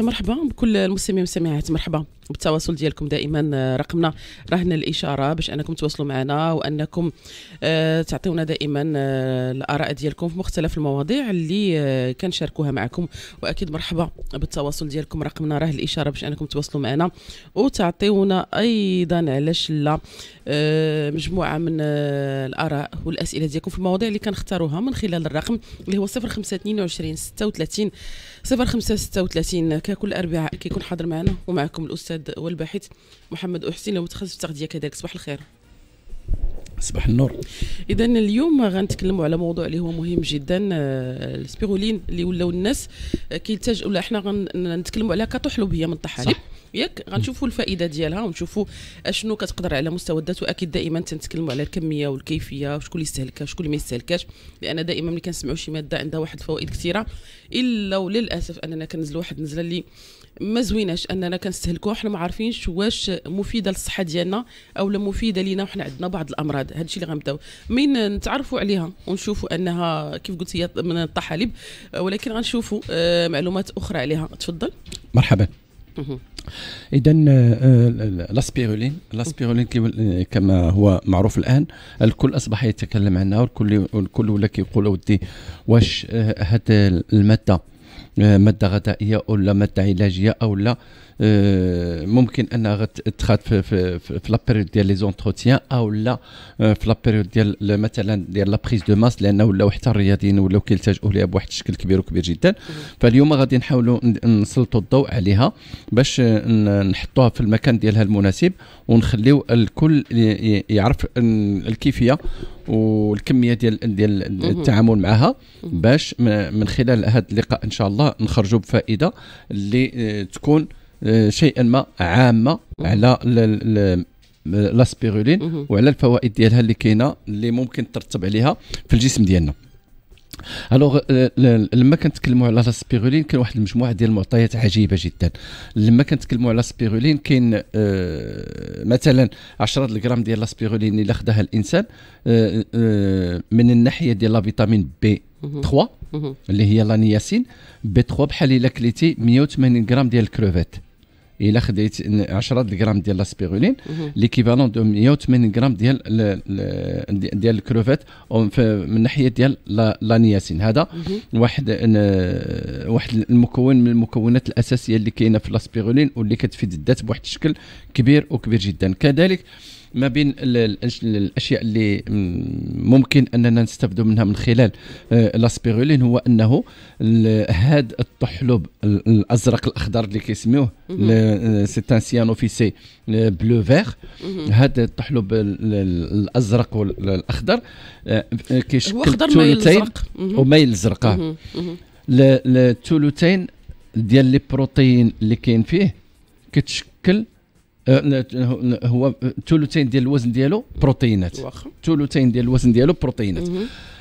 مرحبا بكل المستمعين والمستمعات مرحبا. بالتواصل ديالكم دائما آه، رقمنا رهنا الإشارة باش أنكم تواصلوا معنا وأنكم آه، تعطيونا دائما آه، الآراء ديالكم في مختلف المواضيع اللي كنشاركوها معكم. وأكيد مرحبا بالتواصل ديالكم رقمنا راه الإشارة باش أنكم تواصلوا معنا. وتعطيونا أيضا علاش لا مجموعة من الآراء والأسئلة ديالكم في المواضيع اللي كنختاروها من خلال الرقم اللي هو 0522 36 0536 ككل اربعاء كيكون حاضر معنا ومعكم الأستاذ والباحث محمد أحسين متخصص في التغذيه كذلك صباح الخير. صباح النور. اذا اليوم غنتكلموا على موضوع اللي هو مهم جدا آه، السبيرولين اللي ولاو الناس. آه، كيلتجئوا لا إحنا غنتكلموا عليها كطحلوبيه من الطحالب. ياك؟ غنشوفوا الفائدة ديالها ونشوفوا أشنو كتقدر على مستوى الذات وأكيد دائما تنتكلموا على الكمية والكيفية وشكون اللي يستهلكها وشكون اللي ما يستهلكاش لأن دائما ملي كنسمعوا شي مادة عندها واحد الفوائد كثيرة إلا وللأسف أننا كنزلوا واحد النزلة اللي ما زويناش اننا كنستهلكوها حنا ما عارفينش واش مفيدة للصحة ديالنا أو لا مفيدة لينا وحنا عندنا بعض الامراض. هذا الشيء اللي غنبداو. من نتعرفوا عليها؟ ونشوفوا انها كيف قلت هي من الطحالب. ولكن غنشوفوا آه، معلومات أخرى عليها. تفضل. مرحبا. اذا آه، la spiruline la spiruline كما هو معروف الآن الكل أصبح يتكلم عنها والكل الكل ولا كيقول ودي واش هذه آه، المادة. مادة غذائية ولا مادة علاجية أو لا. آه، ممكن أنها غتدخل في في في la période ديال les entretiens أو لا. آه، في la période ديال مثلا ديال la prise de masse لأنه ولاو حتى الرياضيين ولاو كيلتجؤوا ليها بواحد الشكل كبير وكبير جدا. فاليوم غادي نحاولوا نسلطوا الضوء عليها باش نحطوها في المكان ديالها المناسب ونخليو الكل يعرف الكيفية والكمية ديال ديال التعامل معها باش من خلال هذا اللقاء إن شاء الله نخرجوا بفائدة اللي آه، تكون شيئا ما عامة على لاسبيرولين وعلى الفوائد ديالها اللي كاينة اللي ممكن ترتب عليها في الجسم ديالنا. ألوغ euh, لما كنتكلموا على la spiruline كاين واحد المجموعة ديال المعطيات عجيبة جدا. لما كنتكلموا على la spiruline كاين آه، مثلا 10 غرام ديال la spiruline اللي خداها الإنسان آه، آه، من الناحية ديال la vitamine B 3 اللي هي la niacine B 3 بحال إلا كليتي 180 غرام ديال الكروفيت. الا خديت 10 غرام ديال la spiruline l'équivalent de 180 غرام ديال ديال الكروفيت من الناحيه ديال la niacine. هذا واحد واحد المكون من المكونات الأساسية اللي كاينة في la spiruline واللي كتفيد الذات بواحد الشكل كبير وكبير جدا. كذلك ما بين الأشياء اللي ممكن أننا نستفدوا منها من خلال آه، la spiruline هو أنه هذا الطحلب الأزرق الأخضر اللي كيسميوه cyan cyanophycées بلو فيغ هذا الطحلب الأزرق والأخضر آه، كيشكل ثلثين وميل الزرقاء الثلثين ديال لي بروتين اللي كاين فيه كتشكل هو ثلثين ديال الوزن ديالو بروتينات. ثلثين ديال الوزن ديالو بروتينات.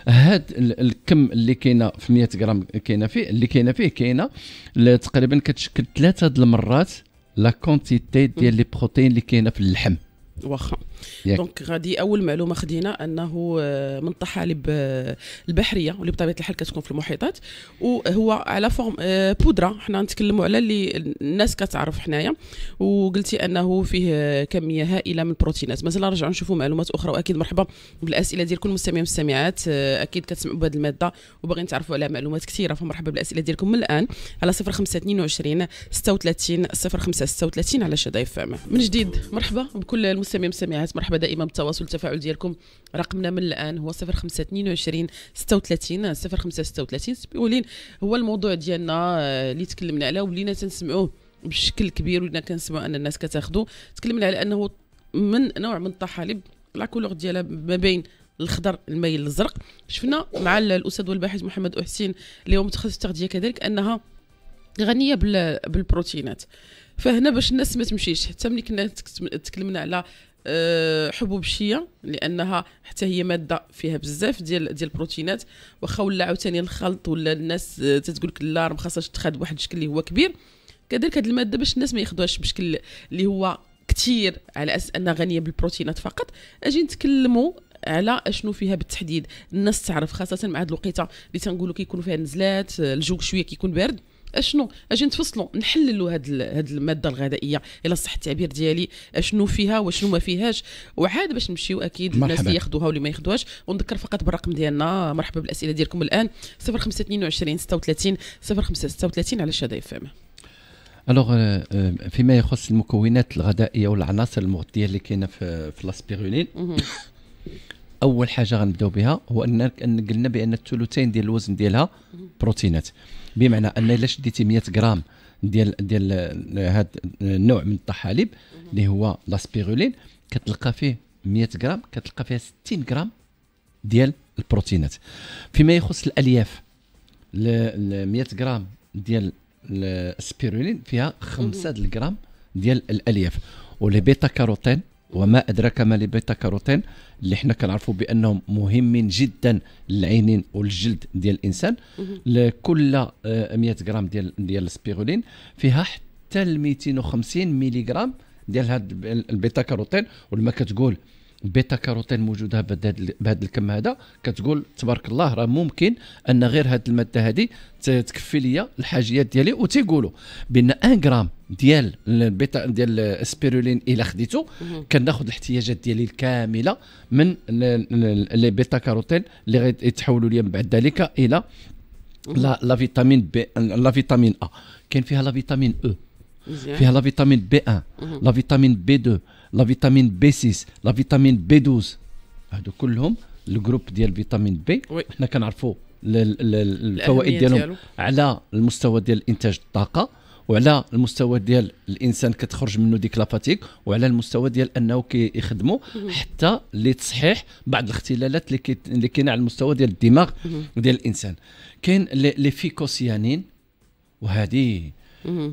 هاد الكم اللي كاينة في 100 غرام كاينة فيه اللي كاينة فيه كاينة تقريبا كتشكل ثلاثة المرات la quantité ديال les protéines اللي كاينة في اللحم. واخا. donc غادي أول معلومة خدينا أنه آه، من الطحالب آه، البحرية واللي بطبيعه الحال كتكون في المحيطات وهو على forme آه، بودره حنا نتكلموا على اللي الناس كتعرف حنايا وقلتي أنه فيه كمية هائلة من البروتينات مازال نرجعوا نشوفوا معلومات أخرى وأكيد مرحبا بالأسئلة ديال كل المستمعين والمستمعات. أكيد كتسمعوا بهذه المادة وباغيين تعرفوا على معلومات كثيرة فمرحبا بالأسئلة ديالكم من الآن على 0522 36 0536 على شدا إف من جديد مرحبا بكل المستمعين والمستمعات. مرحبا دائما بالتواصل التفاعل ديالكم. رقمنا من الآن هو 0522 36 0536 سبيولين هو الموضوع ديالنا آه، اللي تكلمنا عليه ولينا تنسمعوه بشكل كبير ولينا كنسمعوا أن الناس كتاخذوا تكلمنا على أنه من نوع من الطحالب لا كولور ديالها ما بين الخضر الميل الازرق شفنا مع الأستاذ والباحث محمد أحسين اللي هو متخصص التغذية كذلك أنها غنية بالبروتينات. فهنا باش الناس ما تمشيش حتى ملي كنا تكلمنا على حبوب الشيا لأنها حتى هي مادة فيها بزاف ديال ديال البروتينات. واخا ولا عاوتاني الخلط ولا الناس تتقول لك لا راه ما خاصهاش تخاد بواحد الشكل اللي هو كبير. كذلك هذه المادة باش الناس ما ياخذوهاش بشكل اللي هو كثير على أساس أنها غنية بالبروتينات فقط. أجي نتكلموا على أشنو فيها بالتحديد. الناس تعرف خاصة مع هاد الوقيتة اللي تنقولوا كيكونوا فيها نزلات الجو شوية كيكون بارد. أشنو؟ أجي نتفصلوا نحللوا هاد هاد المادة الغذائية. إلى صح التعبير ديالي أشنو فيها وشنو ما فيهاش. وعاد باش نمشيو أكيد الناس اللي ياخذوها واللي ما ياخذوهاش ونذكر فقط بالرقم ديالنا. مرحبا بالأسئلة ديالكم الآن. 0522 36 0536 على شادة إف إم. alors فيما يخص المكونات الغذائية والعناصر المغذية اللي كاينة في في la spiruline أول حاجة غنبدأو بها هو ان قلنا بأن الثلثين ديال الوزن ديالها بروتينات. بمعنى أن إلا شديتي 100 غرام ديال ديال هذا النوع من الطحالب اللي هو la spiruline كتلقى فيه 100 غرام كتلقى فيها 60 غرام ديال البروتينات. فيما يخص الألياف 100 غرام ديال السبيرولين فيها 5 غرام ديال الالياف و les bêta-carotènes وما أدراك ما les bêta-carotènes اللي حنا كنعرفوا بأنهم مهمين جدا للعينين والجلد ديال الإنسان. لكل 100 آه، غرام ديال ديال السبيرولين فيها حتى ل 250 ميلي غرام ديال هاد ال bêta-carotène. ولما كتقول bêta-carotène موجودة بهذا الكم هذا كتقول تبارك الله راه ممكن أن غير هذه المادة هذه تكفي لي الحاجيات ديالي. وتيقولوا بأن 1 غرام ديال البيتا ديال السبيرولين إلا خديته كناخذ الاحتياجات ديالي الكاملة من les bêta-carotènes اللي غيتحولوا لي من بعد ذلك إلى la la vitamine B la vitamine A. كاين فيها la vitamine أو فيها la vitamine B 1 la vitamine B 2 la vitamine B 6 la vitamine B 12 هادو كلهم ال groupe ديال vitamine B. حنا كنعرفوا الفوائد ديالهم على المستوى ديال إنتاج الطاقة. وعلى المستوى ديال الإنسان كتخرج منه ديك la fatigue وعلى المستوى ديال أنه كيخدموا حتى لتصحيح بعض الاختلالات اللي اللي كاينة على المستوى ديال الدماغ ديال الإنسان. كاين les phycocyanines وهذه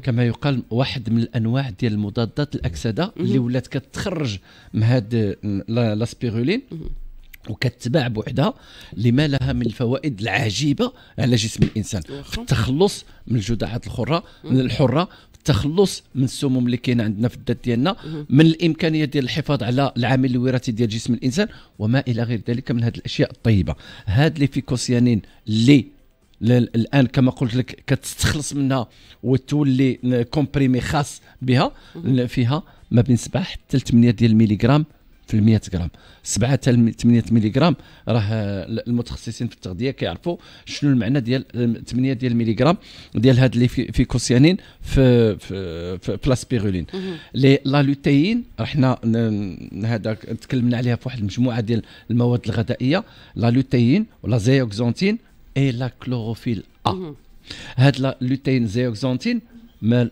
كما يقال واحد من الأنواع ديال المضادات الأكسدة اللي ولات كتخرج من هاد لاسبيرولين وكتباع بوحدها لما لها من الفوائد العجيبة على جسم الإنسان. في التخلص من الجدعات الحره من الحرة التخلص من السموم اللي كاينة عندنا في الذات ديالنا من الإمكانية ديال الحفاظ على العامل الوراثي ديال جسم الإنسان وما إلى غير ذلك من هذه الأشياء الطيبة. هاد لي فيكوسيانين اللي الآن كما قلت لك كتستخلص منها وتولي comprimés خاص بها فيها ما بين 7 حتى 8 ديال الميليغرام في ال 100 غرام. 7 حتى 8 ملي راه المتخصصين في التغذية كيعرفوا شنو المعنى ديال 8 ديال الملي ديال هاد اللي في, phycocyanine في في, في la spiruline. les la lutéine حنا هذا تكلمنا عليها في واحد المجموعة ديال المواد الغذائية. la lutéine و la zéaxanthine et la chlorophylle ا هاد la lutéine zéaxanthine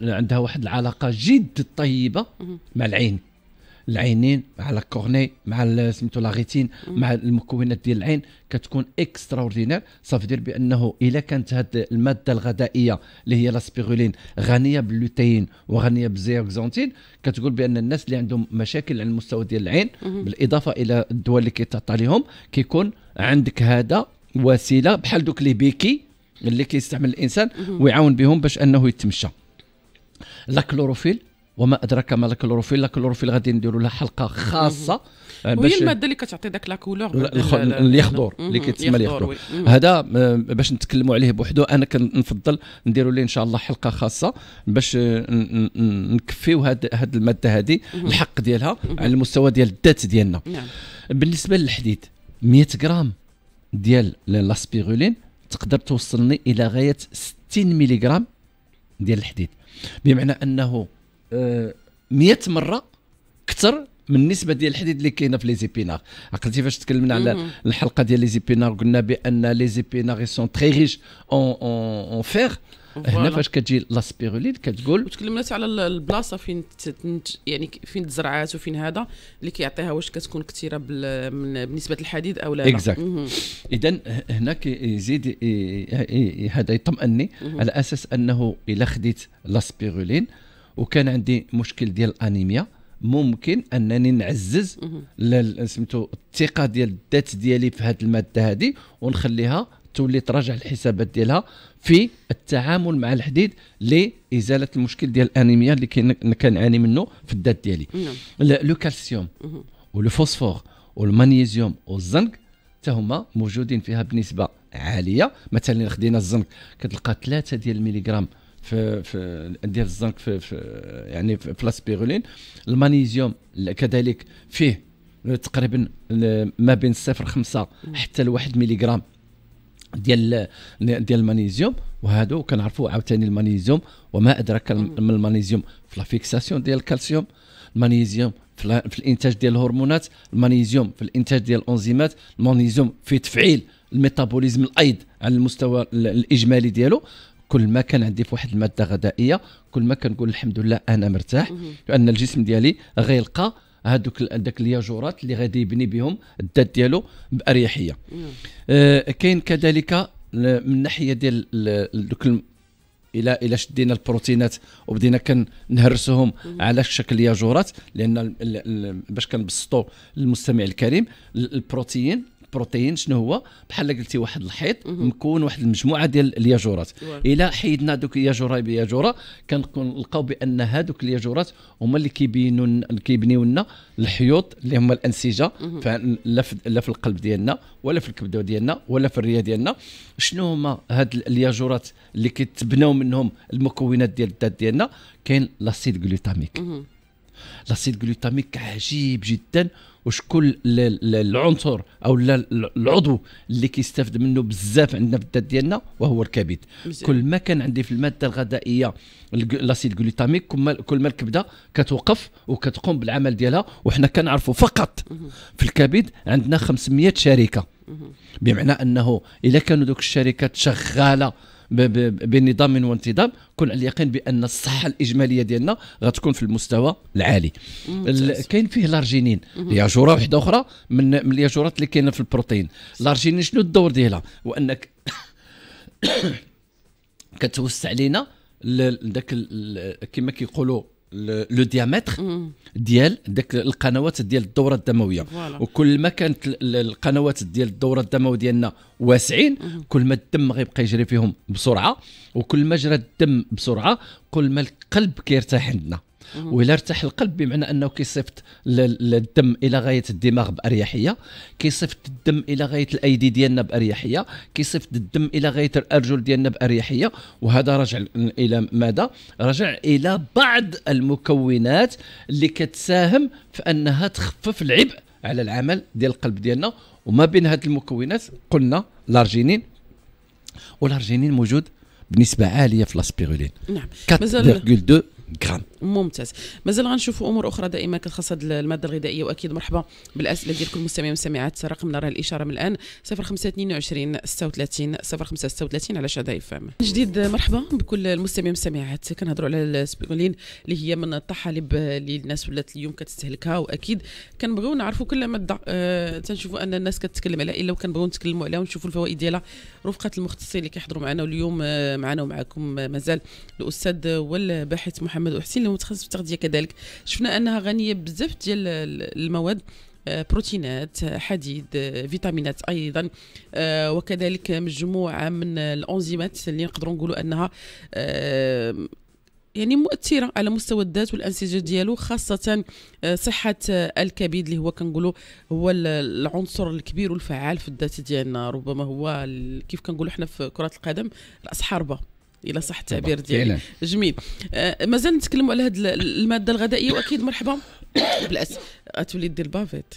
عندها واحد العلاقة جد طيبة مع العين. العينين مع ال cornée مع سميتو la rétine مع المكونات ديال العين كتكون extraordinaire c'est-à-dire بأنه إلا كانت هذه المادة الغذائية اللي هي la spiruline غنية بال lutéine وغنية بال zéaxanthine كتقول بأن الناس اللي عندهم مشاكل على المستوى ديال العين بالإضافة إلى الدواء اللي كيتعطى لهم كيكون عندك هذا وسيلة بحال دوك les béquilles اللي كيستعمل الإنسان ويعاون بهم باش أنه يتمشى. la chlorophylle وما أدراك ما الكلوروفيل الكلوروفيل غادي نديروا لها حلقة خاصة. باش وهي المادة اللي كتعطي ذاك la couleur اليخضر اللي كيتسمى اليخضر هذا آه، باش نتكلموا عليه بوحدو أنا كنفضل نديروا ليه إن شاء الله حلقة خاصة باش نكفيو هاد هاد المادة هذه الحق ديالها على المستوى ديال الذات ديالنا. نعم. بالنسبة للحديد 100 غرام ديال la spiruline تقدر توصلني إلى غاية 60 ملغ ديال الحديد. بمعنى أنه 100 مرة أكثر من النسبة ديال الحديد اللي كاينة في les épinards. عقلتي فاش تكلمنا على الحلقة ديال les épinards قلنا بأن les épinards sont très riches en en fer هنا فاش كتجي la spiruline كتقول وتكلمنا على البلاصة فين يعني فين تزرعات وفين هذا اللي كيعطيها واش كتكون كثيره بالنسبة للحديد أو لا exact اذا هنا كيزيد هذا يطمئني على أساس أنه إلا خديت لاسبيرولين وكان عندي مشكل ديال الانيميا. ممكن أنني نعزز سميتو الثقة ديال الذات ديالي في هذه المادة هذه ونخليها تولي تراجع الحسابات ديالها في التعامل مع الحديد لإزالة المشكل ديال الأنيميا اللي كنعاني منه في الذات ديالي. نعم. le calcium والفوسفور والمغنيسيوم والزنك حتى هما موجودين فيها بنسبة عالية. مثلا خدينا الزنك كتلقى 3 ديال الميليغرام في, في ديال الزنك في, في يعني في la spiruline المغنيسيوم كذلك فيه تقريبا ما بين 0.5 حتى ل 1 ملغ ديال ديال المغنيسيوم وهادو كنعرفوا عاوتاني المغنيسيوم وما أدراك ما المغنيسيوم في la fixation ديال الكالسيوم المغنيسيوم في, في الإنتاج ديال الهرمونات المغنيسيوم في الإنتاج ديال الأنزيمات المغنيسيوم في تفعيل ال métabolisme الأيض على المستوى الإجمالي ديالو. كل ما كان عندي في واحد المادة غذائيه كل ما كنقول الحمد لله أنا مرتاح لأن الجسم ديالي غيلقى هذوك هذاك الياجورات اللي غادي يبني بهم الذات ديالو بأريحية. آه كاين كذلك من الناحيه ديال دوك إلى إلى شدينا البروتينات وبدينا كنهرسوهم على شكل ياجورات لأن باش كنبسطوا للمستمع الكريم البروتين البروتين شنو هو؟ بحال قلتي واحد الحيط مكون واحد المجموعة ديال الياجورات. إلا حيدنا دوك الياجورة بياجورة كنلقاو بأن هذوك الياجورات هما اللي كيبينوا كيبنيو لنا الحيوط اللي هما الأنسجة. لا في القلب ديالنا ولا في الكبده ديالنا ولا في الرئه ديالنا. شنو هما هاد الياجورات اللي كيتبناو منهم المكونات ديال الذات ديالنا؟ كاين l'acide glutamique l'acide glutamique عجيب جدا. وشكون العنصر أو العضو اللي كيستافد منه بزاف عندنا في الذات ديالنا؟ وهو الكبد. كل ما كان عندي في المادة الغذائية l'acide glutamique كل ما الكبدة كتوقف وكتقوم بالعمل ديالها. وحنا كنعرفوا فقط في الكبد عندنا 500 شركة. بمعنى أنه اذا كانوا دوك الشركات شغالة بنظام وانتظام. كن على اليقين بأن الصحة الإجمالية ديالنا غتكون في المستوى العالي. كاين فيه الأرجينين. لياجوره واحدة أخرى من من الياجورات اللي كاينة في البروتين. الأرجينين شنو الدور ديالها؟ وانك كتوسع علينا ذاك كما كيقولوا لو ديامتر ديال داك القنوات ديال الدورة الدموية. وكل ما كانت القنوات ديال الدورة الدموية ديالنا واسعين كل ما الدم غيبقى يجري فيهم بسرعة وكل ما جرى الدم بسرعة كل ما القلب كيرتاح عندنا. وإلا ارتاح القلب بمعنى أنه كيصيفط الدم إلى غاية الدماغ بأريحية كيصيفط الدم إلى غاية الأيدي ديالنا بأريحية كيصيفط الدم إلى غاية الأرجل ديالنا بأريحية وهذا رجع إلى ماذا؟ رجع إلى بعض المكونات اللي كتساهم في أنها تخفف العبء على العمل ديال القلب ديالنا. وما بين هذه المكونات قلنا الأرجينين والأرجينين موجود بنسبة عالية في la spiruline نعم. 4.2 غرام ممتاز. مازال غنشوفوا أمور أخرى دائما كتخص المادة الغذائية وأكيد مرحبا بالأسئلة ديال كل المستمعين والمستمعات رقمنا راه الإشارة من الآن 0522 36 0536 على شدى إف إم جديد مرحبا بكل المستمعين والمستمعات. كنهضروا على السبيرولين اللي هي من الطحالب اللي الناس ولات اليوم كتستهلكها وأكيد كنبغيو نعرفوا كل ماده أه تنشوفوا أن الناس كتكلم عليها إلا وكنبغيو نتكلموا عليها ونشوفوا الفوائد ديالها. رفقة المختصين اللي كيحضروا معنا واليوم آه، معنا ومعكم مازال الأستاذ والباحث محمد محمد وحسين اللي متخصص في التغذيه كذلك. شفنا أنها غنية بزاف ديال المواد آه، بروتينات حديد فيتامينات أيضا. آه، وكذلك مجموعة من الانزيمات اللي نقدروا نقولوا أنها آه، يعني مؤثرة على مستوى الذات والأنسجة ديالو خاصة صحة الكبد اللي هو كنقولوا هو العنصر الكبير والفعال في الذات ديالنا. ربما هو كيف كنقولوا حنا في كرة القدم راس حربه إلى صح التعبير ديالي. جميل. آه مازال نتكلموا على هذه المادة الغذائية وأكيد مرحبا. بالاس غتولي دير البافيت.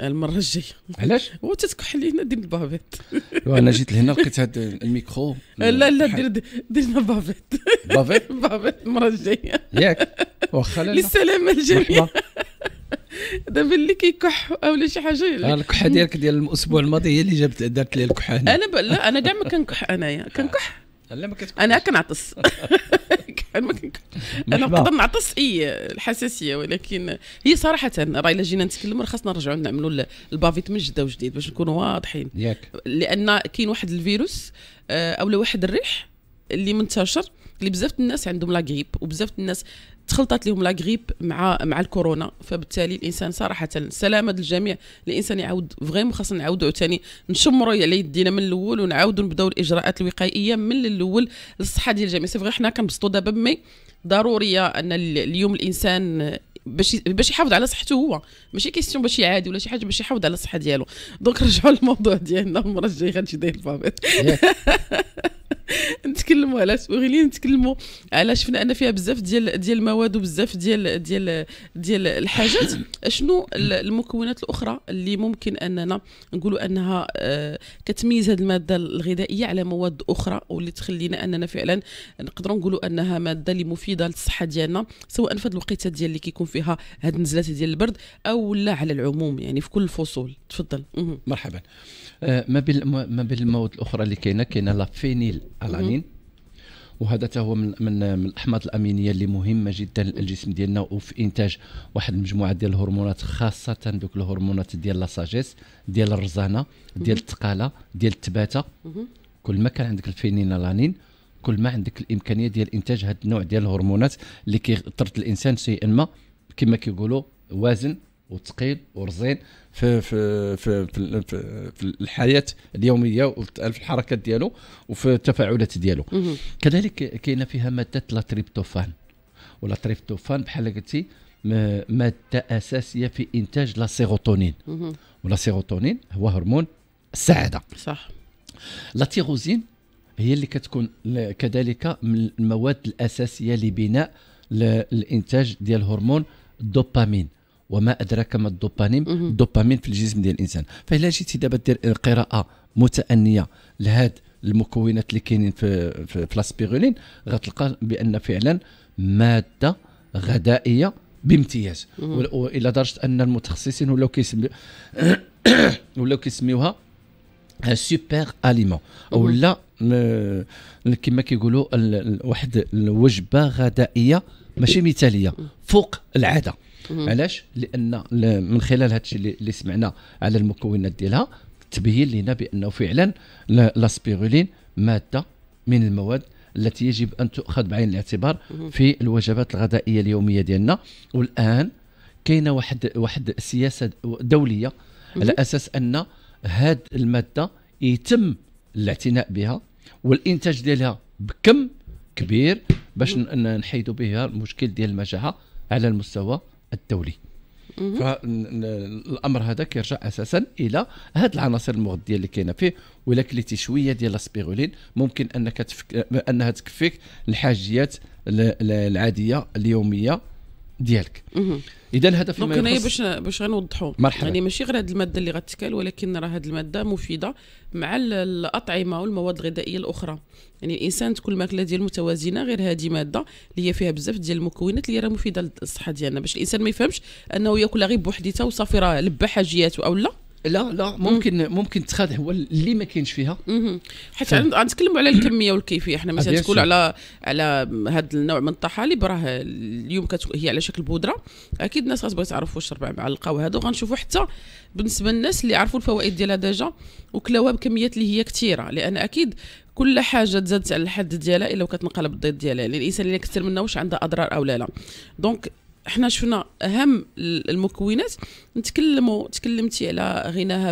المرة الجاية. علاش؟ هو تتكح لينا دير البافيت. أنا جيت لهنا لقيت هذا الميكرو. لا لا دير ديرنا بافيت. بافيت؟ بافيت المرة الجاية. ياك. واخا للسلامة الجميع. دابا اللي كيكح أو شي حاجة الكحة ديالك ديال الأسبوع الماضي هي اللي جابت دارت لي الكحة هنا. أنا ب... لا أنا كاع ما كنكح أنايا. كنكح لا ما أنا كنعطس أنا نقدر نعطس إي الحساسية ولكن هي صراحة راه إلا جينا نتكلموا خاصنا نرجعوا نعملوا ال bavette من جديد وجديد باش نكونوا واضحين. ياك. لأن كاين واحد الفيروس آه، أو واحد الريح اللي منتشر اللي بزاف الناس عندهم la grippe وبزاف الناس تخلطت لهم la grippe مع مع الكورونا. فبالتالي الإنسان صراحة السلامه الجميع. الإنسان يعاود vraiment خاصنا نعاودوا عاوتاني نشمروا على يدينا من الأول ونعاودوا نبداو الإجراءات الوقائية من الأول للصحة ديال الجميع. c'est vrai حنا كنبسطوا دابا mais ضروريه أن اليوم الإنسان باش باش يحافظ على صحته هو. ماشي question باش يعادي ولا شي حاجة باش يحافظ على الصحه ديالو. donc رجعوا للموضوع ديالنا المرة الجاية غنمشي داير ال bavette نتكلموا على سبيرولين نتكلموا على شفنا أن فيها بزاف ديال ديال المواد وبزاف ديال ديال ديال الحاجات. شنو المكونات الأخرى اللي ممكن أننا نقولوا أنها آه، كتميز هذه المادة الغذائية على مواد أخرى واللي تخلينا أننا فعلا نقدروا نقولوا أنها مادة اللي مفيدة للصحة ديالنا سواء في هذه الوقيتة ديال اللي كيكون فيها هاد النزلات ديال البرد أو لا على العموم يعني في كل الفصول. تفضل. مرحبا. ما بين ما بين المواد الأخرى اللي كاينة كاينة لا فينيل ألانين. وهذا هو من من من الأحماض الأمينية اللي مهمة جدا للجسم ديالنا وفي إنتاج واحد المجموعة ديال الهرمونات خاصة دوك الهرمونات ديال لاساجيس ديال الرزانة ديال الثقاله ديال التباتة. كل ما كان عندك الفينيلالانين كل ما عندك الإمكانية ديال إنتاج هذا النوع ديال الهرمونات اللي كيطرد الانسان شيئا ما كما كيقولوا وازن وثقيل ورزين. في في في في, في, في الحياة اليومية وفي الحركات ديالو وفي التفاعلات ديالو. كذلك كاينة فيها مادة la tryptophane. و la tryptophane بحال قلتي مادة أساسية في إنتاج la sérotonine. و la sérotonine هو هرمون السعادة. صح. la tyrosine هي اللي كتكون كذلك من المواد الأساسية لبناء الإنتاج ديال هرمون الدوبامين وما أدراك ما الدوبامين. الدوبامين في الجسم ديال الإنسان. فإلا جيتي دابا دير قراءة متأنية لهاد المكونات اللي كاينين في في, في la spiruline غتلقى بأن فعلا مادة غذائيه بامتياز. وإلى درجة أن المتخصصين ولاو كيسميو ولاو كيسميوها super aliment. ولا كما كيقولوا واحد الوجبة غذائيه ماشي مثالية فوق العادة. علاش؟ لأن من خلال هذا الشيء اللي سمعنا على المكونات ديالها تبين لنا بأنه فعلا لاسبيرولين مادة من المواد التي يجب أن تؤخذ بعين الاعتبار في الوجبات الغذائية اليومية ديالنا. والآن كاينة واحد واحد السياسة دولية على أساس أن هذه المادة يتم الاعتناء بها والإنتاج ديالها بكم؟ كبير باش نحيدوا بها المشكل ديال المجاعة على المستوى الدولي فالامر هذا كيرجع أساسا إلى هاد العناصر المغذية اللي كاينة فيه ولا كليتي شوية ديال الاسبيرولين ممكن أنك تفك... أنها تكفيك الحاجيات العادية اليومية ديالك. إذا فيما دونك هنايا باش باش غنوضحوا مرحبا. يعني ماشي غير هذه المادة اللي غتكال ولكن راه هذه المادة مفيدة مع الأطعمة والمواد الغذائية الأخرى. يعني الإنسان تكون الماكله ديالو متوازنة غير هذه مادة اللي هي فيها بزاف ديال المكونات اللي راه مفيدة للصحة ديالنا. باش الإنسان ما يفهمش أنه يأكل غير بوحديتها وصافي راه لبى حاجياته أو لا. لا لا ممكن ممكن تخاد هو اللي ما كاينش فيها. حيت غنتكلموا على الكمية والكيفية. إحنا مثلا تقول على على هذا النوع من الطحالب راه اليوم هي على شكل بودرة. أكيد الناس غتبغي تعرف واش ربع معلقه وهذا وغنشوفوا حتى بالنسبة للناس اللي عرفوا الفوائد ديالها déjà وكلاوها بكميات اللي هي كثيره لأن أكيد كل حاجة تزادت على الحد ديالها إلا وكتنقلب الضد ديالها. يعني الإنسان اللي كثر منها واش عندها أضرار أو لا لا. donc إحنا شفنا اهم المكونات نتكلموا تكلمتي على غناها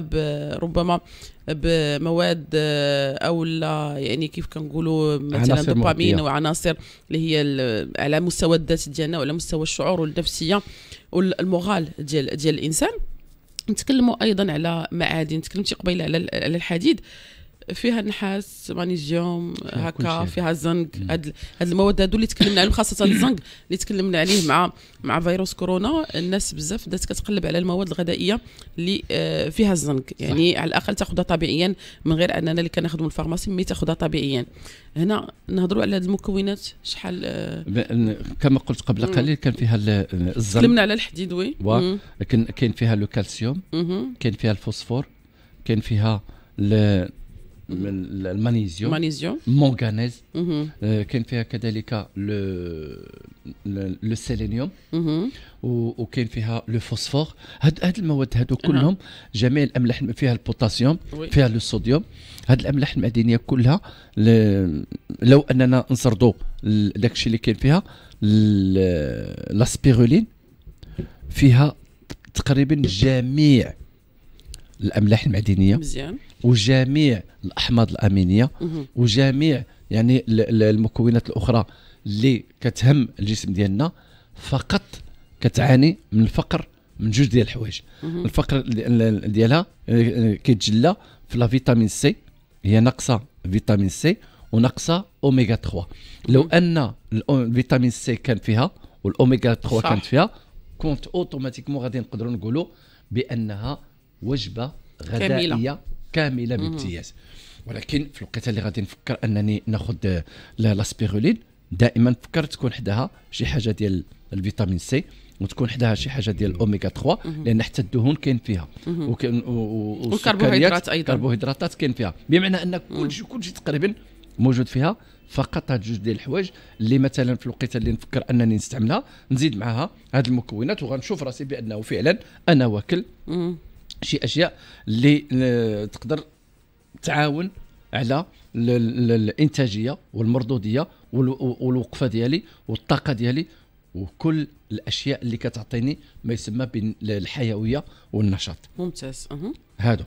ربما بمواد آه، أو لا يعني كيف كنقولوا مثلا دوبامين وعناصر اللي هي على مستوى الذات ديالنا وعلى مستوى الشعور والنفسية وال moral ديال ديال الإنسان. نتكلموا أيضا على معادن تكلمتي قبيلة على الحديد. فيها نحاس مانيزيوم هكا فيها الزنك هاد هاد المواد هادو اللي تكلمنا عليهم خاصة الزنك اللي تكلمنا عليه مع مع فيروس كورونا الناس بزاف بدات كتقلب على المواد الغذائية اللي آه، فيها الزنك. يعني صح. على الأقل تاخذها طبيعيا من غير أننا اللي كناخذ من ال pharmacie mais تاخذها طبيعيا. هنا نهضروا على هاد المكونات شحال آه، كما قلت قبل قليل كان فيها الزنك. تكلمنا على الحديد oui. كاين فيها le calcium كاين فيها الفوسفور كاين فيها المغنيسيوم مغنيسيوم manganèse كاين فيها كذلك le sélénium وكاين فيها le phosphore هاد هاد المواد هادو كلهم جميع الاملاح فيها البوتاسيوم فيها لو صوديوم هاد الاملاح المعدنيه كلها لو اننا نسردوا داكشي اللي كاين فيها لاسبيرولين فيها تقريبا جميع الاملاح المعدنيه مزيان وجميع الأحماض الأمينية وجميع يعني المكونات الأخرى اللي كتهم الجسم ديالنا فقط كتعاني من الفقر من جوج ديال الحوايج. الفقر ديالها آه، كيتجلى في la vitamine C هي ناقصة vitamine C وناقصة أوميغا 3 لو أن ال vitamine C كان فيها والأوميغا 3 صح. كانت فيها كونت automatiquement غادي نقدروا نقولوا بأنها وجبة غذائية كاملة, بامتياز ولكن في الوقت اللي غادي نفكر أنني ناخذ la spiruline دائما فكر تكون حداها شي حاجة ديال ال vitamine C وتكون حداها شي حاجة ديال الاوميغا 3 لأن حتى الدهون كاين فيها. والكربوهيدرات أيضا. الكربوهيدرات كاين فيها. بمعنى أن كل شيء كل شيء تقريبا موجود فيها فقط هاد جوج ديال الحوايج اللي مثلا في الوقت اللي نفكر أنني نستعملها نزيد معها هاد المكونات وغنشوف راسي بأنه فعلا أنا واكل. شي أشياء اللي تقدر تعاون على الإنتاجية والمردودية والوقفة ديالي والطاقة ديالي وكل الأشياء اللي كتعطيني ما يسمى بالحيويه والنشاط. ممتاز. أه. هادو.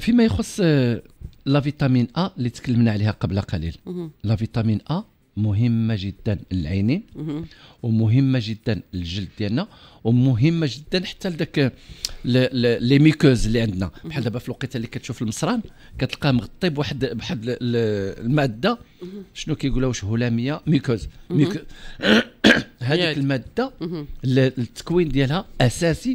فيما يخص أه لا فيتامين أ اللي تكلمنا عليها قبل قليل. لا فيتامين أ مهمة جدا للعينين ومهمة جدا للجلد ديالنا ومهمة جدا حتى لذاك لي ميكوز اللي عندنا. بحال دابا في الوقيته اللي كتشوف المصران كتلقاه مغطي بواحد بواحد المادة. شنو كيقولوا؟ واش هما لي muqueuses. هذيك المادة التكوين ديالها أساسي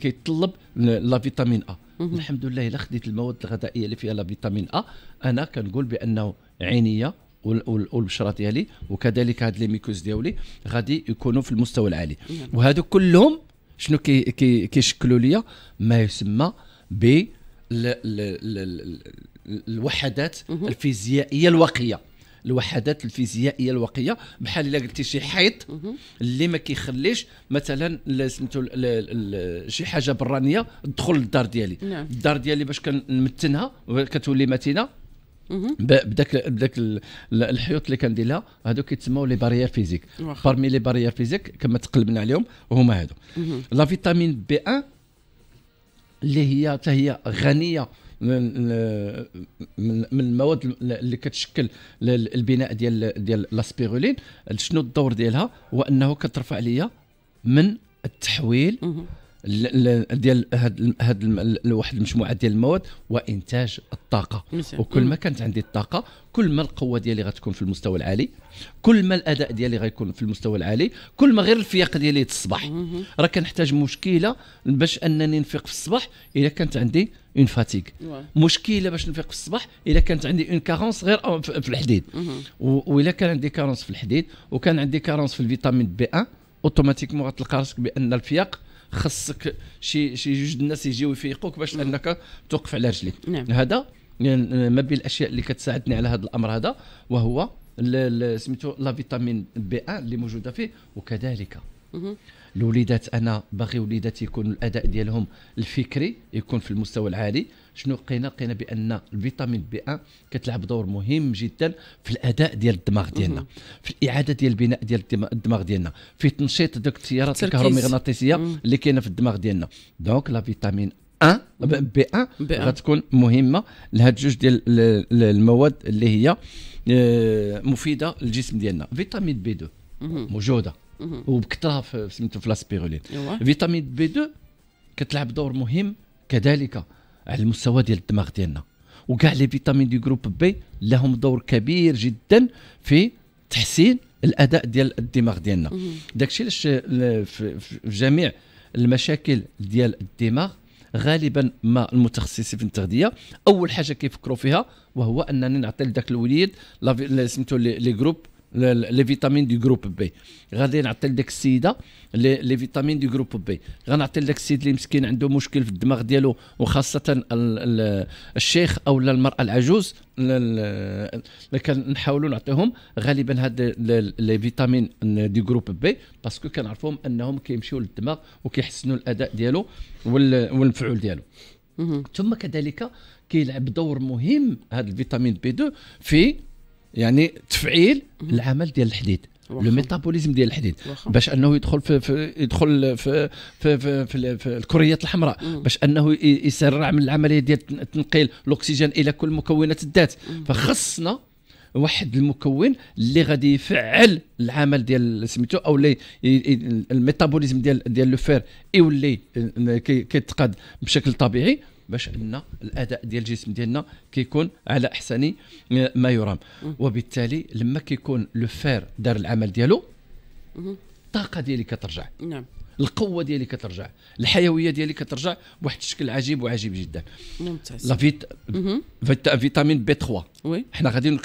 كيتطلب la vitamine A. الحمد لله إلا خديت المواد الغذائية اللي فيها la vitamine A. أنا كنقول بأنه عينية والبشرة ديالي وكذلك هاد les muqueuses ديالي غادي يكونوا في المستوى العالي. نعم. وهادو كلهم شنو كي كي كيشكلوا لي ما يسمى ب الوحدات الفيزيائية الواقية الوحدات الفيزيائية الواقية بحال إلا قلتي شي حيط اللي ما كيخليش مثلا سميتو شي حاجة برانية تدخل للدار ديالي. نعم. الدار ديالي باش كنمتنها كتولي متينة بداك بداك الحيوط اللي كندير لها هادو كيتسموا les barrières physiques parmi les barrières physiques كما تقلبنا عليهم هما هادو. la vitamine B 1 اللي هي حتى هي غنية من من المواد اللي كتشكل البناء ديال ديال la spiruline شنو الدور ديالها؟ هو أنه كترفع ليا من التحويل ديال هاد هاد واحد المجموعة ديال المواد وإنتاج الطاقة. مثل. وكل ما كانت عندي الطاقة كل ما القوة ديالي غتكون في المستوى العالي كل ما الأداء ديالي غيكون في المستوى العالي كل ما غير الفياق ديالي تصبح راه كنحتاج مشكلة باش أنني نفيق في الصباح اذا كانت عندي une fatigue مشكلة باش نفيق في الصباح اذا كانت عندي une carence غير في الحديد. واذا كان عندي carence في الحديد وكان عندي carence في ال vitamine B 1 automatiquement غتلقى راسك بأن الفياق خصك شي شي جوج الناس يجيو يفيقوك باش انك توقف على رجليك. نعم. هذا يعني ما بين الأشياء اللي كتساعدني على هذا الأمر هذا وهو سميتو la vitamine B 1 اللي موجودة فيه وكذلك. الوليدات أنا باغي وليداتي يكون الأداء ديالهم الفكري يكون في المستوى العالي. شنو لقينا لقينا بأن ال vitamine B 1 كتلعب دور مهم جدا في الأداء ديال الدماغ ديالنا في الإعادة ديال البناء ديال الدماغ ديالنا في تنشيط دوك التيارات الكهرومغناطيسية اللي كاينة في الدماغ ديالنا. donc la vitamine 1 B 1 غتكون مهمة لهاد جوج ديال المواد اللي هي آه، مفيدة للجسم ديالنا. vitamine B 2 موجودة. وبكثره في سميتو في la spiruline. vitamine B 2 كتلعب دور مهم كذلك على المستوى ديال الدماغ ديالنا. وكاع les vitamines du groupe B لهم دور كبير جدا في تحسين الأداء ديال الدماغ ديالنا. داكشي علاش في جميع المشاكل ديال الدماغ غالبا ما المتخصصين في التغذية أول حاجة كيفكروا فيها وهو أنني نعطي لذاك الوليد سميتو les groupes les vitamines du groupe B غادي نعطي لديك السيده les vitamines du groupe B غنعطي لداك السيد اللي مسكين عنده مشكل في الدماغ ديالو وخاصة الشيخ أو المرأة العجوز اللي كنحاولوا نعطيهم غالبا هاد les vitamines du groupe B parce que كنعرفوهم أنهم كيمشيو للدماغ وكيحسنوا الأداء ديالو والمفعول ديالو. ثم كذلك كيلعب دور مهم هذا ال vitamine B 2 في يعني تفعيل العمل ديال الحديد le métabolisme ديال الحديد. باش أنه يدخل في, في يدخل في في في, في, في الكريات الحمراء باش أنه يسرع من العملية ديال تنقيل الأكسجين إلى كل مكونات الذات. فخصنا واحد المكون اللي غادي يفعل العمل ديال سميتو أو اللي ال métabolisme ديال ديال le fer يولي كيتقاد بشكل طبيعي. باش إن الأداء ديال الجسم ديالنا كيكون على أحسن ما يرام. وبالتالي لما كيكون le fer دار العمل ديالو الطاقة ديالي كترجع. نعم. القوة ديالي كترجع. الحيوية ديالي كترجع بواحد الشكل عجيب وعجيب جدا. ممتاز. la vit vitamine B 3 oui. حنا غادي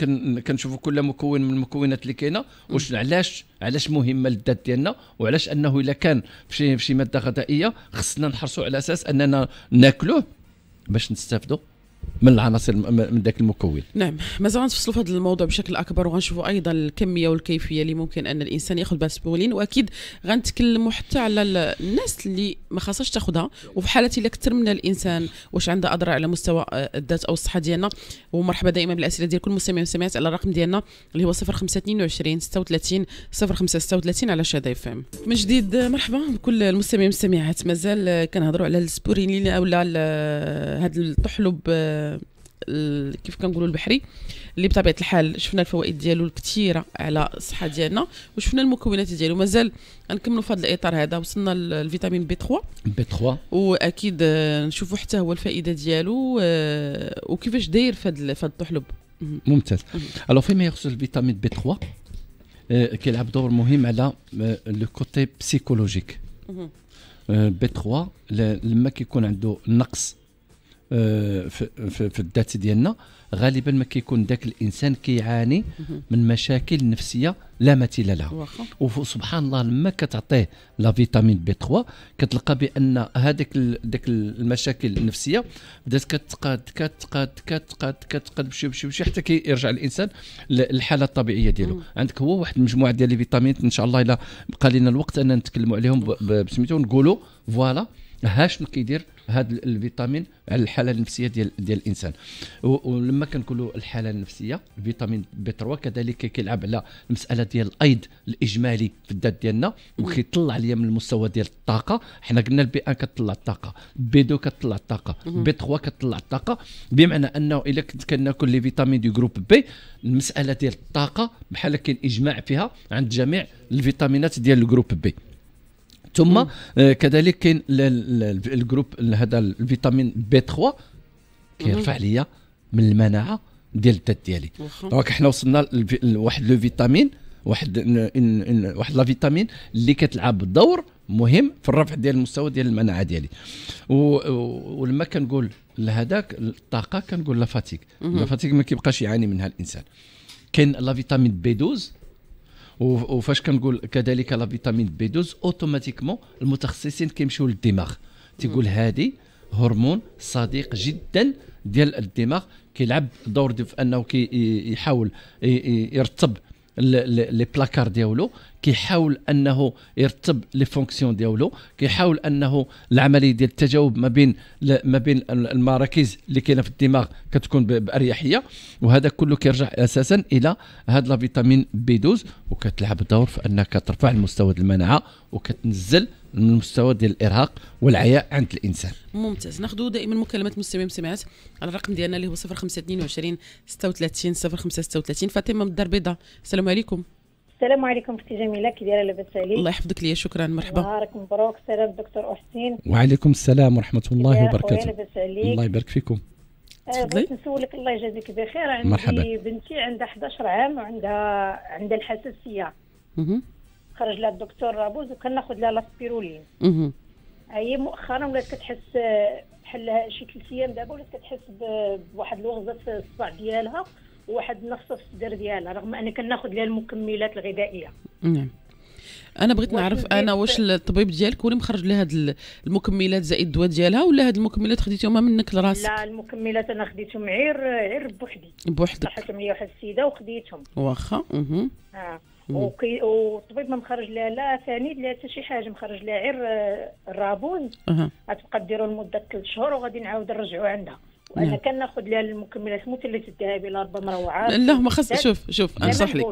كنشوفوا كل مكون من المكونات اللي كاينة. واش علاش علاش مهمة للذات ديالنا؟ وعلاش أنه إلا كان في شي مادة غذائيه خصنا نحرصوا على أساس أننا ناكلوه باش نستافدوا؟ من العناصر من ذاك المكون. نعم. مازال غنتفصلوا في هذا الموضوع بشكل أكبر وغنشوفوا أيضا الكمية والكيفية اللي ممكن أن الإنسان يأخذ بها سبولين وأكيد غنتكلموا حتى على الناس اللي ما خاصهاش تاخذها وفي حاله إلا كثر من الإنسان واش عندها أضرار على مستوى آه، الذات أو الصحة ديالنا. ومرحبا دائما بالأسئلة ديال كل مستمع ومستمعات على الرقم ديالنا اللي هو 0522 36 0536 على شادة إف إم. من جديد آه، مرحبا بكل المستمعين والمستمعات. مازال آه، كنهضروا على السبورينين أو هذا الطحلب كيف كنقولوا البحري اللي بطبيعة الحال شفنا الفوائد ديالو الكثيره على الصحة ديالنا وشفنا المكونات ديالو. مازال غنكملوا في هذا الإطار هذا وصلنا لل vitamine B 3 B 3 وأكيد نشوفوا حتى هو الفائدة ديالو آه، وكيفاش داير في هذا الطحلب. ممتاز. ألو فيما يخص ال vitamine B 3 آه، كيلعب دور مهم. على le côté psychologique B 3 لما كيكون عنده نقص في, في, في الذات ديالنا غالبا ما كيكون ذاك الإنسان كيعاني من مشاكل نفسية لا مثيل لها. وسبحان الله لما كتعطيه la vitamine B 3 كتلقى بأن هذيك ذاك المشاكل النفسية بدات كتقاد كتقاد كتقاد كتقاد بشي بشي بشي حتى كيرجع الإنسان للحالة الطبيعية ديالو. عندك هو واحد المجموعة ديال الفيتامينات إن شاء الله إلا بقى لنا الوقت ان نتكلموا عليهم بسميتو نقولوا voilà. ها شنو كيدير هذا الفيتامين على الحالة النفسية ديال ديال الإنسان. ولما كنقولوا الحالة النفسية الفيتامين B3 كذلك كيلعب على المساله ديال الأيض الإجمالي في الذات ديالنا وكيطلع ليا من المستوى ديال الطاقة. حنا قلنا ال B1 كتطلع الطاقة B2 كتطلع الطاقة B3 كتطلع الطاقة. بمعنى أنه إلا كنت كناكل les vitamines du groupe B المسألة ديال الطاقة بحال كاين إجماع فيها عند جميع الفيتامينات ديال ال groupe B. ثم آه، كذلك كاين ال groupe هذا الفيتامين B3 كيرفع ليا من المناعة ديال الذات ديالي. donc حنا وصلنا لواحد le vitamine واحد واحد la vitamine اللي كتلعب دور مهم في الرفع ديال المستوى ديال المناعة ديالي. ولما كنقول لهذاك الطاقة كنقول la fatigue la fatigue ما كيبقاش يعاني منها الإنسان. كاين la vitamine B12 وفاش كنقول كذلك la vitamine B12 automatiquement المتخصصين كيمشيو للدماغ. تيقول هذه هرمون صديق جدا ديال الدماغ كيلعب دور في أنه كيحاول يرتب لي بلاكار ديالو كيحاول أنه يرتب لي fonction ديالو كيحاول أنه العملية ديال التجاوب ما بين ما بين المراكز اللي كاينة في الدماغ كتكون بأريحية وهذا كله كيرجع أساسا إلى هاد la vitamine B12 وكتلعب دور في أنك ترفع المستوى المناعة وكتنزل من المستوى ديال الإرهاق والعياء عند الإنسان. ممتاز. ناخذ دائما مكالمات مستمعين مستمعات على الرقم ديالنا اللي هو 0522 36 0536 فاطمة من الدار البيضاء. السلام عليكم. السلام عليكم أختي جميلة. كي دايرة لاباس عليك الله يحفظك ليا. شكرا. مرحبا. نهارك مبروك. سلام دكتور حسين وعليكم السلام ورحمة الله وبركاته. لاباس عليك. الله يبارك فيكم. آه، بغيت نسولك الله يجازيك بخير. عندي مرحبا. بنتي عندها 11 عام وعندها عندها الحساسية. خرج لها الدكتور رابوز وكناخذ لها لاسبيرولين هي مؤخرا ولات كتحس بحال شي ثلاث أيام دابا ولات كتحس بواحد الوغزة في الصبع ديالها وواحد النقصة في الصدر ديالها رغم ان كناخذ لها المكملات الغذائية. نعم. أنا بغيت نعرف أنا واش الطبيب ديالك هو اللي مخرج لها هاد المكملات زائد الدواء ديالها ولا هاد المكملات خديتيهم منك لراسك؟ لا المكملات أنا خديتهم غير غير بوحدي. بوحدك. صحتهم لي واحد السيدة وخديتهم. واخا. أها آه. وكي والطبيب ما مخرج لها لا ثاني لا حتى شي حاجة مخرج لها غير آه، الرابون. أه. غتبقى ديروا لمدة ثلاث شهور وغادي نعاود نرجعوا عندها. وأنا نعم. كناخذ لها المكملات مثلث الذهبي الاربع مروعات لا ما خاص شوف شوف أنصح لك.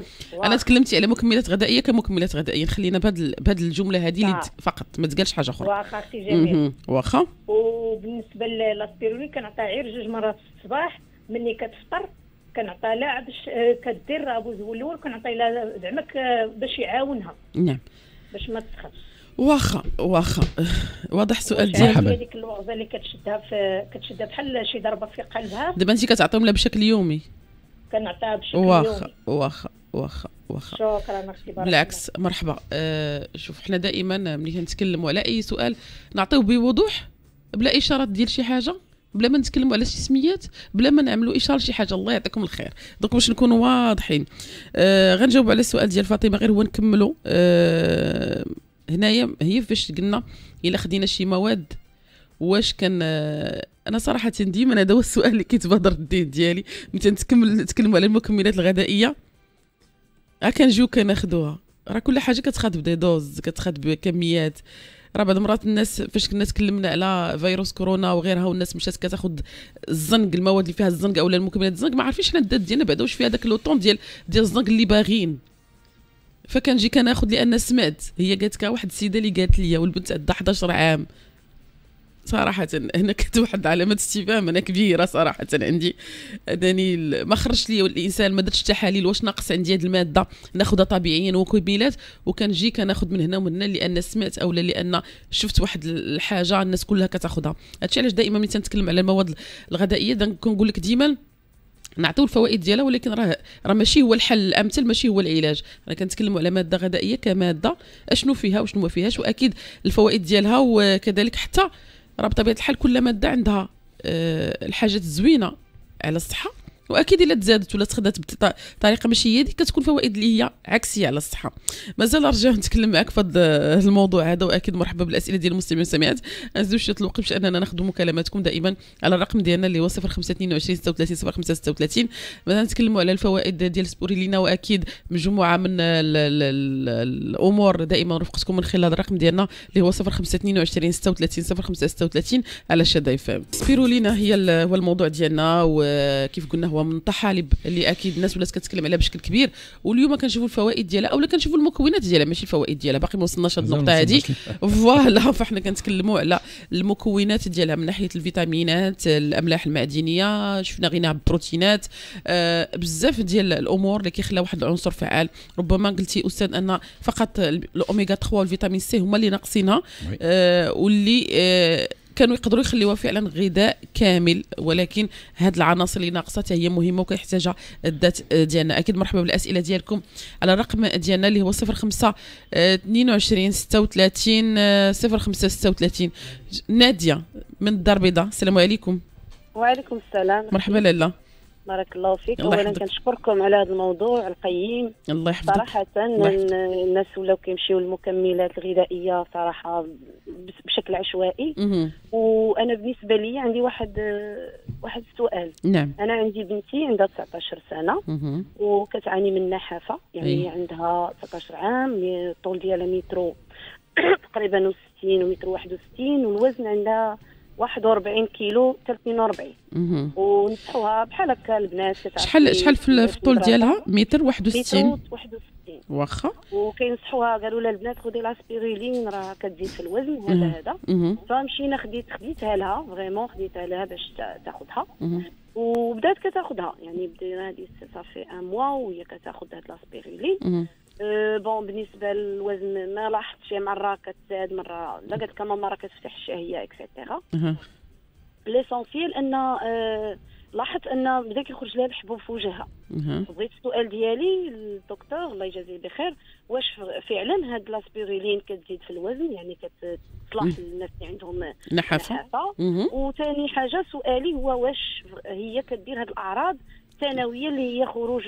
أنا تكلمتي على مكملات غذائية كمكملات غذائية. خلينا بهذه بهذه الجملة هذه اللي فقط ما تقالش حاجة أخرى. واخا أختي جميل. واخا. وبالنسبة للاسبيرولين كنعطيها غير جوج مرات في الصباح. مني كتفطر كنعطيها لها باش آه، كدير أبو زول الأول كنعطي لها زعما باش يعاونها. نعم. باش ما تسخنش واخا واخا. واضح السؤال ديالك هذيك الوغزه اللي كتشدها في كتشدها بحال شي ضربة في قلبها. دابا انت كتعطيهم لها بشكل يومي. كنعطيها بشكل يومي. واخا واخا واخا واخا. شكرا بالعكس مرحبا. آه شوف حنا دائما ملي كنتكلموا على أي سؤال نعطيو بوضوح بلا اشارات ديال شي حاجة. بلا ما نتكلموا على شي سميات بلا ما نعملوا إشارة لشي حاجة الله يعطيكم الخير. donc باش نكونوا واضحين. آه غنجاوب على السؤال ديال فاطمة غير هو نكملوا. آه هنايا هي فاش قلنا إلا خدينا شي مواد واش كان آه أنا صراحة ديما هذا هو السؤال اللي كيتبادر الذهن ديالي. ملي تنتكمل نتكلموا على المكملات الغذائية ها كنجيو كناخذوها راه كل حاجة كتخاد ب des doses كتخاد بكميات. راه بعض المرات الناس فاش كنا تكلمنا على فيروس كورونا وغيرها والناس مشات كتاخذ الزنق المواد اللي فيها الزنق اولا المكملات الزنق ما عارفينش حنا الدات ديالنا بعدا واش فيها داك لو طون ديال ديال الزنق اللي باغيين. فكنجي كناخذ لأن سمعت هي قالت واحد السيدة اللي قالت لي والبنت عندها 11 عام. صراحة هنا كانت واحد علامة استفهام أنا كبيرة صراحة عندي. أنني ما خرجش لي الإنسان ما درتش تحاليل واش ناقص عندي هذه المادة. ناخذها طبيعيا وكميلات وكنجي كناخذ من هنا ومن هنا لأن سمعت أو لأن شفت واحد الحاجة الناس كلها كتاخذها هادشي علاش دائما ملي تنتكلم على المواد الغذائية كنقول لك ديما نعطيو الفوائد ديالها ولكن راه راه ماشي هو الحل الأمثل ماشي هو العلاج. أنا كنتكلموا على مادة غذائية كمادة أشنو فيها وشنو ما فيهاش وأكيد الفوائد ديالها وكذلك حتى راه بطبيعة الحال كل ماده عندها آه، الحاجات الزوينة على الصحة واكيد الا تزادت ولا تخدات بطريقه ماشي هي كتكون فوائد اللي هي عكسيه على الصحه. مازال رجع نتكلم معك في هذا الموضوع هذا واكيد مرحبا بالاسئله ديال المستمعين والسامعات شوية الوقت باش اننا ناخذ مكالماتكم دائما على الرقم ديالنا اللي هو 0522 36 0536 مثلا نتكلموا على الفوائد ديال السبوريلينا واكيد مجموعة من الأمور دائما رفقتكم من خلال الرقم ديالنا اللي هو 0522 36 0536 على شدى FM سبيرولينا هي هو الموضوع ديالنا وكيف قلنا هو الطحالب اللي أكيد الناس ولات كتكلم عليها بشكل كبير. واليوم كنشوفوا الفوائد ديالها اولا كنشوفوا المكونات ديالها ماشي الفوائد ديالها باقي ما وصلناش النقطة هذه voilà فاحنا كنتكلموا على المكونات ديالها من ناحية الفيتامينات الأملاح المعدنية شفنا غناها بالبروتينات. آه بزاف ديال الأمور اللي كيخليها واحد العنصر فعال. ربما قلتي أستاذ أن فقط الأوميغا 3 والفيتامين C هما اللي ناقصينها. آه واللي آه كانوا يقدروا يخليوها فعلا غذاء كامل ولكن هاد العناصر اللي ناقصه هي مهمة وكيحتاجها الذات ديالنا. أكيد مرحبا بالأسئلة ديالكم. على الرقم ديالنا اللي هو 05 22 36 05 36 نادية من الدار البيضاء. السلام عليكم. وعليكم السلام. مرحبا لاله بارك الله فيك. الله اولا كنشكركم على هذا الموضوع القيم. الله يحفظك. صراحة الناس ولاو كيمشيو للمكملات الغذائية صراحة بشكل عشوائي. وأنا بالنسبة لي عندي واحد واحد السؤال. نعم. أنا عندي بنتي عندها 19 سنة وكتعاني من النحافه يعني أي. عندها 19 عام الطول ديالها مترو تقريبا 60 ومتر 61 والوزن عندها 41 كيلو حتى 42 ونصحوها بحال هكا البنات شحال شحال في الطول ديالها؟ متر 61 متر 61 واخا. وكينصحوها قالوا لها البنات خذي la spiruline راه كتزيد في الوزن هذا هذا. فمشينا خديت خديتها لها vraiment خديتها لها باش تاخذها وبدات كتاخذها يعني بدينا هذه صافي un mois وهي كتاخذ هاد la spiruline bon بالنسبة للوزن ما لاحظتش مرة كتزاد مرة لا قالت كما مره كتفتح الشهية et cetera l'essentiel ان أه لاحظت إن بدا كيخرج لها الحبوب في وجهها. بغيت السؤال ديالي للدكتور الله يجازيه بخير واش فعلا هاد la spiruline كتزيد في الوزن؟ يعني كتصلح للناس اللي عندهم نحافة. وثاني حاجة سؤالي هو واش هي كدير هاد الأعراض الثانوية اللي هي خروج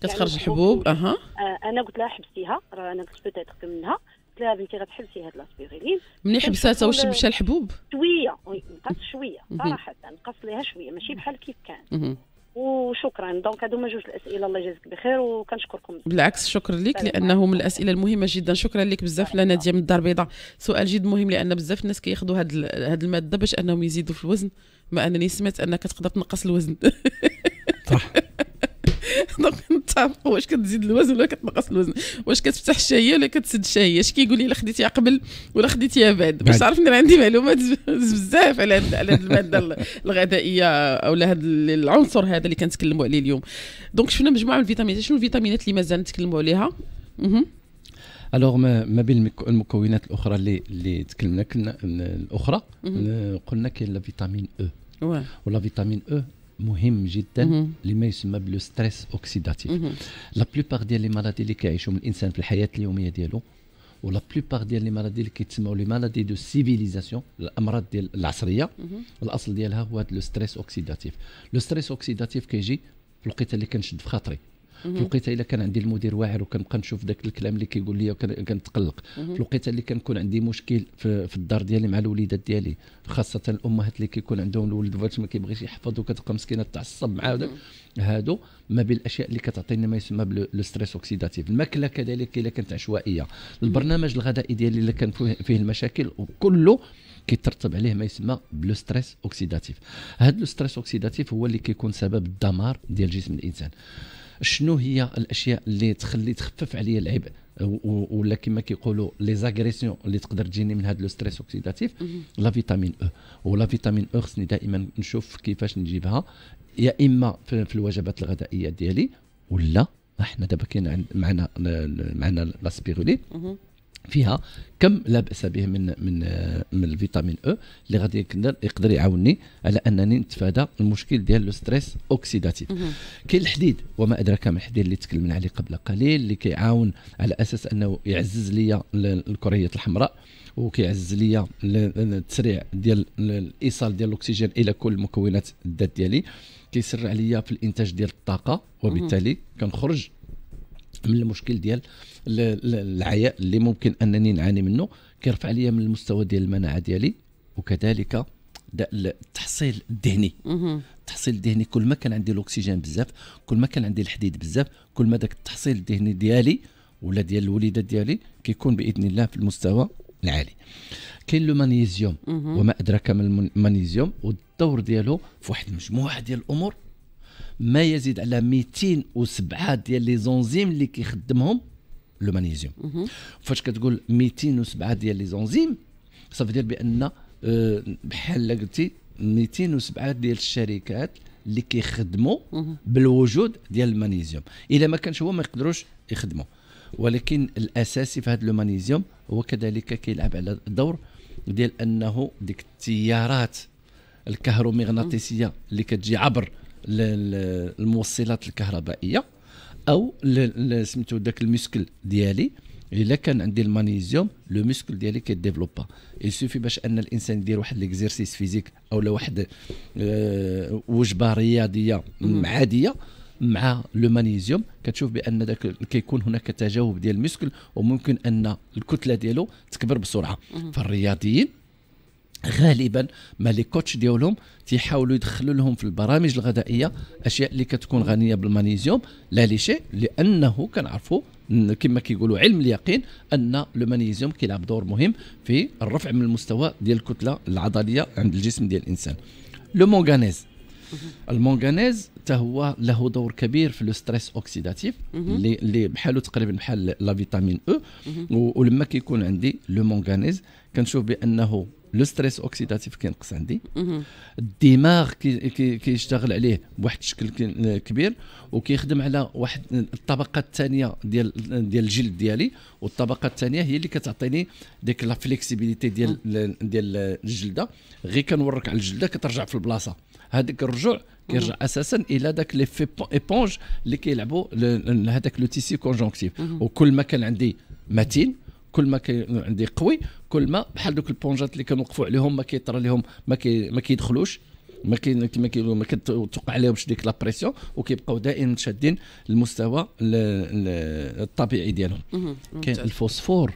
كتخرج يعني الحبوب؟ أها. آه أنا قلت لها حبسيها راه أنا قلت peut-être منها. قلت لها بنتي غتحبسي هاد la spiruline مني حبساتها واش مشى الحبوب؟ شوية نقص شوية صراحة نقص ليها شوية ماشي بحال كيف كان. وشكرا. donc هادو جوج الأسئلة. الله يجازيك بخير وكنشكركم. بالعكس شكرا لك لأنه من الأسئلة المهمة جدا. شكرا لك بزاف. لالة نادية من الدار البيضاء. سؤال جد مهم لأن بزاف الناس كياخذوا هاد هاد المادة باش أنهم يزيدوا في الوزن ما أنني سمعت أنك تقدر تنقص الوزن. صح donc نتفقوا واش كتزيد الوزن ولا كتنقص الوزن. واش كتفتح الشهيه ولا كتسد الشهيه اش كيقول لي لا خديتيها قبل ولا خديتيها بعد باش تعرفني راه عندي معلومات بزاف على على هذه المادة الغذائية أو هذا العنصر هذا اللي كنتكلموا عليه اليوم. donc شفنا مجموعة من الفيتامينات شنو الفيتامينات اللي مازال نتكلموا عليها؟ alors ما بين المكونات الأخرى اللي اللي تكلمنا كنا الأخرى قلنا كاين la vitamine E و la vitamine E مهم جدا لما يسمى ب le stress oxydatif la plupart ديال les maladies اللي كيعيشهم الإنسان في الحياة اليومية ديالو و la plupart ديال les maladies اللي كيتسموا les maladies de civilisation الأمراض ديال العصرية الأصل ديالها هو هذا le stress oxydatif le stress oxydatif كيجي في الوقيته اللي كنشد في خاطري. في الوقيته إلا كان عندي المدير واعر وكنبقى نشوف ذاك الكلام اللي كيقول لي وكنتقلق في الوقيته اللي كنكون عندي مشكل في, في الدار ديالي مع الوليدات ديالي خاصة الأمهات اللي كيكون عندهم الولد فاش ما كيبغيش يحفظ وكتبقى مسكينة تعصب معاه هادو ما بين الأشياء اللي كتعطينا ما يسمى بال stress oxydatif الماكلة كذلك إلا كانت عشوائية. البرنامج الغذائي ديالي اللي كان فيه المشاكل وكله كيترتب عليه ما يسمى ب le stress oxydatif هذا le stress oxydatif هو اللي كيكون سبب الدمار ديال جسم الإنسان. شنو هي الأشياء اللي تخلي تخفف عليا العبء؟ ولا كما كيقولوا les agressions اللي تقدر تجيني من هذا le stress oxydatif la vitamine E و la vitamine E خصني دائما نشوف كيفاش نجيبها يا إما في الوجبات الغذائية ديالي ولا إحنا دابا كاين معنا معنا la spiruline فيها كم لا بأس به من من من الفيتامين E اللي غادي يقدر يقدر يعاونني على أنني نتفادى المشكل ديال le stress oxydatif كاين الحديد وما أدراك ما الحديد اللي تكلمنا عليه قبل قليل اللي كيعاون على أساس أنه يعزز لي الكريات الحمراء وكيعزز لي التسريع ديال الإيصال ديال الأكسجين إلى كل مكونات الذات ديالي. كيسرع عليا في الإنتاج ديال الطاقة وبالتالي كنخرج من المشكل ديال العياء اللي ممكن أنني نعاني منه كيرفع لي من المستوى ديال المناعة ديالي وكذلك التحصيل الذهني التحصيل الذهني كل ما كان عندي الأكسجين بزاف كل ما كان عندي الحديد بزاف كل ما ذاك التحصيل الذهني ديالي ولا ديال الوليدات ديالي كيكون بإذن الله في المستوى العالي. كاين لو مانيزيوم. وما أدراك ما المانيزيوم والدور ديالو في واحد المجموعه ديال الأمور ما يزيد على 207 ديال les enzymes اللي كيخدمهم le magnésium فاش كتقول 207 ديال les enzymes صافي دير بان بحال قلتي 207 ديال الشركات اللي كيخدموا بالوجود ديال المغنيسيوم الا ما كانش هو ما يقدروش يخدموا ولكن الاساسي في هذا المغنيسيوم هو كذلك كيلعب على دور ديال انه ديك التيارات الكهرومغناطيسيه اللي كتجي عبر الموصلات الكهربائيه أو سميتو داك ال muscle ديالي إلا كان عندي المغنيسيوم le muscle ديالي كي développa. Il suffit باش أن الإنسان يدير واحد l'exercice physique أو لا واحد آه، وجبة رياضية عادية مع le magnésium كتشوف بأن ذاك كيكون هناك تجاوب ديال ال muscle وممكن أن الكتلة ديالو تكبر بسرعة. فالرياضيين غالبا ما les coachs ديالهم تيحاولوا يدخلوا لهم في البرامج الغذائية أشياء اللي كتكون غنية بالمغنيسيوم لا لشيء لأنه كنعرفوا كما كيقولوا علم اليقين أن le magnésium كيلعب دور مهم في الرفع من المستوى ديال الكتلة العضلية عند الجسم ديال الإنسان. le manganèse المونغانيز حتى هو له دور كبير في le stress oxydatif اللي اللي بحالو تقريبا بحال la vitamine أو ولما كيكون عندي le manganèse كنشوف بأنه le stress oxydatif كينقص عندي. الدماغ كيشتغل كي عليه بواحد الشكل كبير وكيخدم على واحد الطبقة الثانية ديال ديال الجلد ديالي والطبقة الثانية هي اللي كتعطيني ديك la flexibilité ديال ديال الجلدة. غير كنورك على الجلدة كترجع في البلاصة. هذاك الرجوع كيرجع أساسا إلى داك les في éponges اللي كيلعبوا هذاك le tissu conjonctif. وكل ما كان عندي متين كل ما كان عندي قوي كل ما بحال دوك ال éponge ات اللي كنوقفوا عليهم ما كيطرى لهم ما كي ما كيدخلوش ما كي ما كي ما كتوقع عليهمش ديك la pression وكيبقاو دائما شادين المستوى الطبيعي ديالهم. كاين الفوسفور.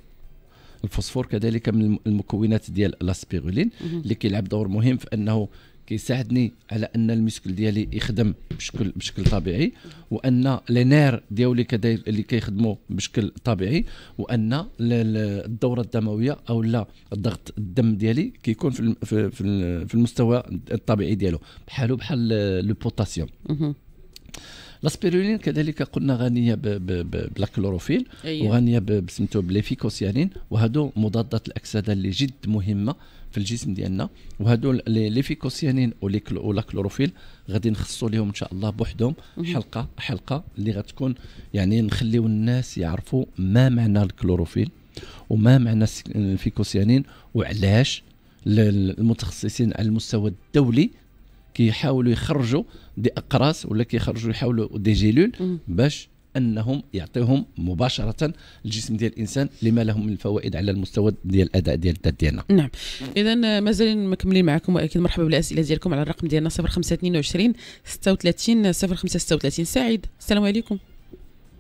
الفوسفور كذلك من المكونات ديال la spiruline اللي كيلعب دور مهم في أنه كيساعدني على أن ال muscle ديالي يخدم بشكل بشكل طبيعي وأن les nerfs ديالي اللي كيخدموا بشكل طبيعي وأن الدورة الدموية أو لا الضغط الدم ديالي كيكون في في المستوى الطبيعي ديالو بحالو بحال le potassium la spiruline كذلك قلنا غنية بالكلوروفيل أيوة. وغنية بسمتو ب les phycocyanines وهادو مضادات الأكسدة اللي جد مهمة في الجسم ديالنا. وهادو les phycocyanines و la chlorophylle غادي نخصصوا لهم إن شاء الله بوحدهم. حلقه حلقة اللي غتكون يعني نخليو الناس يعرفوا ما معنى الكلوروفيل وما معنى ال phycocyanine وعلاش المتخصصين على المستوى الدولي كيحاولوا يخرجوا des أقراص ولا كيخرجوا يحاولوا des gélules باش أنهم يعطيهم مباشرة الجسم ديال الإنسان لما لهم من الفوائد على المستوى ديال الأداء ديال الذات ديالنا. نعم. إذا مازالين مكملين معكم واكيد مرحبا بالأسئلة ديالكم على الرقم ديالنا 0522 36 0536 سعيد السلام عليكم.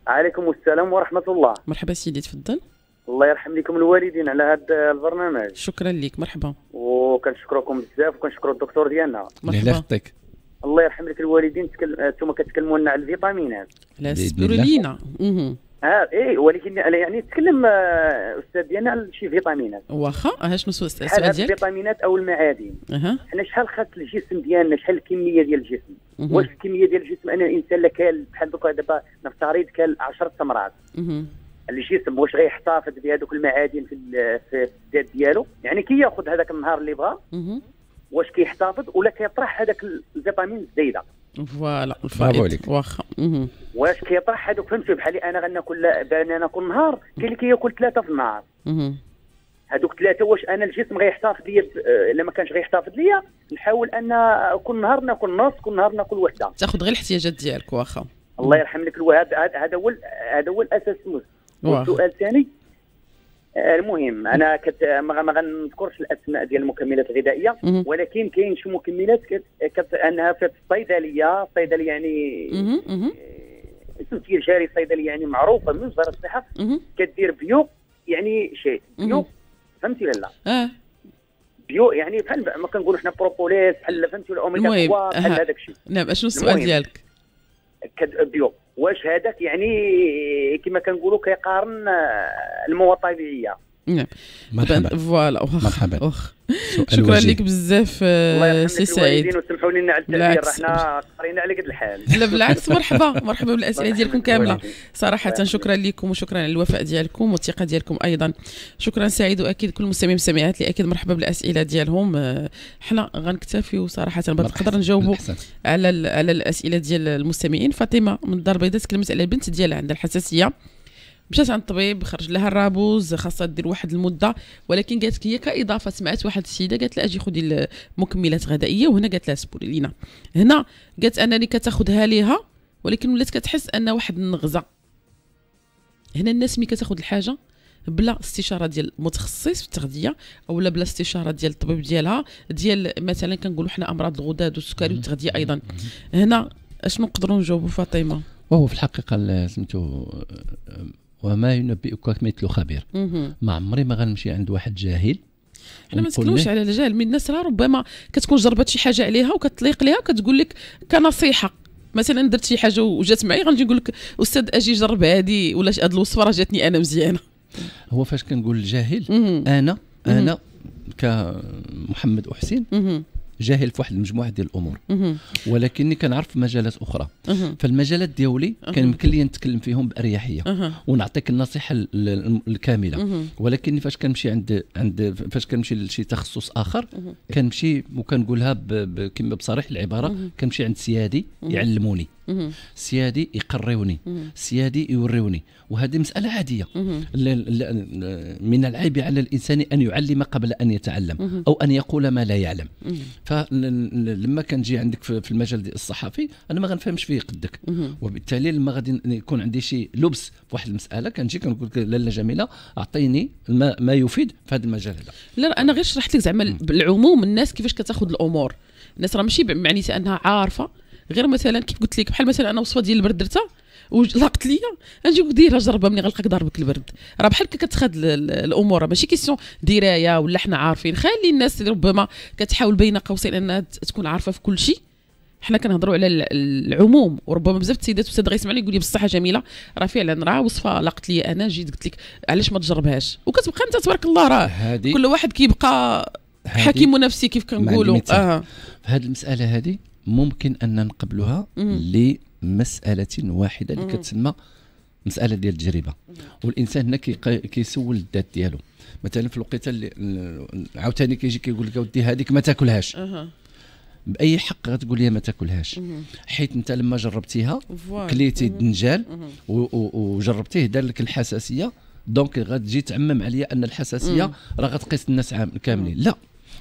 عليكم السلام ورحمة الله. مرحبا سيدي تفضل. الله يرحم لكم الوالدين على هذا البرنامج. شكرا لك مرحبا. وكنشكركم بزاف وكنشكروا الدكتور ديالنا. مرحبا. الله يرحم لك الوالدين أنتم كتكلموا لنا على الفيتامينات لا سبرولينا آه إيه ولكن يعني تكلم آه، أستاذ ديالنا على شي فيتامينات واخا آه شنو السؤال ديالك؟ الفيتامينات أو المعادن؟ أها. حنا شحال خاص الجسم ديالنا شحال الكمية ديال الجسم؟ واش الكمية ديال الجسم؟ أنا الانسان اللي كال بحال دوكا دابا نفترض كال 10 تمرات. الجسم واش غيحتفظ بهذوك المعادن في في الذات ديالو؟ يعني كي ياخذ هذاك النهار اللي بغا واش كيحتفظ ولا كيطرح هذاك الفيتامين الزايده. voilà الفائد واخا. واش كيطرح هذوك فهمتي بحال أنا غناكل بنانه كل نهار كاين اللي كياكل ثلاثة في النهار. هذوك ثلاثة واش أنا الجسم غيحتفظ ليا الا ما كانش غيحتفظ ليا نحاول ان كل نهار ناكل نص كل نهار ناكل وحدة. تاخذ غير الاحتياجات ديالك واخا. الله يرحم لك هذا هو هذا هو الأساس. والسؤال الثاني المهم أنا كت... ما غنذكرش الأسماء ديال المكملات الغذائية ولكن كاين شي مكملات كت... كت... أنها في الصيدلية الصيدلية يعني اسم ديال جاري صيدليه يعني معروفه من وزارة الصحة كدير bio يعني شيء. bio فهمتي ولا لا؟ آه. bio يعني بحال ما كنقولوا حنا بروبوليس بحال فهمتي الأوميغا 3 بحال هذاك الشيء. نعم أشنو السؤال ديالك؟ bio واش هذاك يعني كما كنقولوا كيقارن المواد الطبيعيه نعم مرحبا voilà مرحبا شكرا لك بزاف سي سعيد وسمحوا لنا على التعبير حنا قرينا على قد الحال لا بالعكس مرحبا مرحبا بالاسئله ديالكم كاملة. صراحة شكرا لكم وشكرا على الوفاء ديالكم والثقة ديالكم أيضا. شكرا سعيد وأكيد كل المستمعين والمستمعات اللي أكيد مرحبا بالأسئلة ديالهم. آه، حنا غنكتفيو صراحة نقدر نجاوبوا على على الأسئلة ديال المستمعين. فاطمة من الدار البيضاء تكلمت على البنت ديالها عندها الحساسية. مشات عند الطبيب خرج لها الرابوز خاصها دير واحد المدة ولكن قالت هي كإضافة سمعت واحد السيدة قالت لها أجي خذي المكملات الغذائيه وهنا قالت لها سبولينا هنا قالت أنني كتاخذها ليها ولكن ولات كتحس أن واحد النغزه هنا الناس ملي كتاخذ الحاجة بلا استشارة ديال متخصص في التغذية أو بلا استشارة ديال الطبيب ديالها ديال مثلا كنقولوا حنا أمراض الغدد والسكري والتغذية أيضا. هنا اشنو نقدروا نجاوبوا فاطمة؟ وهو في الحقيقة سميتو وما ينبئك مثل خبير. ما عمري ما غنمشي عند واحد جاهل. حنا ما نتكلموش على الجهل. من الناس راه ربما كتكون جربت شي حاجة عليها وكتطليق ليها وكتقول لك كنصيحة. مثلا درت شي حاجة وجات معي غنجي نقول لك أستاذ أجي جرب هذه ولا هذه الوصفة راه جاتني أنا مزيانة. هو فاش كنقول الجاهل؟ أنا أنا كمحمد أحسين. جاهل في واحد المجموعة ديال الأمور. ولكني كنعرف مجالات أخرى. فالمجالات ديالي كان يمكن لي نتكلم فيهم بأريحية. ونعطيك النصيحة الكاملة. ولكن فاش كنمشي عند عند فاش كنمشي لشي تخصص آخر كنمشي وكنقولها كما بصريح العبارة كنمشي عند سيادي يعلموني. سيادي يقريوني سيادي يوريوني. وهذه مسألة عادية. من العيب على الإنسان أن يعلم قبل أن يتعلم أو أن يقول ما لا يعلم. فلما كنجي عندك في المجال الصحفي أنا ما غنفهمش فيه قدك وبالتالي لما غادي يكون عندي شي لبس في واحد المسألة كنجي كنقول لك لاله جميلة أعطيني ما, ما يفيد في هذا المجال هذا. لا أنا غير شرحت لك زعما بالعموم الناس كيفاش كتاخذ الأمور. الناس راه ماشي معنيتها أنها عارفة غير مثلا كيف قلت لك بحال مثلا أنا وصفة ديال البرد درتها ولاقت ليا نجي ديرها جربها ملي غلقك ضربك البرد. راه بحال كتخاد الأمور ماشي كيسيون دراية ولا حنا عارفين. خلي الناس ربما كتحاول بين قوسين أنها تكون عارفة في كل شيء. حنا كنهضروا على العموم وربما بزاف السيدات والسيد غيسمعني يقول لي بصحة جميلة. راه فعلا راه وصفة لاقت لي أنا جيت قلت لك علاش ما تجربهاش؟ وكتبقى أنت تبارك الله راه كل واحد كيبقى حكيم نفسي كيف كنقولوا. آه. في هذه المسألة هذه ممكن أن نقبلها ل مساله واحدة اللي كتسمى مسألة ديال التجربة. والإنسان هنا كيسول الذات ديالو. مثلا في الوقيتة اللي عاوتاني كيجي كيقول لك اودي هذيك ما تاكلهاش. بأي حق غتقول لي ما تاكلهاش؟ حيت انت لما جربتيها كليتي الدنجال وجربتيه دار لك الحساسية. donc غتجي تعمم عليا أن الحساسية راه غتقيس الناس كاملين. لا.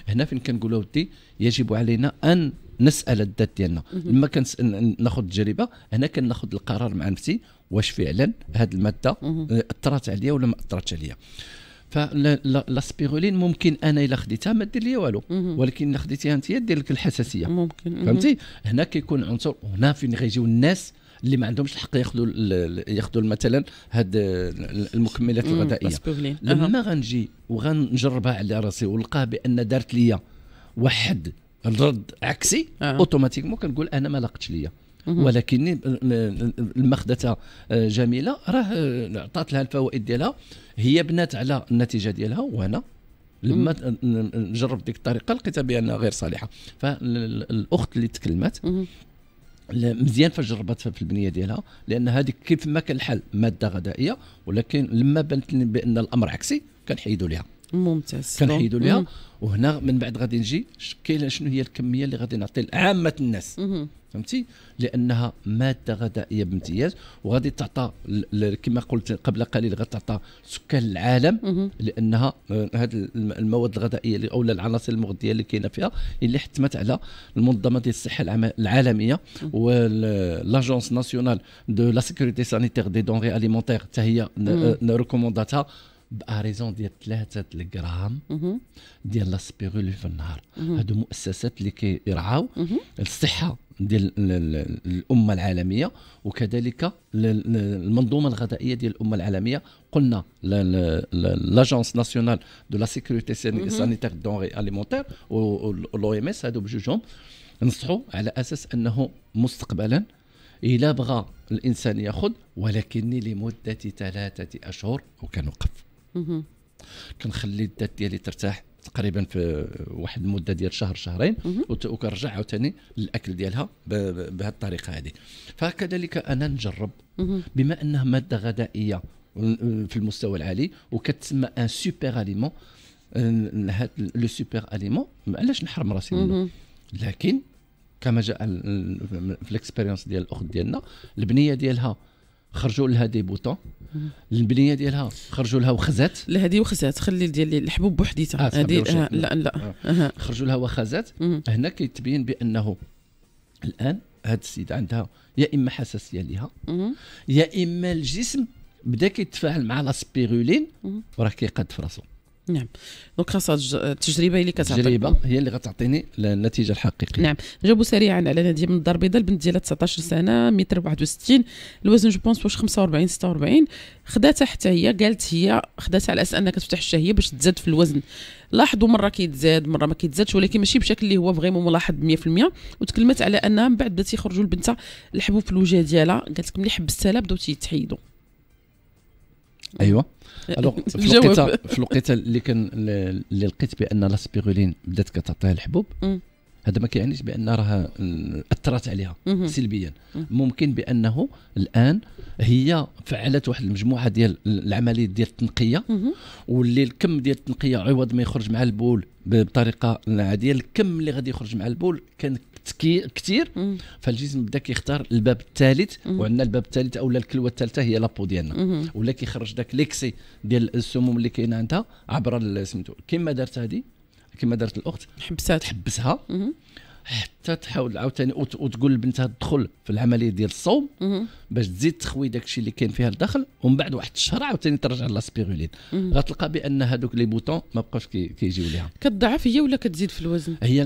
هنا فين كنقولوا ودي يجب علينا أن نسأل الذات ديالنا. لما ناخذ التجربه هنا كناخذ القرار مع نفسي واش فعلا هذه المادة أثرت عليا ولا ما أثرتش عليا. ف la spiruline ممكن أنا إلا خديتها ما دير لي والو. ولكن إلا خديتيها أنت دير لك الحساسية. ممكن. فهمتي؟ هنا كيكون عنصر هنا فين غيجيو الناس اللي ما عندهمش الحق ياخذوا ياخذوا مثلا هاد المكملات الغذائية. لما غنجي وغنجربها على راسي ونلقاه بأن دارت لي واحد الرد عكسي أه. automatiquement كنقول أنا ما لاقتش ليا. ولكن المخدة جميلة راه عطات لها الفوائد ديالها. هي بنات على النتيجة ديالها وأنا لما نجرب ديك الطريقة لقيتها بأنها غير صالحة. فالأخت اللي تكلمت مزيان فاش جربتها في البنية ديالها لأن هذيك كيف ما كان الحل مادة غذائية ولكن لما بانت لي بأن الأمر عكسي كنحيدوا ليها. ممتاز. كنحيدوا ليها. وهنا من بعد غادي نجي كاينة شنو هي الكمية اللي غادي نعطي لعامة الناس. فهمتي؟ لأنها مادة غذائية بامتياز وغادي تعطى كما قلت قبل قليل غتعطى سكان العالم لأنها هذه آه، المواد الغذائية أو العناصر المغذية اللي كاينة فيها اللي حتمت على المنظمة ديال الصحة العالمية و l'Agence nationale de la sécurité sanitaire des denrées alimentaires حتى هي recommanda تها ب à raison ديال 3 الجرام ديال la spiruline في النهار. هادو مؤسسات اللي كيرعاو الصحة ديال الأمة العالمية وكذلك المنظومة الغذائية ديال الأمة العالمية. قلنا l'Agence nationale de la sécurité sanitaire denrées alimentaires و l'OMS هادو بجوجهم نصحوا على أساس أنه مستقبلا إلا بغى الإنسان يأخذ ولكن لمدة ثلاثة أشهر وكنوقف. كنخلي الذات ديالي ترتاح تقريبا في واحد المدة ديال شهر شهرين وكنرجع عاوتاني للأكل ديالها بهذه الطريقة هذه فكذلك أنا نجرب بما أنها مادة غذائية في المستوى العالي وكتسمى ان سوبر اليمون هذا لو سوبر اليمون علاش نحرم راسي منه؟ لكن كما جاء في l'expérience ديال الأخت ديالنا البنية ديالها خرجوا لها des boutons البنية ديالها خرجوا لها وخزات. لا هذه وخزات خلي ديال الحبوب بوحديتها. آه هذه آه لا لا. آه. خرجوا لها وخزات. هنا كيتبين بأنه الآن هاد السيد عندها يا إما حساسيه لها يا إما الجسم بدا كيتفاعل مع la spiruline وراه كيقاد في راسو. نعم. donc خاصها التجربه اللي كتعطي. التجربه هي اللي غتعطيني النتيجة الحقيقية. نعم. جاوبوا سريعا على ناديه من الدار البيضاء البنت ديالها 19 سنة متر 61 الوزن je pense واش 45 46 خداتها حتى هي قالت هي خداتها على أساس أنها كتفتح الشهية باش تزاد في الوزن. لاحظوا مرة كيتزاد مرة ما كيتزادش ولكن ماشي بشكل اللي هو vraiment ملاحظ 100% وتكلمت على أنها من بعد بدات يخرجوا البنت الحبوب في الوجه ديالها. قالت لك ملي حبستها لها بداو تيتحيدوا. أيوه. alors في الوقيته في الوقيته اللي كان اللي لقيت بأن la spiruline بدات كتعطيها الحبوب هذا ما كيعنيش بأن راه أثرت عليها سلبيا. ممكن بأنه الآن هي فعلت واحد المجموعة ديال العملية ديال التنقية واللي الكم ديال التنقية عوض ما يخرج مع البول بطريقة عادية الكم اللي غادي يخرج مع البول كان كثير فالجسم بدا كيختار الباب الثالث وعندنا الباب الثالث أو الكلوة الثالثه هي la peau ديالنا. ولا كيخرج داك l'excès ديال السموم اللي كاينة عندها عبر سميتو كما دارت هذه كما دارت الأخت حبسات. تحبسها. حتى تحاول عاوتاني وتقول لبنتها تدخل في العملية ديال الصوم باش تزيد تخوي داك الشيء اللي كاين فيها الداخل ومن بعد واحد الشهر عاوتاني ترجع la spiruline غتلقى بأن هذوك les boutons ما بقاوش كيجيو ليها. كتضعف هي ولا كتزيد في الوزن؟ هي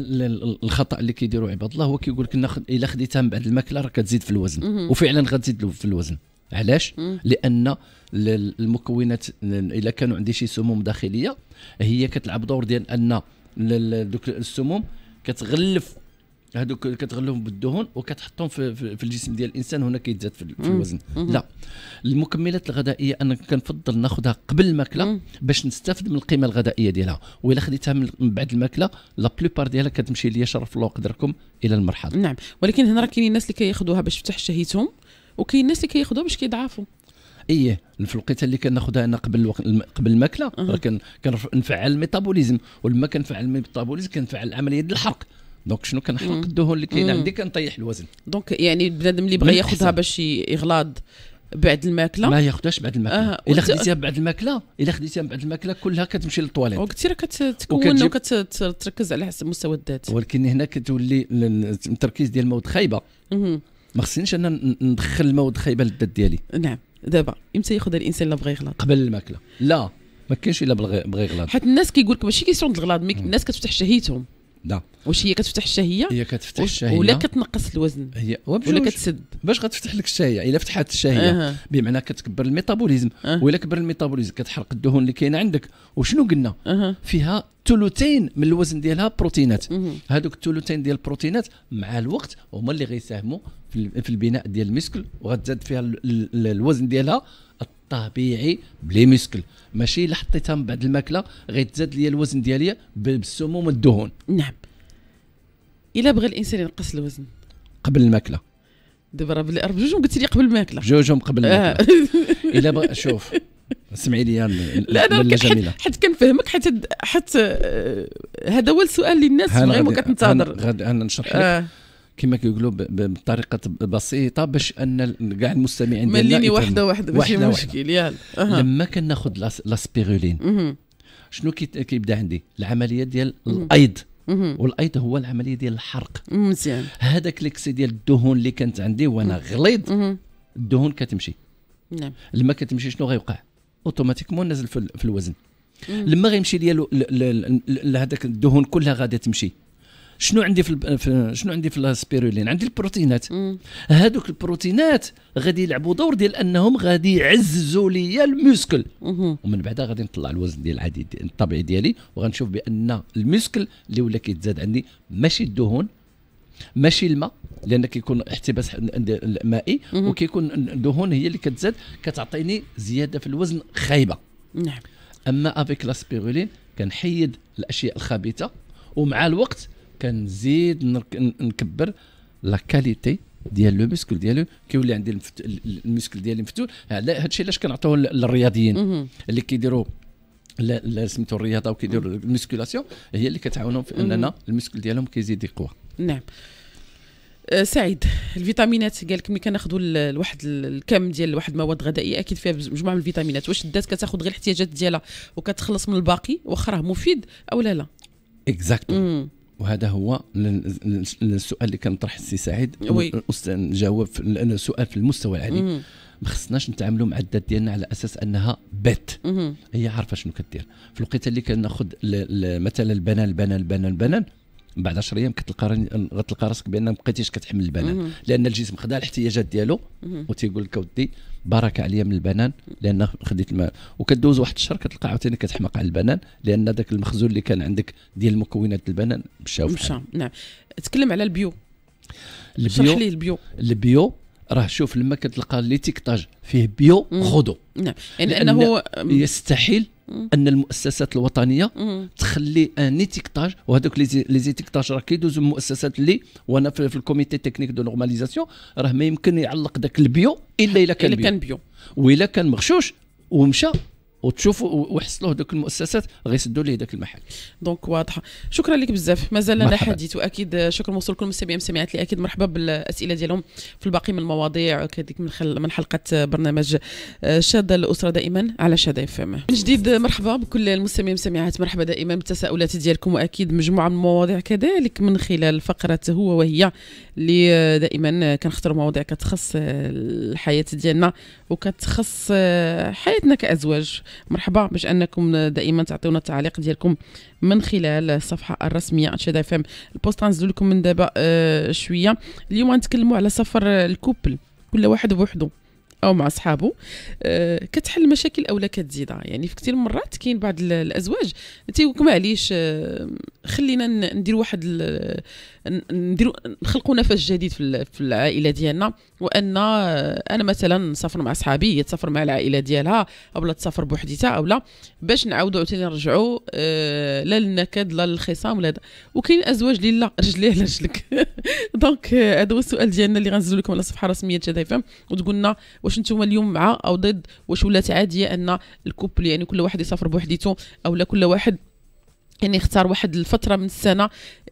الخطأ اللي كيديروا عباد الله هو كيقول لك ناخذ إلا خديتها من بعد الماكلة راه كتزيد في الوزن. وفعلا غتزيد في الوزن. علاش؟ لأن المكونات إلا كانوا عندي شي سموم داخلية هي كتلعب دور ديال أن دوك السموم كتغلف هذوك كتغلوهم بالدهون وكتحطهم في, في الجسم ديال الإنسان هنا كيتزاد في, في الوزن. لا. المكملات الغذائية أنا كنفضل ناخذها قبل الماكلة باش نستافد من القيمة الغذائية ديالها. وإلا خديتها من بعد الماكلة لا بلوبار ديالها كتمشي ليا شرف الله وقدركم إلى المرحلة. نعم. ولكن هنا راه كاينين الناس اللي كياخذوها باش تفتح شهيتهم وكاين الناس اللي كياخذوها باش كيضعفوا. إيه. في الوقيته اللي كناخذها أنا قبل الوقت قبل الماكلة راه كنفعل ال métabolisme. ولما كنفعل ال métabolisme كنفعل عملية الحرق. donc شنو كنحرق الدهون اللي كاين عندي كنطيح الوزن. donc يعني بنادم اللي بغى ياخذها باش يغلاض بعد الماكلة؟ ما ياخذهاش بعد الماكلة. آه إلا خديتيها بعد الماكلة إلا خديتيها بعد الماكلة كلها كتمشي للطواليت. وقلتي راه كتكون وكتركز على حسب مستوى الذات. ولكن هنا كتولي التركيز ديال المواد خايبة. ما خصنيش أنا ندخل المواد خايبة للذات ديالي. نعم. دابا إمتى ياخذ الإنسان إلا بغى يغلاض قبل الماكلة. لا ما كاينش إلا بغى يغلاض حيت الناس كيقول لك ماشي question الغلاض الناس كتفتح شهيتهم. لا. واش هي كتفتح الشهية؟ هي كتفتح الشهية. ولا كتنقص الوزن؟ هي ولا كتسد؟ باش غتفتح لك الشهية إلا فتحت الشهية. أه. بمعنى كتكبر ال métabolisme. أه. ولا كبر الميتابوليزم كتحرق الدهون اللي كاينة عندك. وشنو قلنا؟ أه. فيها ثلثين من الوزن ديالها بروتينات. هذوك الثلثين ديال البروتينات مع الوقت هما اللي غيساهموا في البناء ديال المسكل وغتزاد فيها الوزن ديالها الطبيعي بلي مسكل ماشي إلا حطيتها من بعد الماكلة غيتزاد لي الوزن ديالي بالسموم والدهون. نعم. إلا بغى الإنسان ينقص الوزن. قبل الماكلة. دابا راه بجوجهم قلت لي قبل الماكلة. بجوجهم قبل الماكلة. آه. إلا بغى شوف اسمعي لي لا أنا جميلة. حيت كنفهمك حيت حيت آه، هذا هو السؤال اللي الناس vraiment كتنتظر. غادي أنا نشرح لك. آه. كما كيقولوا بطريقة بسيطة باش أن كاع المستمعين ديالنا مليني واحدة واحدة ماشي مشكل يلا. أه. لما كناخذ la spiruline شنو كيبدا عندي؟ العملية ديال الأيض. والايض هو العملية ديال الحرق. مزيان. هذاك l'excès ديال الدهون اللي كانت عندي وأنا غليظ الدهون كتمشي. نعم. لما كتمشي شنو غيوقع؟ أوتوماتيكمون نازل في الوزن. لما غيمشي ليا هذاك الدهون كلها غادي تمشي. شنو عندي في, شنو عندي في السبيرولين عندي البروتينات. هذوك البروتينات غادي يلعبوا دور ديال انهم غادي يعززوا لي الموسكل ومن بعدها غادي نطلع الوزن ديال العادي دي الطبيعي ديالي وغنشوف بأن الموسكل اللي ولا كيتزاد عندي ماشي الدهون ماشي الماء لأن كيكون احتباس مائي وكيكون الدهون هي اللي كتزاد كتعطيني زيادة في الوزن خايبة. نعم. أما avec la spiruline كنحيد الأشياء الخبيثة ومع الوقت كنزيد نكبر la qualité ديال le muscle ديالو كيولي عندي ال muscle ديالي مفتول هذا الشيء علاش كنعطوه للرياضيين. اللي كيديروا لا سميتو الرياضة وكيديروا ال musculation هي اللي كتعاونهم في أننا ال muscle ديالهم كيزيد يقوى. نعم. أه، سعيد الفيتامينات قال لك ملي كناخذوا واحد الكم ديال واحد المواد غذائية أكيد فيها مجموعة من الفيتامينات. واش الذات كتاخذ غير الاحتياجات ديالها وكتخلص من الباقي واخا راه مفيد أو لا لا؟ اكزاكتو وهذا هو السؤال اللي كان طرح السي سعيد. نجاوب لأنه سؤال في المستوى العالي. ما خصناش نتعاملوا مع الذات ديالنا على أساس أنها بيت هي عارفة شنو كدير. في الوقت اللي كناخذ مثلا البنان البنان البنان البنان بعد 10 أيام كتلقى غتلقى راسك بان ما بقيتيش كتحمل البنان. لأن الجسم خدا الاحتياجات ديالو وتيقول لك أودي بركة عليا من البنان لأن خديت الماء. وكدوز واحد الشهر كتلقى عاوتاني كتحمق على البنان لأن ذاك المخزون اللي كان عندك ديال مكونات البنان مشاو مشى. نعم. تكلم على ال bio. ال bio؟ لي ال bio. ال bio؟ راه شوف لما كتلقى l'étiquetage فيه bio خذو. نعم. يعني أنه يستحيل أن المؤسسات الوطنية تخلي un étiquetage وهذوك les étiquetages راه كيدوزوا المؤسسات اللي وأنا في, ال comité technique de normalisation راه ما يمكن يعلق ذاك ال bio إلا إلا كان bio, كان bio. وإلا كان مغشوش ومشى وتشوفوا وحصلوا هذوك المؤسسات غيسدوا ليه ذاك المحل. donc واضحه شكرا لك بزاف. مازال لنا حديث وأكيد شكرا موصول كل المستمعين والمستمعات اللي أكيد مرحبا بالأسئلة ديالهم في الباقي من المواضيع. كذلك من, خل... من حلقة برنامج شادة الأسرة دائما على شادة إف إم. من جديد مرحبا بكل المستمعين والمستمعات. مرحبا دائما بالتساؤلات ديالكم. وأكيد مجموعة من المواضيع كذلك من خلال فقرة هو وهي اللي دائما كنختاروا مواضيع كتخص الحياة ديالنا وكتخص حياتنا كأزواج. مرحبا باش انكم دائما تعطيونا التعليق ديالكم من خلال الصفحة الرسمية شدا فهم البوست غنزلوا لكم من دابا آه، شوية. اليوم غنتكلموا على سفر الكوبل كل واحد بوحده أو مع اصحابه آه كتحل مشاكل اولا كتزيدها. يعني في كثير من المرات كاين بعض الأزواج تيقولك معليش آه خلينا ندير واحد نديروا نخلقوا نفس جديد في العائلة ديالنا. وأن آه، أنا مثلا نسافر مع صحابي هي تسافر مع العائلة ديالها أو لا تسافر بوحديتها أو لا باش نعاودوا عاوتاني نرجعوا آه لا للنكد لا للخصام ولا وكاين أزواج اللي لا رجليه على رجلك. donc آه، هذا هو السؤال ديالنا اللي غنزلوا لكم على الصفحه الرسميه تشاد فم وتقول لنا واش نتوما اليوم مع أو ضد واش ولات عادية أن ال couple يعني كل واحد يسافر بوحديته أو لا كل واحد يعني اختار واحد الفترة من السنة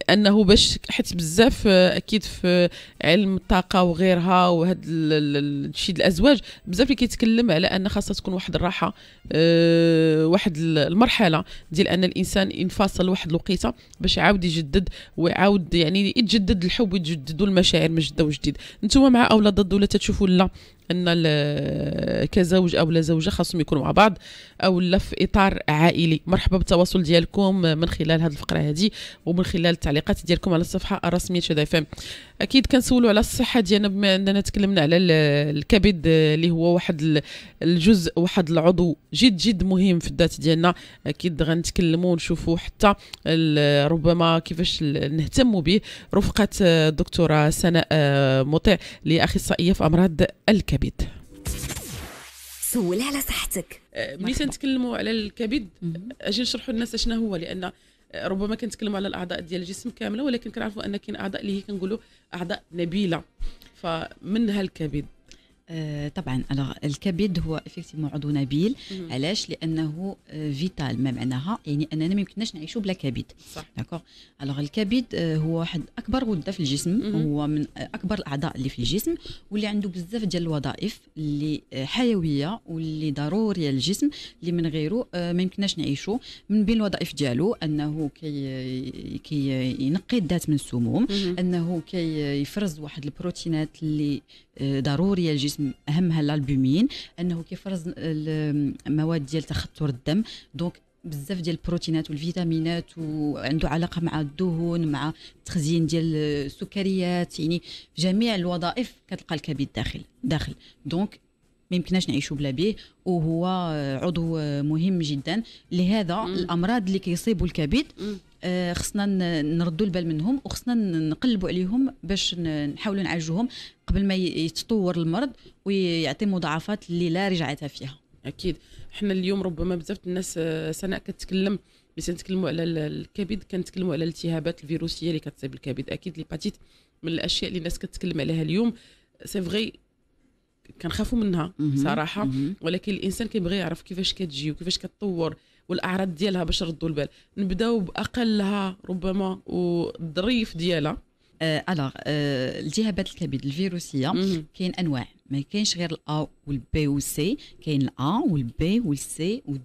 أنه باش حيت بزاف آه، أكيد في علم الطاقة وغيرها وهذا الشيء الأزواج بزاف اللي كيتكلم على أن خاصها تكون واحد الراحة أه واحد المرحلة ديال أن الإنسان ينفصل واحد الوقيتة باش يعاود يجدد ويعاود يعني يتجدد الحب ويتجددوا المشاعر من جديد وجديد. أنتم مع أو لا ضد ولا تشوفوا لا؟ أن كزوج أو لا زوجة خاصهم يكونوا مع بعض أو لا في إطار عائلي. مرحبا بالتواصل ديالكم من خلال هذه الفقرة هذه ومن خلال التعليقات ديالكم على الصفحة الرسمية شدا فهم أكيد كنسولوا على الصحة ديالنا بما أننا تكلمنا على الكبد اللي هو واحد الجزء واحد العضو جد جد مهم في الذات ديالنا. أكيد غنتكلموا ونشوفوا حتى ربما كيفاش نهتموا به. رفقة الدكتورة سناء مطيع لأخصائية في أمراض الكبد. سول على صحتك. ملي تنتكلموا على الكبد أجي نشرحوا للناس شنو هو لأن ربما كنتكلموا على الأعضاء ديال الجسم كاملة ولكن كنعرفوا أن كاين أعضاء اللي هي كنقولوا أعضاء نبيلة. فمنها الكبد. آه طبعا الكبد هو effectivement عضو نبيل. علاش؟ لأنه vital آه، ما معناها؟ يعني أننا ما يمكنناش نعيشوا بلا كبد. صح. d'accord alors الكبد آه هو واحد أكبر غدة في الجسم. هو من أكبر الاعضاء اللي في الجسم. واللي عنده بزاف ديال الوظائف اللي آه، حيوية واللي ضرورية للجسم اللي من غيره آه ما يمكنناش نعيشوا من بين الوظائف ديالو أنه كي كي ينقي الذات من السموم. أنه كي يفرز واحد البروتينات اللي آه، ضرورية للجسم. أهمها ال albumine أنه كيفرز المواد ديال تخثر الدم. donc بزاف ديال البروتينات والفيتامينات وعنده علاقة مع الدهون مع التخزين ديال السكريات يعني في جميع الوظائف كتلقى الكبد داخل داخل. donc ما يمكنناش نعيشوا بلا به وهو عضو مهم جدا. لهذا مم. الأمراض اللي كيصيبوا الكبد خصنا نردوا البال منهم وخصنا نقلبوا عليهم باش نحاولوا نعالجوهم قبل ما يتطور المرض ويعطي مضاعفات اللي لا رجعة فيها. أكيد. إحنا اليوم ربما بزاف الناس آه، سناء كتكلم باش نتكلموا على الكبد كنتكلموا على الالتهابات الفيروسية اللي كتصيب الكبد أكيد l'hépatite من الأشياء اللي الناس كتكلم عليها اليوم c'est vrai كنخافوا منها صراحة. ولكن الإنسان كيبغي يعرف كيفاش كتجي وكيفاش كتطور والأعراض ديالها باش نردوا البال. نبداو بأقلها ربما والظريف ديالها. آه alors آه التهابات الكبد الفيروسية كاين أنواع ما كاينش غير الا والبي والسي كاين الا والبي والسي والدي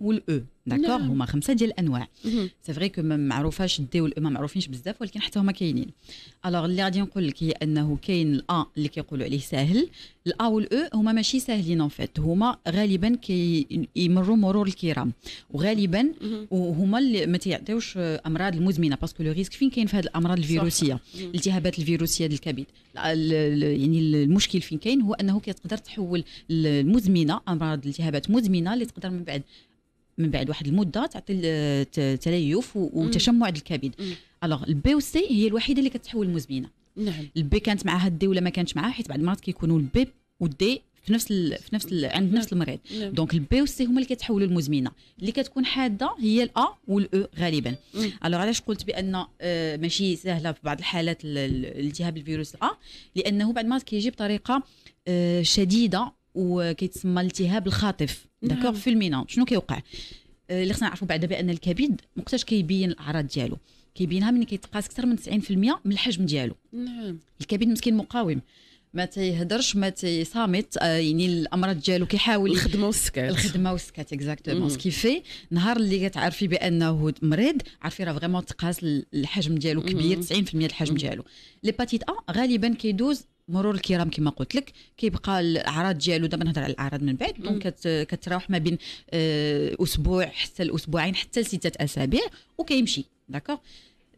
والاو داكوغ. هما خمسه ديال الانواع c'est vrai que ما معروفاش ال D وال E ما معروفينش بزاف ولكن حتى هما كاينين alors اللي غادي نقول لك هي انه كاين ال A اللي كيقولوا عليه ساهل ال A وال E هما ماشي ساهلين en fait هما غالبا كيمروا مرور الكرام وغالبا وهما اللي ما تيعطيوش امراض المزمنه parce que le risque فين كاين في هذه الامراض الفيروسيه الالتهابات الفيروسيه ديال الكبد يعني المشكل فين كاين هو انه كتقدر تحول المزمنه امراض الالتهابات مزمنه اللي تقدر من بعد من بعد واحد المدة تعطي تليف وتشمع الكبد الوغ البي سي هي الوحيدة اللي كتحول مزمنة. نعم. ال B كانت معها ال D ولا ما كانتش معها حيت بعض المرات كيكونوا ال B وال D في نفس ال في نفس ال عند نفس نعم. المريض. نعم. donc ال B وال C هما اللي كيتحولوا المزمنه اللي كتكون حادة هي ال A وال E غالبا. alors علاش قلت بأن آه ماشي سهلة في بعض الحالات الالتهاب الفيروس A لأنه بعد ما كيجي بطريقة آه شديدة وكيتسمى الالتهاب الخاطف. d'accord. fulminant شنو كيوقع؟ آه، اللي خصنا نعرفوا بعدا بأن الكبد وقتاش كيبين الأعراض ديالو. كيبينها ملي كيتقاس أكثر من 90% من الحجم ديالو. نعم. الكبد مسكين مقاوم. ما تيهدرش ما تيصامت. آه يعني الأمراض ديالو كيحاول الخدمة والسكات الخدمة والسكات exactement ce qui fait نهار اللي كتعرفي بأنه مريض عرفي راه vraiment تقاس الحجم ديالو كبير 90% الحجم ديالو. l'hépatite A غالبا كيدوز مرور الكرام كما قلت لك كيبقى الأعراض ديالو دابا نهضر على الأعراض من بعد. donc كتراوح ما بين آه، أسبوع حتى الاسبوعين حتى لستة أسابيع وكيمشي. d'accord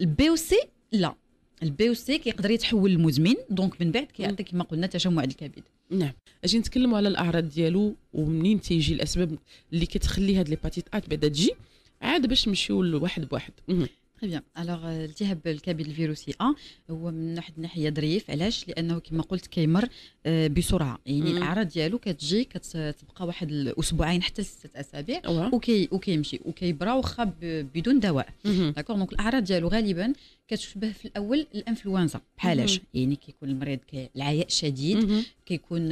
ال B أو C لا. ال B أو C كيقدر يتحول لمزمن donc من بعد كيعطي كما قلنا تشمع الكبد. نعم. أجي نتكلموا على الأعراض ديالو ومنين تيجي الأسباب اللي كتخلي هاد les hépatites بعدا تجي. عاد باش نمشيو لواحد بواحد. très bien alors التهاب الكبد الفيروسي A هو من واحد الناحيه ظريف علاش لأنه كما قلت كيمر آه، بسرعة. يعني الأعراض ديالو كتجي كتبقى واحد الأسبوعين حتى لسته أسابيع وكي وكيمشي. وكيبرا واخا بدون دواء. d'accord donc الأعراض ديالو غالبا كتشبه في الأول الإنفلونزا. بحالاش؟ يعني كيكون المريض العياء شديد كيكون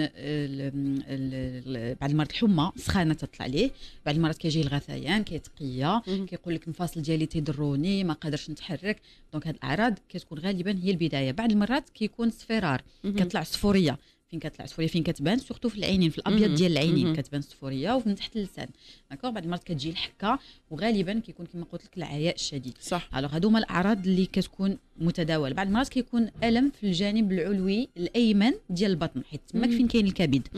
بعد المرض الحمى سخانة تطلع ليه. بعد المرض كيجي الغثيان كيتقيا كيقول لك المفاصل ديالي تيضروني ما قادرش نتحرك. donc هاد الأعراض كتكون غالبا هي البداية. بعد المرات كيكون صفرار كتطلع صفورية. فين كتطلع الصفوريه فين كتبان؟ surtout في العينين في الأبيض ديال العينين كتبان الصفوريه ومن تحت اللسان d'accord بعد المرات كتجي الحكة وغالبا كيكون كما قلت لك العياء الشديد. صح. alors هادو هما الأعراض اللي كتكون متداوله بعد المرات كيكون ألم في الجانب العلوي الأيمن ديال البطن حيت تماك فين كاين الكبد.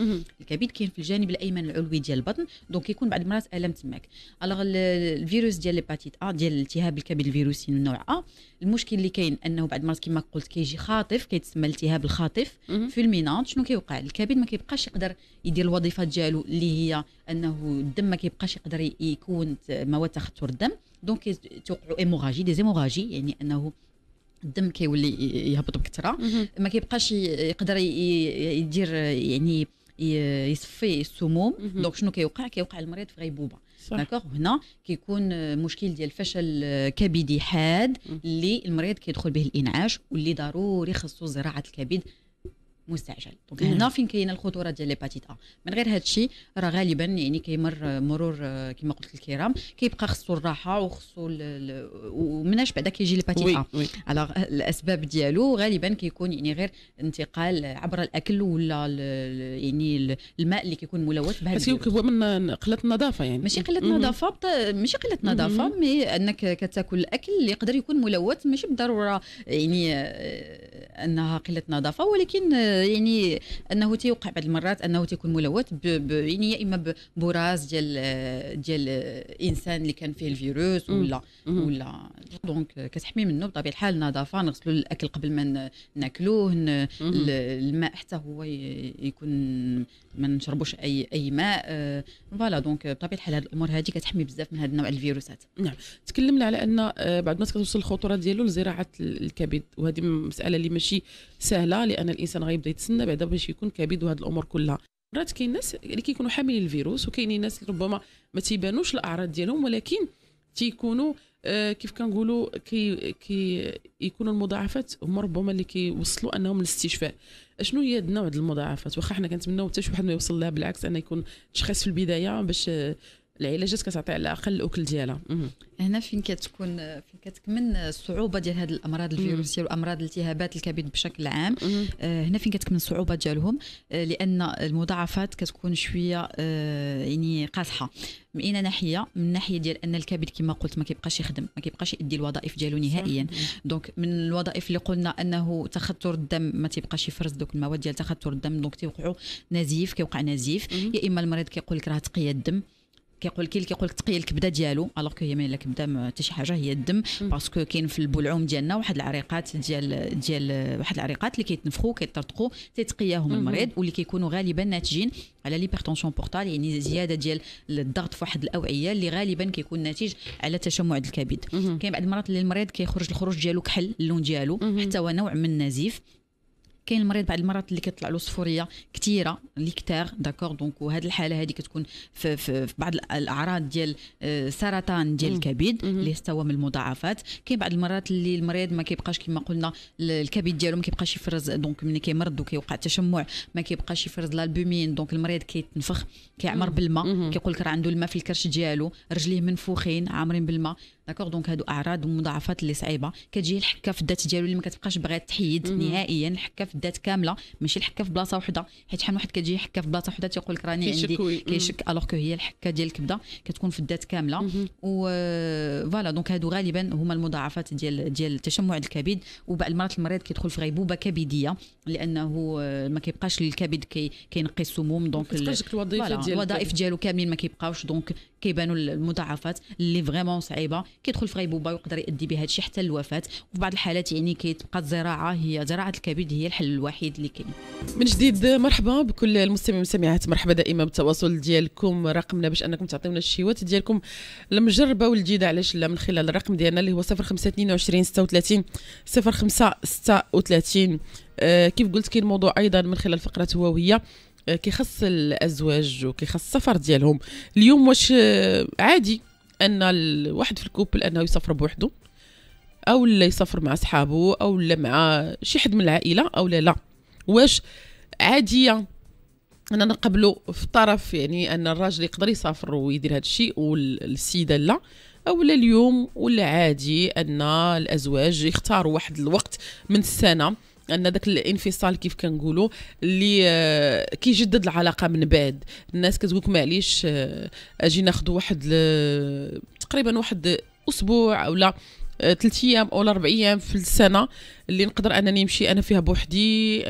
الكبد كاين في الجانب الأيمن العلوي ديال البطن donc كيكون بعد المرات ألم تماك. alors الفيروس ديال l'hépatite A ديال التهاب الكبد الفيروسي من نوع A المشكل اللي كاين أنه بعد المرات كما قلت كيجي خاطف كيتسمى الالتهاب الخاطف fulminante شنو كيوقع؟ الكبد ما كيبقاش يقدر يدير الوظيفة ديالو اللي هي أنه الدم ما كيبقاش يقدر يكون مواد تخثر الدم. donc توقعوا hémorragie des hémorragies يعني أنه الدم كيولي يهبط بكثرة. ما كيبقاش يقدر يدير يعني يصفي السموم. donc شنو كيوقع؟ كيوقع المريض في غيبوبه d'accord هنا كيكون مشكل ديال فشل كبدي حاد اللي المريض كيدخل به الإنعاش واللي ضروري خصو زراعة الكبد. مستعجل. donc هنا فين كاينة الخطوره ديال l'hépatite A. من غير هذا الشيء راه غالبا يعني كيمر مرور كما قلت الكرام كيبقى خصو الراحة وخصو ومناش بعدا كيجي l'hépatite A. على الأسباب ديالو غالبا كيكون يعني غير انتقال عبر الأكل ولا يعني الماء اللي كيكون ملوث بهذا بس هو من قلة النظافة يعني. ماشي قلة نظافه ماشي قلة نظافه mais أنك كتاكل الأكل اللي يقدر يكون ملوث ماشي بالضرورة يعني آه، أنها قلة نظافة ولكن يعني أنه تيوقع بعض المرات أنه تيكون ملوث يعني يا إما ببراز ديال ديال إنسان اللي كان فيه الفيروس ولا ولا. دونك كتحمي منه بطبيعة الحال النظافه نغسلوا الأكل قبل ما ناكلوه الماء حتى هو يكون ما نشربوش أي أي ماء voilà donc بطبيعة الحال هذه الأمور هذه كتحمي بزاف من هذا النوع الفيروسات. نعم. تكلمنا على أن آه، بعض الناس كتوصل الخطورة ديالو لزراعة الكبد. وهذه مسألة اللي ماشي سهلة لأن الإنسان غيبدأ يتسنى بعدا باش يكون كبد وهذه الأمور كلها. مرات كاين ناس اللي كيكونوا حاملين الفيروس وكاينين ناس ربما ما تيبانوش الأعراض ديالهم ولكن تيكونوا آه كيف كنقولوا كي كي يكونوا المضاعفات هما ربما اللي كيوصلوا أنهم للاستشفاء. شنو هي نوع المضاعفات؟ واخا حنا كنتمناو حتى شي واحد ما يوصل لها بالعكس أنه يكون تشخيص في البداية باش العلاجات كتعطي على الأقل الأكل ديالها. هنا فين كتكون فين كتكمن الصعوبة ديال هذه الأمراض الفيروسيه وأمراض التهابات الكبد بشكل عام. آه هنا فين كتكمن الصعوبة ديالهم؟ آه لأن المضاعفات كتكون شوية آه يعني قاصحة. من أين ناحية؟ من ناحية ديال أن الكبد كما قلت ما كيبقاش يخدم ما كيبقاش يدي الوظائف ديالو نهائيا. donc من الوظائف اللي قلنا أنه تخثر الدم ما تيبقاش يفرز دوك المواد ديال تخثر الدم donc تيوقعوا نزيف كيوقع نزيف. يا إما المريض كيقول لك راه تقيه الدم. كيقول اللي كيقول لك تقي الكبده ديالو alors que هي ما الكبده حتى شي حاجة هي الدم parce que كاين في البلعوم ديالنا واحد العريقات ديال ديال واحد العريقات اللي كيتنفخوا كيطرطقوا تيتقياهم المريض واللي كيكونوا غالبا ناتجين على l'hypertension portale يعني زيادة ديال الضغط في واحد الأوعية اللي غالبا كيكون ناتج على تشمع الكبد. كاين بعض المرات اللي المريض كيخرج الخروج ديالو كحل اللون ديالو حتى هو نوع من النزيف. كاين المريض بعض المرات اللي كيطلع له صفورية كثيره اللي كتار d'accord. donc وهذه الحالة هذه كتكون في, في, في بعض الأعراض ديال آه، سرطان ديال الكبد اللي هو من المضاعفات. كاين بعض المرات اللي المريض ما كيبقاش كما قلنا الكبد ديالو ما كيبقاش يفرز donc ملي كيمرض وكيوقع تشمع ما كيبقاش يفرز l'albumine donc المريض كيتنفخ كيعمر بالماء كيقول لك راه عنده الماء في الكرش ديالو رجليه منفوخين عامرين بالماء. d'accord donc هادو اعراض ومضاعفات اللي صعيبه كتجي الحكه في الذات ديالو اللي ما كتبقاش باغيه تحيد نهائيا الحكه في الذات كامله ماشي الحكه في بلاصه وحده حيت شحال واحد كتجي حكه في بلاصه وحده تيقول لك راني عندي كيشك alors que هي الحكه ديال الكبده كتكون في الذات كامله و voilà donc هادو غالبا هما المضاعفات ديال ديال تشمع الكبد وبعض المرات المريض كيدخل في غيبوبه كبديه لأنه ما كيبقاش الكبد كي كينقي السموم donc الوظائف ديالو كاملين ما كيبقاوش donc كيبانوا المضاعفات اللي vraiment صعيبة. كيدخل في غيبوبه ويقدر يؤدي بها هادشي حتى الوفاه وفي بعض الحالات يعني كتبقى الزراعة هي زراعة الكبد هي الحل الوحيد اللي كاين. من جديد مرحبا بكل المستمعين والمستمعات. مرحبا دائما بالتواصل ديالكم. رقمنا باش أنكم تعطيونا الشهيوات ديالكم. المجربه والجديده علاش لا؟ من خلال الرقم ديالنا اللي هو 0522 36 0536 آه كيف قلت كاين موضوع أيضا من خلال فقرة هواويه آه كيخص الأزواج وكيخص السفر ديالهم. اليوم واش آه عادي أن الواحد في الكوبل أنه يسافر بوحده أو لا يسافر مع صحابه أو لا مع شي حد من العائلة أو لا لا. واش عادية. اننا نقبلوا في طرف يعني أن الراجل يقدر يسافر ويدير هذا الشيء والسيدة لا. أو لا اليوم ولا عادي أن الأزواج يختاروا واحد الوقت من السنة أن داك الانفصال كيف كنقولوا اللي آه، كيجدد العلاقة من بعد. الناس كتقول معليش آه، أجي ناخذ واحد تقريبا واحد أسبوع أو لا. ثلاث أيام أو أربع أيام في السنة اللي نقدر أنني نمشي أنا فيها بوحدي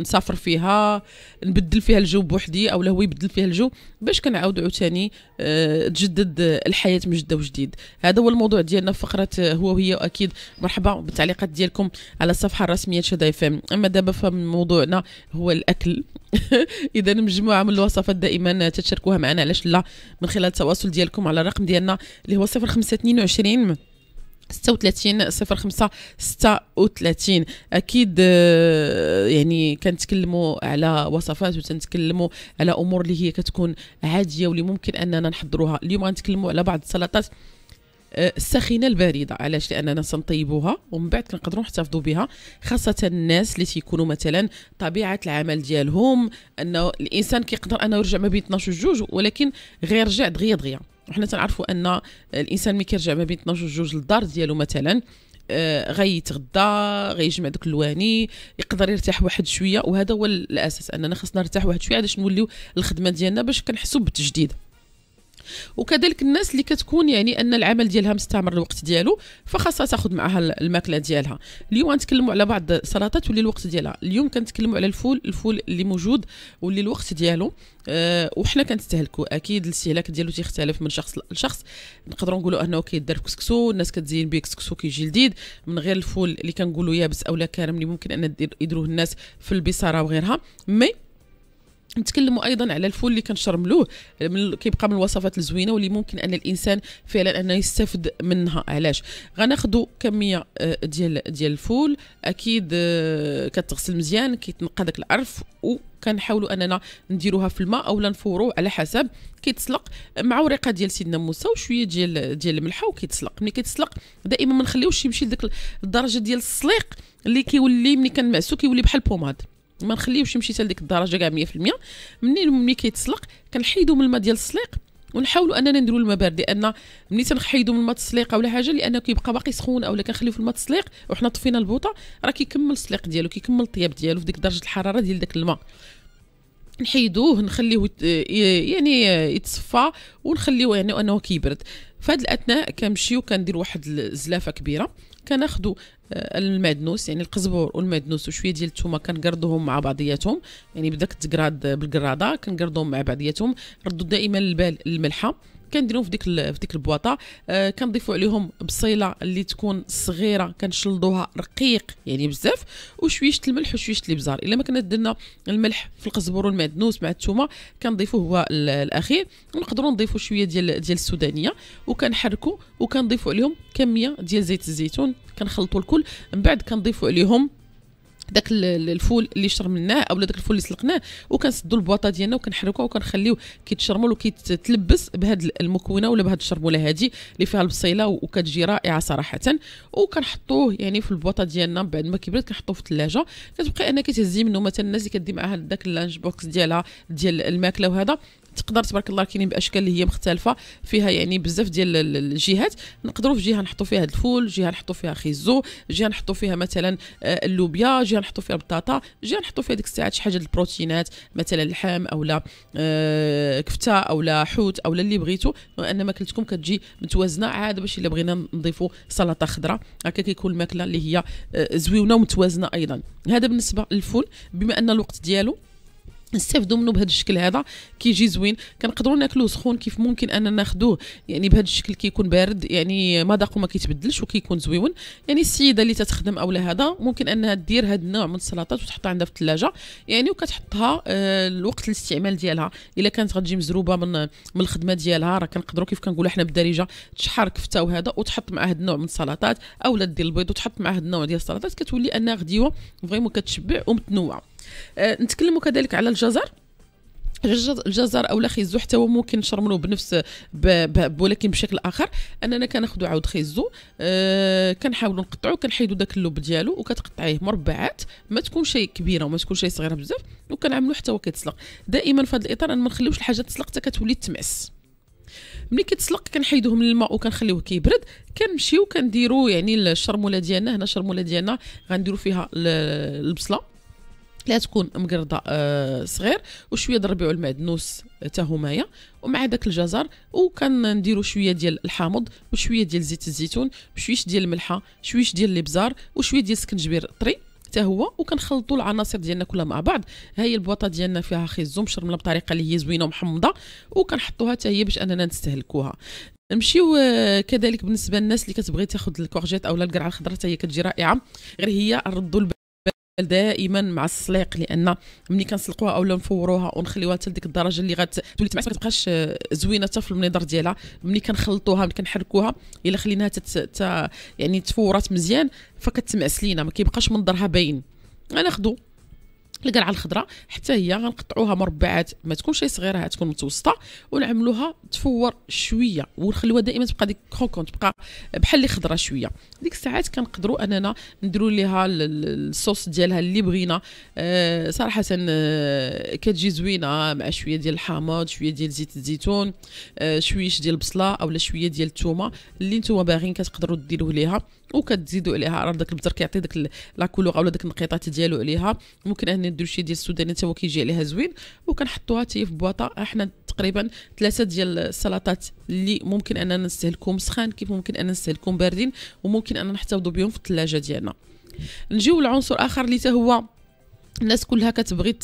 نسافر فيها نبدل فيها الجو بوحدي أو هو يبدل فيها الجو باش كنعاود عاوتاني أه تجدد الحياة من جدة وجديد. هذا هو الموضوع ديالنا في فقرة هو وهي واكيد مرحبا بالتعليقات ديالكم على الصفحة الرسمية شدا إف إم. أما دابا فموضوعنا هو الأكل. إذا مجموعة من الوصفات دائما تتشاركوها معنا علاش لا؟ من خلال التواصل ديالكم على الرقم ديالنا اللي هو 0522 36 05 36 أكيد آه، يعني كنتكلموا على وصفات وتنتكلموا على أمور اللي هي كتكون عادية واللي ممكن أننا نحضروها. اليوم غنتكلموا على بعض السلطات آه، السخينة الباردة. علاش؟ لأننا سنطيبوها ومن بعد كنقدروا نحتفظوا بها خاصة الناس اللي تيكونوا مثلا طبيعة العمل ديالهم أنه الإنسان كيقدر أنه يرجع ما بين 12 وجوج ولكن غير رجع دغيا دغيا. وحنا تنعرفوا أن الإنسان ملي كيرجع ما بين 12 وجوج للدار ديالو مثلا آه غيتغدى غيجمع دوك لماعن يقدر يرتاح واحد شوية وهذا هو الأساس أننا خصنا نرتاح واحد شوية باش نوليو الخدمة ديالنا باش كنحسوا بالتجديد. وكذلك الناس اللي كتكون يعني أن العمل ديالها مستمر الوقت ديالو فخاصها تاخذ معها الماكلة ديالها. اليوم غنتكلموا على بعض السلطات واللي الوقت ديالها. اليوم كنتكلموا على الفول الفول اللي موجود واللي الوقت ديالو. أه وحنا كنستهلكوا أكيد الاستهلاك ديالو تيختلف من شخص لشخص. نقدروا نقولوا أنه كيدار كسكسو الناس كتزين به كسكسو كيجي جديد من غير الفول اللي كنقولوا يابس أو لا كارم اللي ممكن أن يديروه الناس في البصاره وغيرها. mais نتكلموا أيضا على الفول اللي كنشرملوه كيبقى من الوصفات الزوينة واللي ممكن أن الإنسان فعلا أنه يستافد منها. علاش؟ غناخذوا كمية آه، ديال ديال الفول. أكيد آه، كتغسل مزيان كيتنقى داك العرف وكنحاولوا أننا نديروها في الماء أو نفوروا على حسب. كيتسلق مع ورقة ديال سيدنا موسى وشوية ديال ديال الملحة وكيتسلق. ملي كيتسلق دائما ما نخليوش يمشي لديك الدرجة ديال السليق اللي كيولي ملي كنمعسو كيولي بحال بوماد. ما نخليوش يمشي حتى لديك الدرجة كاع 100% منين ملي كيتسلق كنحيدو من الماء ديال السليق ونحاولوا أننا نديروا الماء بارد لأن ملي تنحيدوا من الماء التسليق ولا حاجة لأنه كيبقى باقي سخون اولا كنخليو في الماء التسليق وحنا طفينا البوطة راه كيكمل السليق ديالو كيكمل الطياب ديالو في ديك درجة الحرارة ديال داك الماء. نحيدوه نخليه يعني يتصفى ونخليوه يعني أنه كيبرد. فهاد الأثناء كنمشيو كندير واحد الزلافه كبيرة كناخذوا المعدنوس يعني القزبور والمعدنوس وشوية ديال الثومه كنقردوهم مع بعضياتهم. يعني بداك التقراد بالقرادة كنقردوهم مع بعضياتهم. ردوا دائما البال الملحه كنديرهم في ديك في ديك البواطة. آه كنضيفوا عليهم بصيلة اللي تكون صغيرة كنشلضوها رقيق يعني بزاف وشويه الملح وشويه الابزار إلا ما كنا درنا الملح في القزبر والمعدنوس مع الثومه كنضيفوه هو الأخير. ونقدروا نضيفوا شوية ديال ديال السودانية وكنحركوا وكنضيفوا عليهم كمية ديال زيت الزيتون. كنخلطوا الكل. من بعد كنضيفوا عليهم داك الفول اللي شرمناه أو داك الفول اللي سلقناه وكنسدوا البواطة ديالنا وكنحركوه وكنخليوه كيتشرمل وكيتلبس بهاد المكونة ولا بهاد الشرمولة هادي اللي فيها البصيلة وكتجي رائعة صراحة. وكنحطوه يعني في البواطة ديالنا بعد ما كبردت كنحطوه في الثلاجة. كتبقى أنك تهزي منه مثلا الناس اللي كدي معاها داك ال lunch box ديالها ديال الماكلة وهذا تقدر تبارك الله كاينين باشكال اللي هي مختلفه فيها يعني بزاف ديال الجهات. نقدروا في جهه نحطوا فيها الفول جهه نحطوا فيها خيزو جهه نحطوا فيها مثلا آه، اللوبيا جهه نحطوا فيها البطاطا جهه نحطوا فيها ديك الساعات شي حاجة البروتينات مثلا اللحم أو لا آه، كفتة أو لا حوت أو لا اللي بغيتو. ان ماكلتكم كتجي متوازنة عاد باش إلا بغينا نضيفوا سلطة خضراء. هكا كيكون الماكلة اللي هي آه، زويونه ومتوازنة أيضا. هذا بالنسبة للفول. بما أن الوقت ديالو نستافدوا منه بهذا الشكل هذا كيجي زوين. كنقدروا ناكلوه سخون كيف ممكن أننا ناخذوه يعني بهذا الشكل كيكون بارد يعني مذاقه ما كيتبدلش وكيكون زويون. يعني السيدة اللي تتخدم اولا هذا ممكن أنها دير هذا النوع من السلطات وتحطها عندها في الثلاجه يعني وكتحطها آه الوقت الاستعمال ديالها. إلا كانت غتجي مزروبة من من الخدمة ديالها راه كنقدروا كيف كنقولوا حنا بالدارجة تشحر كفتة وهذا وتحط مع هذا النوع من السلطات. اولا دير البيض وتحط مع هذا النوع ديال السلطات كتولي أنها غديوة vraiment كتشبع ومتنوعة. أه نتكلموا كذلك على الجزر. الجزر أو خيزو حتى هو ممكن نشرملو بنفس. ولكن بشكل آخر. أننا كناخذوا عود خيزو آه كنحاولوا نقطعوا كنحيدوا داك اللب ديالو وكتقطعيه مربعات ما تكونش كبيرة وما تكونش صغيرة بزاف وكنعملوا حتى هو كيتسلق. دائما في هذا الإطار ما نخليوش الحاجة تسلق حتى كتولي تمعس. ملي كيتسلق كنحيدوه من الماء وكنخليوه كيبرد. كنمشيو كنديروا يعني الشرمولة ديالنا هنا الشرمولة ديالنا غنديروا فيها البصلة. لا تكون مقرضة آه صغير وشوية ضربيو المعدنوس حتى همايا. ومع داك الجزر وكنديروا شوية ديال الحامض وشوية ديال زيت الزيتون بشويش ديال الملحه شويش ديال الإبزار وشوية ديال السكنجبير طري حتى هو. وكنخلطوا العناصر ديالنا كلها مع بعض. ها هي البواطة ديالنا فيها خيزو مشرمله بطريقه اللي هي زوينة ومحمضة وكنحطوها حتى هي باش أننا نستهلكوها. نمشيو آه، كذلك بالنسبة للناس اللي كتبغي تاخذ الكورجيت أو القرعة الخضراء حتى هي كتجي رائعة. غير هي نردوا دائما مع السليق لأن ملي كنسلقوها اولا نفوروها ونخليوها حتى لديك الدرجة اللي غتولي تمعس ما تبقاش آه، زوينة حتى في المنظر ديالها. ملي كنخلطوها ملي كنحركوها إلا خليناها تت... يعني تفورات مزيان فكتمعس لينا ما كيبقاش منظرها باين. غناخذوا القرعه الخضراء حتى هي غنقطعوها مربعات ما تكونش صغيرة تكون متوسطة ونعملوها تفور شوية ونخليوها دائما تبقى ديك كروكون تبقى بحال اللي خضرة شوية. ديك الساعات كنقدروا أننا نديروا ليها الصوص ديالها اللي بغينا. آه صراحة آه كتجي زوينة مع شوية ديال الحامض شوية ديال زيت الزيتون آه شويش ديال البصله أولا شوية ديال الثومه اللي نتوما باغيين كتقدروا ديروه ليها. وكتزيدوا عليها راه داك البزر كيعطي داك لا كولور اولا داك النقيطات ديالو عليها ممكن ان نديرو شي ديال السوداني حتى هو كيجي عليها زوين وكنحطوها حتى في بواطة. إحنا تقريبا ثلاثة ديال السلطات اللي ممكن أننا نستهلكوهم سخان كيف ممكن أننا نستهلكوهم باردين وممكن أننا نحتفظوا بهم في الثلاجة ديالنا. نجيو لعنصر آخر اللي هو الناس كلها كتبغي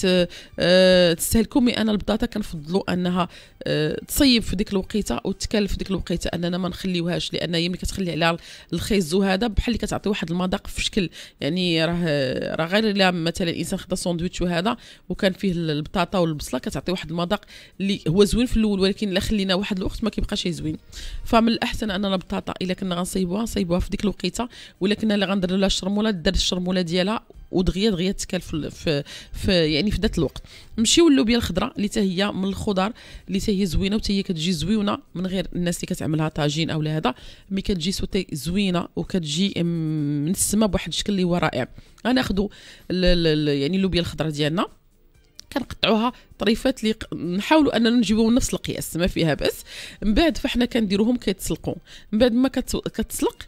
آه، تستهلكو mais أنا البطاطا كنفضلوا أنها آه، تصيب في ديك الوقيتة وتكلف في ديك الوقيتة أننا ما نخليوهاش لأن هي ملي كتخلي عليها الخيزو هذا بحال اللي كتعطي واحد المذاق في شكل يعني راه راه غير إلا مثلا الإنسان خدا ساندويتش وهذا وكان فيه البطاطا والبصلة كتعطي واحد المذاق اللي هو زوين في الأول ولكن إلا خلينا واحد الوقت ما كيبقاش زوين. فمن الأحسن اننا البطاطا إلا كنا غنصيبوها نصيبوها في ديك الوقيتة ولكن الا غندير لها الشرمولة دير الشرمولة ديالها ودغيا دغيا تكال في, في, في يعني في ذات الوقت. نمشيو للوبيا الخضراء اللي هي من الخضر اللي هي زوينة وتا هي كتجي زوينه من غير الناس اللي كتعملها طاجين أو هذا مي كتجي سوتي زوينة وكتجي من السما بواحد الشكل اللي هو رائع. غناخذوا يعني اللوبيا الخضراء ديالنا كنقطعوها طريفات اللي نحاولوا أننا نجيبوهم نفس القياس ما فيها بأس. من بعد فاحنا كنديروهم كيتسلقوا من بعد ما كتسلق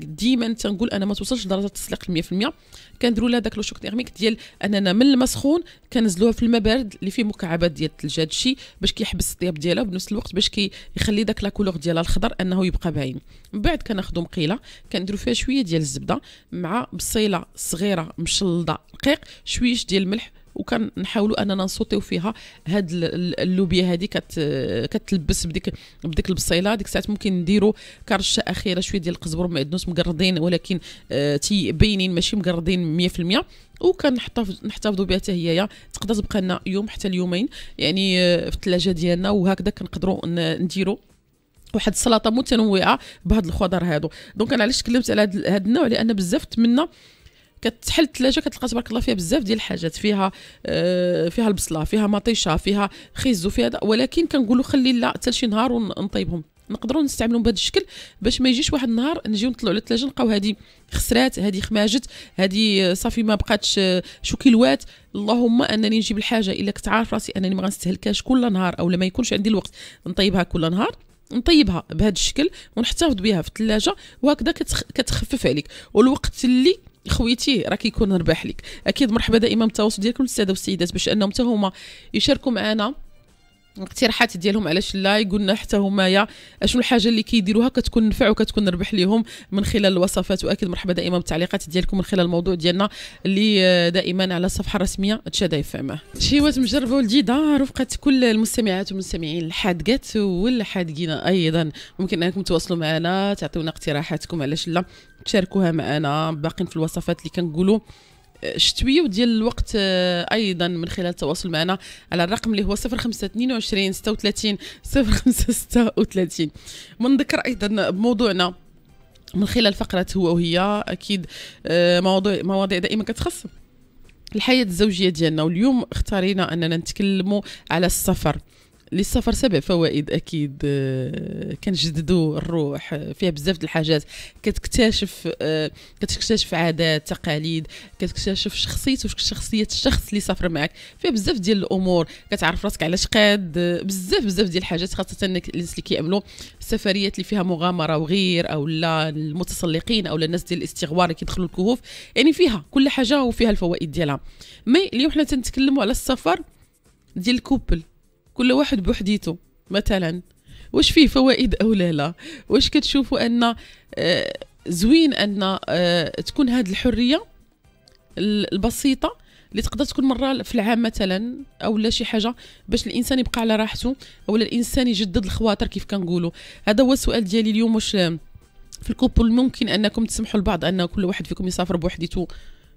ديما تنقول أنا ما توصلش لدرجة التسليق 100% كنديروا لها داك le choc thermique ديال أننا من الماء سخون كنزلوها في الماء بارد اللي فيه مكعبات ديال الثلج هذا الشيء باش كيحبس الطياب ديالها وبنفس الوقت باش كيخلي داك la couleur ديالها الخضر أنه يبقى باين. من بعد كناخذوا مقيلة كنديروا فيها شوية ديال الزبدة مع بصيلة صغيرة مشلظة رقيق شويش ديال الملح وكنحاولوا أننا نسوتيو فيها. هاد اللوبيا هذه كت كتلبس بديك بديك البصيلة. ديك الساعات ممكن نديروا كرشه أخيرة شوية ديال القزبر معدنوس مقرضين ولكن آه تي باينين ماشي مقرضين 100% وكنحتفظوا بها حتى هي تقدر تبقى لنا يوم حتى اليومين. يعني آه في الثلاجة ديالنا. وهكذا كنقدروا نديروا واحد السلطة متنوعة بهاد الخضر هادو. donc أنا علاش تكلمت على هذا النوع؟ لأن بزاف منا كتحل الثلاجة كتلقى تبارك الله فيها بزاف ديال الحاجات. فيها آه فيها البصلة فيها مطيشة فيها خيزو فيها ولكن كنقولوا خلي لا حتى شي نهار ونطيبهم نقدروا نستعملهم بهذا الشكل باش ما يجيش واحد النهار نجيو نطلعوا على الثلاجة نلقاو هذه خسرات هذه خماجت هذه صافي ما بقاتش آه، شو كيلوات. اللهم أنني نجيب الحاجة إلا كنت عارف راسي أنني ما غنستهلكهاش كل نهار أو ما يكونش عندي الوقت نطيبها كل نهار نطيبها بهذا الشكل ونحتفظ بها في الثلاجة وهكذا كتخفف عليك. والوقت اللي خويتي راه كيكون رباح لك. أكيد مرحبا دائما بالتواصل ديالكم الساده والسيدات باش أنهم حتى هما يشاركوا معنا اقتراحات ديالهم علاش لا يقولنا حتى هما أشنو الحاجة اللي كيديروها كتكون نفع وكتكون ربح ليهم من خلال الوصفات. وأكيد مرحبا دائما بالتعليقات ديالكم من خلال الموضوع ديالنا اللي دائما على الصفحه الرسمية تشادا إم. شيوات مجربة وجديده رفقة كل المستمعات والمستمعين الحادقات والحادقين أيضا. ممكن أنكم تواصلوا معنا تعطيونا اقتراحاتكم علاش لا تشاركوها معنا باقين في الوصفات اللي كنقولوا. شتوية وديال الوقت آه، أيضا من خلال التواصل معنا على الرقم اللي هو 0522 36 0536 ونذكر أيضا بموضوعنا من خلال فقرة هو وهي أكيد آه، مواضيع مواضيع دائما كتخص الحياة الزوجية ديالنا. واليوم اختارينا أننا نتكلموا على السفر. للسفر سبع فوائد أكيد آه، كنجددوا الروح آه، فيها بزاف الحاجات. كتكتشف آه، كتكتشف عادات تقاليد كتكتشف شخصيته شخصية الشخص اللي سافر معك فيها بزاف ديال الأمور. كتعرف راسك علاش قاد بزاف بزاف ديال الحاجات خاصة الناس اللي كيعملوا السفريات اللي فيها مغامرة وغير أو لا المتسلقين أو الناس ديال الاستغوار اللي كيدخلوا الكهوف. يعني فيها كل حاجة وفيها الفوائد ديالها. مي اليوم حنا تنتكلموا على السفر ديال الكوبل. كل واحد بوحديته. مثلا واش فيه فوائد أو لا لا؟ واش كتشوفوا أن آه، زوين أن آه، تكون هذه الحرية البسيطة اللي تقدر تكون مرة في العام مثلا أو لا شي حاجة باش الإنسان يبقى على راحته ولا الإنسان يجدد الخواطر كيف كنقولوا. هذا هو السؤال ديالي اليوم واش في الكوبل ممكن أنكم تسمحوا لبعض أن كل واحد فيكم يسافر بوحديته؟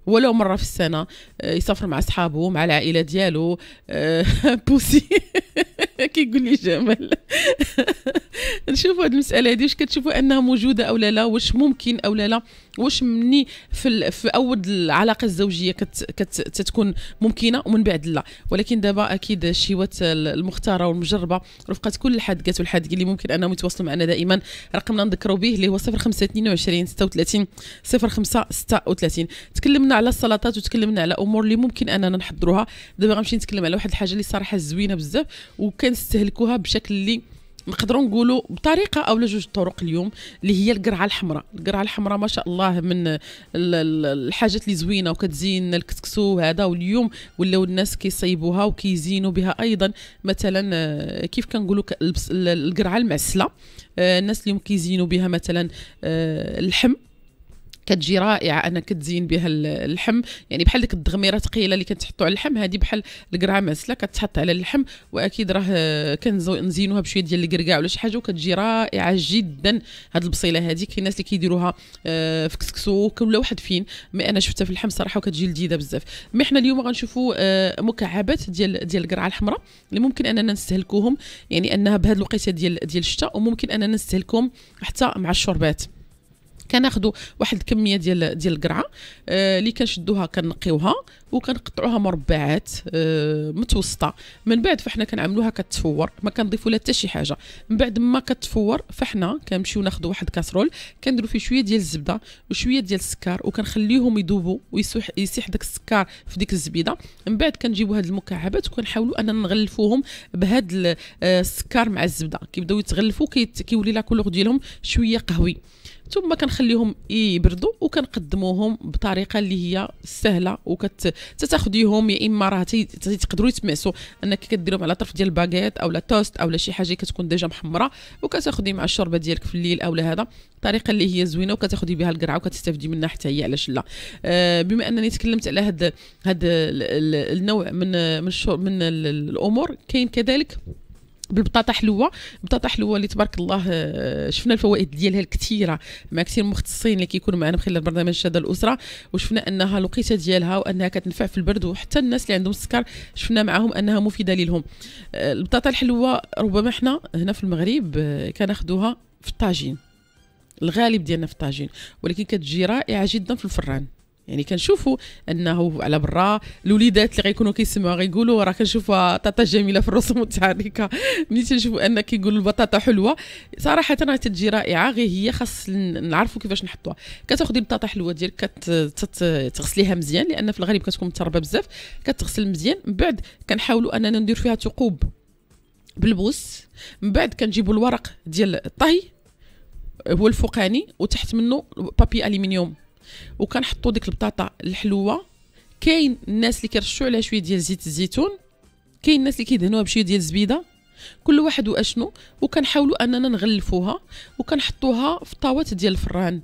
ولو مرة في السنة آه، يسافر مع أصحابه مع العائلة ديالو آه، بوسي. كيقول لي جمال. نشوفوا هذه المسألة هذه واش كتشوفوا أنها موجودة أو لا لا؟ واش ممكن أو لا لا؟ واش مني في في أول العلاقة الزوجية كت كت تتكون ممكنة ومن بعد لا؟ ولكن دابا أكيد الشيوات المختارة والمجربة رفقة كل الحادقات والحادقين اللي ممكن انهم يتواصلوا معنا دائما. رقمنا نذكروا به اللي هو 0522 36 0536 تكلمنا على السلطات وتكلمنا على أمور اللي ممكن أننا نحضروها. دابا غنمشي نتكلم على واحد الحاجة اللي صراحة زوينة بزاف وكنستهلكوها بشكل اللي نقدروا نقولوا بطريقة أو لجوج طرق اليوم اللي هي القرعة الحمراء. القرعة الحمراء ما شاء الله من الحاجات اللي زوينة وكتزين الكسكسو هذا واليوم ولاو الناس كيصيبوها وكيزينوا بها أيضا. مثلا آه، كيف كنقولوا القرعة المعسلة آه، الناس اليوم كيزينوا بها مثلا آه، اللحم. كتجي رائعة أنك تزين بها اللحم. يعني بحال ديك الدغميرة تقيلة اللي كتحطوا على اللحم هذه بحال القرعة معسلة كتحط على اللحم. وأكيد راه كنزينوها بشوية ديال الكركاع ولا شي حاجة وكتجي رائعة جدا. هاد البصيلة هذه كاين الناس اللي كيديروها آه، في كسكسو كل واحد فين. mais أنا شفتها في اللحم صراحة وكتجي لذيذة بزاف. mais حنا اليوم غنشوفوا آه، مكعبات ديال ديال القرعة الحمراء اللي ممكن أننا نستهلكوهم. يعني أنها بهذه الوقيتة ديال ديال الشتاء وممكن أننا نستهلكوهم حتى مع الشربات كناخذوا واحد الكمية ديال ديال القرعة آه اللي كنشدوها كنقيوها وكنقطعوها مربعات آه متوسطة. من بعد فاحنا كنعملوها كتفور ما كنضيفوا لها حتى شي حاجة. من بعد ما كتفور فاحنا كنمشيو ناخذوا واحد كاسرول كنديروا فيه شوية ديال الزبدة وشوية ديال السكر وكنخليهم يذوبوا ويسيح يسيح داك السكر في ديك الزبيدة. من بعد كنجيبوا هاد المكعبات وكنحاولوا أننا نغلفوهم بهاد آه، السكر مع الزبدة. كيبداو يتغلفوا كيولي la couleur ديالهم شوية قهوي. ثم كنخليهم يبردوا وكنقدموهم بطريقة اللي هي سهلة وكتاخذيهم يا إما راه تقدروا يتمعسوا أنك كديرهم على طرف ديال الباكيت أو لا توست أو لا شي حاجة كتكون déjà محمرة وكتاخذي مع الشوربة ديالك في الليل أو هذا. الطريقة اللي هي زوينة وكتاخذي بها القرعة وكتستافدي منها حتى هي علاش لا؟ آه بما أنني تكلمت على هذا هذا النوع من من من الأمور كاين كذلك بالبطاطا حلوة. بطاطا حلوة اللي تبارك الله آه، شفنا الفوائد ديالها الكثيرة. مع كثير مختصين اللي كيكونوا معنا من خلال برنامج شاده الأسرة. وشفنا أنها الوقيته ديالها وأنها كتنفع في البرد. وحتى الناس اللي عندهم السكر شفنا معاهم أنها مفيدة لهم آه، البطاطا الحلوة ربما إحنا هنا في المغرب آه، كناخذوها في الطاجين. الغالب ديالنا في الطاجين. ولكن كتجي رائعة جدا في الفران. يعني كنشوفوا أنه على برا الوليدات اللي غيكونوا كيسمعوا غيقولوا راه كنشوفوا طاطا جميلة في الرسوم المتحركه ملي تنشوفوا أن كيقولوا البطاطا حلوة؟ صراحة راه تجي رائعة غير هي خاص نعرفوا كيفاش نحطوها. كتاخذي البطاطا حلوة ديالك كتغسليها مزيان لأن في الغالب كتكون متربه بزاف كتغسل مزيان. من بعد كنحاولوا أننا ندير فيها ثقوب بالبوس. من بعد كنجيبوا الورق ديال الطهي هو الفوقاني وتحت منه بابي الومنيوم وكنحطوا ديك البطاطا الحلوة. كاين الناس اللي كيرشوا عليها شوية ديال زيت الزيتون كاين الناس اللي كيدهنوها بشوية ديال الزبيده كل واحد وأشنو. وكنحاولوا أننا نغلفوها. وكنحطوها في طاوات ديال الفران.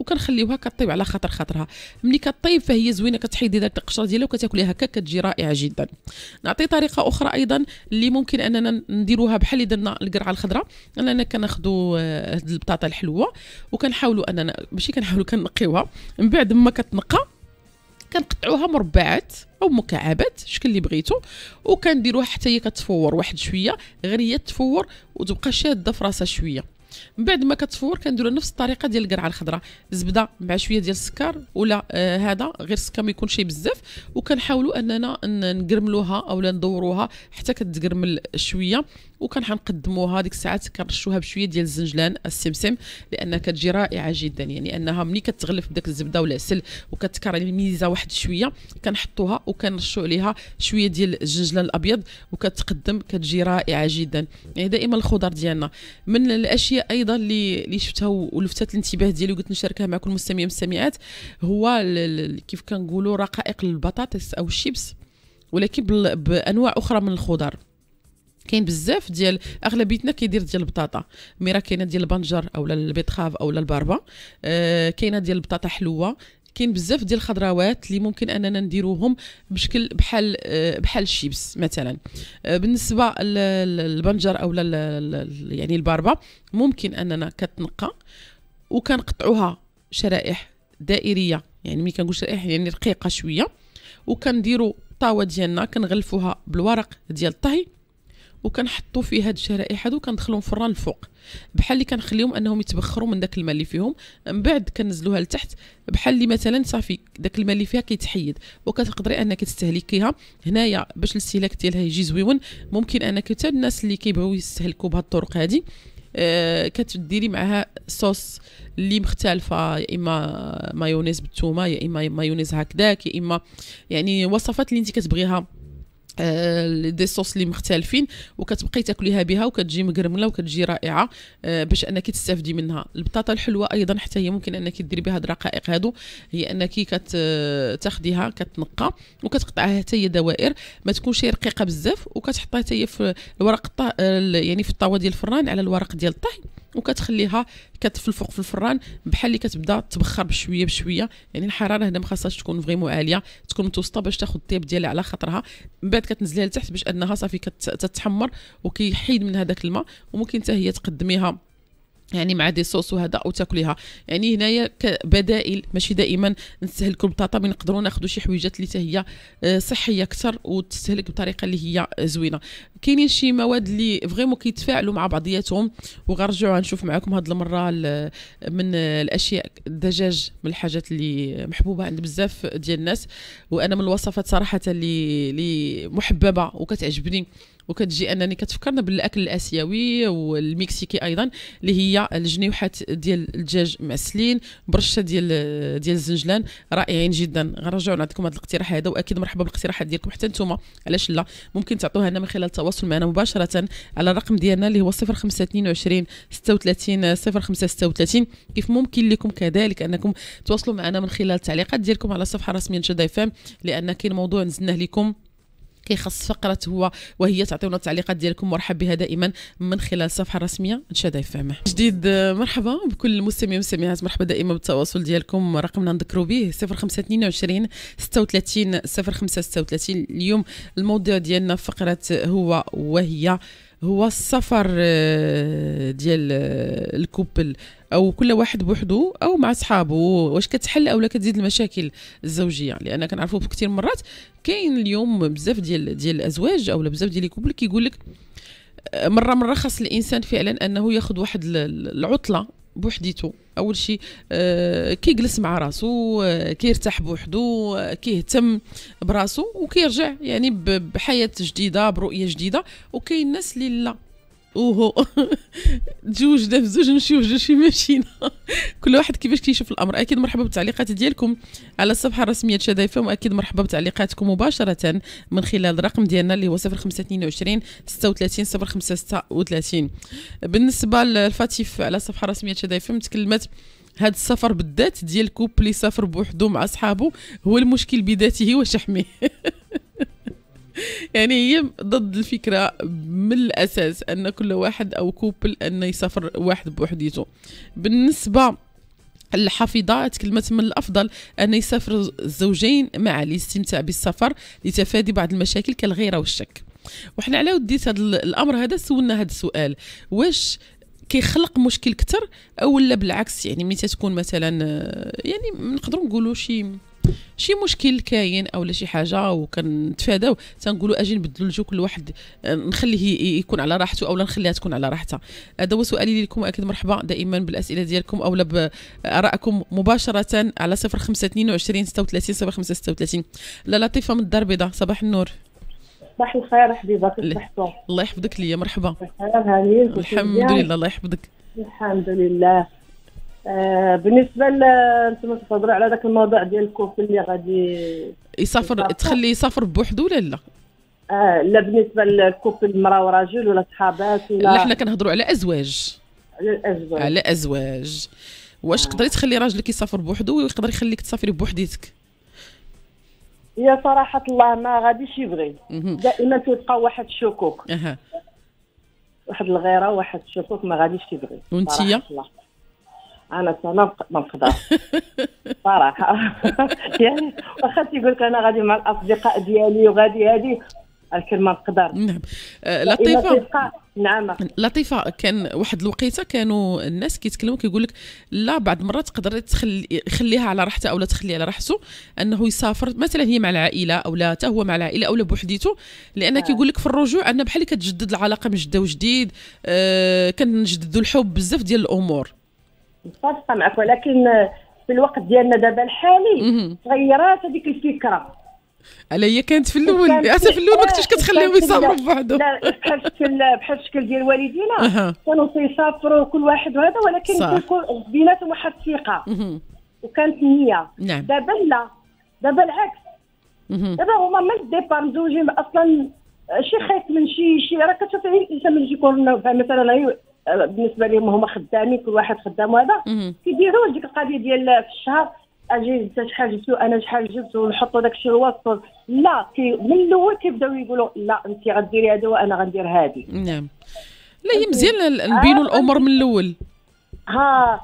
وكنخليوها كطيب على خاطر خاطرها. ملي كطيب فهي زوينة كتحيدي داك القشره ديالها وكتاكليها هكا كتجي رائعه جدا. نعطي طريقة أخرى أيضا اللي ممكن أننا نديروها بحال اللي درنا القرعة الخضراء. أننا كناخذوا آه، هاد البطاطا الحلوة وكنحاولوا أننا ماشي كنحاولوا كنقيوها. من بعد ما كتنقى كنقطعوها مربعات أو مكعبات الشكل اللي بغيتو. وكنديروها حتى هي كتفور واحد شوية غير هي تفور وتبقى شادة في راسها شوية. من بعد ما كتفور كنديروا نفس الطريقة ديال القرعة الخضراء. زبدة مع شوية ديال السكر ولا آه هذا غير السكر ما يكونش بزاف. وكنحاولوا أننا نقرملوها اولا ندوروها حتى كتقرمل شوية. وكنقدموها ديك الساعات كنرشوها بشوية ديال الزنجلان السمسم لأنها كتجي رائعه جدا يعني أنها ملي كتغلف بداك الزبدة والعسل وكتكرميزا واحد شوية كنحطوها وكنرشوا عليها شوية ديال الزنجلان الأبيض وكتقدم كتجي رائعه جدا. يعني دائما الخضر ديالنا. من الأشياء أيضا اللي اللي شفتها ولفتت الانتباه ديالي وقلت نشاركها مع كل المستمعين والمستمعات هو كيف كنقولوا رقائق البطاطس أو الشيبس ولكن بأنواع أخرى من الخضر. كاين بزاف ديال أغلبيتنا كيدير ديال البطاطا. مي راه كاينة ديال البنجر اولا ال betterave اولا الباربا. آه كاينة ديال البطاطا حلوة. كاين بزاف ديال الخضروات اللي ممكن أننا نديروهم بشكل بحال آه، بحال الشيبس مثلا. آه، بالنسبة للبنجر أو يعني الباربا ممكن أننا كتنقى وكنقطعوها شرائح دائرية. يعني ملي كنقول شرائح يعني رقيقة شوية. وكنديروا الطاوه ديالنا كنغلفوها بالورق ديال الطهي. وكنحطوا فيه هاد الشرائح هادو كندخلهم الفران الفوق. بحال اللي كنخليهم أنهم يتبخروا من داك الماء اللي فيهم من بعد كنزلوها لتحت. بحال اللي مثلا صافي داك الماء اللي فيها كيتحيد وكتقدري أنك تستهلكيها. هنايا باش الاستهلاك ديالها يجي زويون ممكن أنك حتى الناس اللي كيبغيو يستهلكوا بهاد الطرق هادي آه كتديري معها sauces اللي مختلفة. يا إما مايونيز بالثومه يا إما مايونيز هكذاك يا إما يعني وصفات اللي انت كتبغيها. des sauces اللي مختلفين وكتبقاي تاكليها بها وكتجي مقرملة وكتجي رائعة آه، باش أنك تستافدي منها. البطاطا الحلوة أيضا حتى هي ممكن أنك ديري بها الرقائق هادو هي أنك كتاخديها كتنقى وكتقطعها حتى هي دوائر ما تكونش رقيقة بزاف وكتحطها حتى هي في الورق يعني في الطاوة ديال الفران على الورق ديال الطهي. وكتخليها كتفلفق في الفران بحال اللي كتبدا تبخر بشويه بشويه. يعني الحراره هنا ما خاصهاش تكون فريمون عاليه تكون متوسطه باش تاخذ الطيب ديالها على خاطرها. من بعد كتنزليها لتحت باش أنها صافي كتتحمر وكيحيد من هذاك الماء وممكن حتى هي تقدميها يعني مع دي صوص وهذا أو تاكليها. يعني هنايا كبدائل ماشي دائما نستهلكوا البطاطا من نقدروا ناخذوا شي حويجات اللي هي آه، صحية أكثر وتستهلك بطريقة اللي هي زوينة. كاينين شي مواد اللي vraiment كيتفاعلوا مع بعضياتهم وغنرجعوا نشوف معكم هذه المرة من الأشياء الدجاج من الحاجات اللي محبوبة عند بزاف ديال الناس. وأنا من الوصفات صراحة اللي اللي محببة وكتعجبني. وكتجي انني كتفكرنا بالاكل الاسيوي والمكسيكي أيضا اللي هي الجنيحات ديال الدجاج معسلين برشة ديال ديال الزنجلان. رائعين جدا. غنرجعوا نعطيكم هذا الاقتراح هذا وأكيد مرحبا بالاقتراحات ديالكم. حتى نتوما علاش لا؟ ممكن تعطوها لنا من خلال التواصل معنا مباشرة على الرقم ديالنا اللي هو 0522 36 0536 كيف ممكن لكم كذلك أنكم تواصلوا معنا من خلال التعليقات ديالكم على الصفحه الرسميه نشد فام لأن كاين موضوع نزلناه لكم كيخص فقرة هو وهي تعطيونا التعليقات ديالكم. مرحب بها دائما من خلال الصفحه الرسميه نشاد اف جديد مرحبا بكل المستمعين والمستمعات. مرحبا دائما بالتواصل ديالكم. رقمنا نذكروا به 0522 36 0536 اليوم الموضوع ديالنا فقرة هو وهي هو السفر آه، ديال آه، الكوبل أو كل واحد بوحدو أو مع صحابه واش كتحل أو لا كتزيد المشاكل الزوجية؟ لأن كنعرفوا كثير مرات كاين اليوم بزاف ديال ديال الأزواج أو بزاف ديال الكوبل كيقول لك آه، مرة مرة خاص الإنسان فعلا أنه ياخذ واحد العطلة بوحديتو. أول شيء آه كيجلس مع راسو آه كيرتاح بوحدو آه كيهتم براسو وكيرجع يعني بحياة جديدة برؤية جديدة وكاين الناس اللي لا. اوهو تزوجنا بزوج نمشيو بجوج في ماشينا. كل واحد كيفاش كيشوف الأمر. أكيد مرحبا بالتعليقات ديالكم على الصفحة الرسمية شدا فم وأكيد مرحبا بتعليقاتكم مباشرة من خلال الرقم ديالنا اللي هو 0522 36 0536 بالنسبة للفاتيف على الصفحة الرسمية شدا فم تكلمت هذا السفر بالذات ديال كوب اللي سافر بوحدو مع اصحابه هو المشكل بذاته وشحمه. يعني هي ضد الفكرة من الأساس أن كل واحد أو كوبل انه يسافر واحد بوحديته. بالنسبة الحافظة تكلمت من الأفضل أن يسافر الزوجين معا للاستمتاع بالسفر لتفادي بعض المشاكل كالغيرة والشك. وحنا على وديت هذا الأمر هذا سولنا هذا السؤال. واش كيخلق مشكل أكثر أو لا بالعكس؟ يعني ملي تكون مثلا يعني نقدروا نقولوا شي شي مشكل كاين أو شي حاجة وكنتفاداو تنقولوا أجي نبدلوا الجو كل واحد نخليه يكون على راحته أو نخليها تكون على راحتها. هذا هو سؤالي لكم أكيد مرحبا دائما بالأسئلة ديالكم أو بارائكم مباشرة على 0522 36 0536 لا لطيفة من الدار البيضاء صباح النور. صباح الخير حبيبه الله يحفظك ليا مرحبا. الحمد لله الله يحفظك. الحمد لله. آه بالنسبة أنتم تفضلوا على ذاك الموضوع ديال الكوفل اللي غادي يسافر تخليه يسافر بوحدو ولا لا؟ آه لا بالنسبة للكوفل مراه وراجل ولا صحابات ولا لا حنا كنهضروا على أزواج. على الأزواج. على أزواج. واش آه. تقدري تخلي راجلك يسافر بوحدو ويقدر يخليك تسافري بوحديتك؟ يا صراحة الله ما غاديش يبغي. دائما تلقى واحد الشكوك. أه. واحد الغيرة واحد الشكوك ما غاديش يبغي. وانتيا؟ أنا ما ما نقدر صراحة. يعني واخا تيقول لك أنا غادي مع الأصدقاء ديالي وغادي هذه لكن ما نقدر نعم. آه، لطيفة. نعم. لطيفة. كان واحد الوقيتة كانوا الناس كيتكلموا كيقول لك لا بعض المرات تقدر تخلي خليها على راحته أو لا تخليه على راحته. أنه يسافر مثلا هي مع العائلة أو لا حتى هو مع العائلة أو لا بوحديته. لأن آه. كيقول لك في الرجوع أن بحال كتجدد العلاقة من جديد وجديد آه كنجددوا الحب بزاف ديال الأمور. متفقة معك ولكن في الوقت ديالنا دابا الحالي تغيرات هذيك الفكرة. على هي كانت في الأول؟ أسف في الأول ما كنتش كتخليهم يسافروا بوحدهم لا بحال الشكل بحال الشكل ديال والدينا. كانوا تيسافروا كل واحد وهذا ولكن بيناتهم واحد الثقة. وكانت نية. نعم. دابا لا. دابا العكس. دابا هما من الديبار مزوجين أصلا شي خايف من شي شي راه كتشوف الانسان ملي يكون مثلا بالنسبة لهم هما خدامين كل واحد خدام وهذا. كيديروا ديك القضية ديال في الشهر أجي أنت شحال جبت أنا شحال جبت ونحطوا داك الشيء الوسط لا كي من الأول كيبداو يقولوا لا انت غديري هذا وأنا غندير هذه. نعم. لا هي مزيان نبينوا الأمور من الأول. ها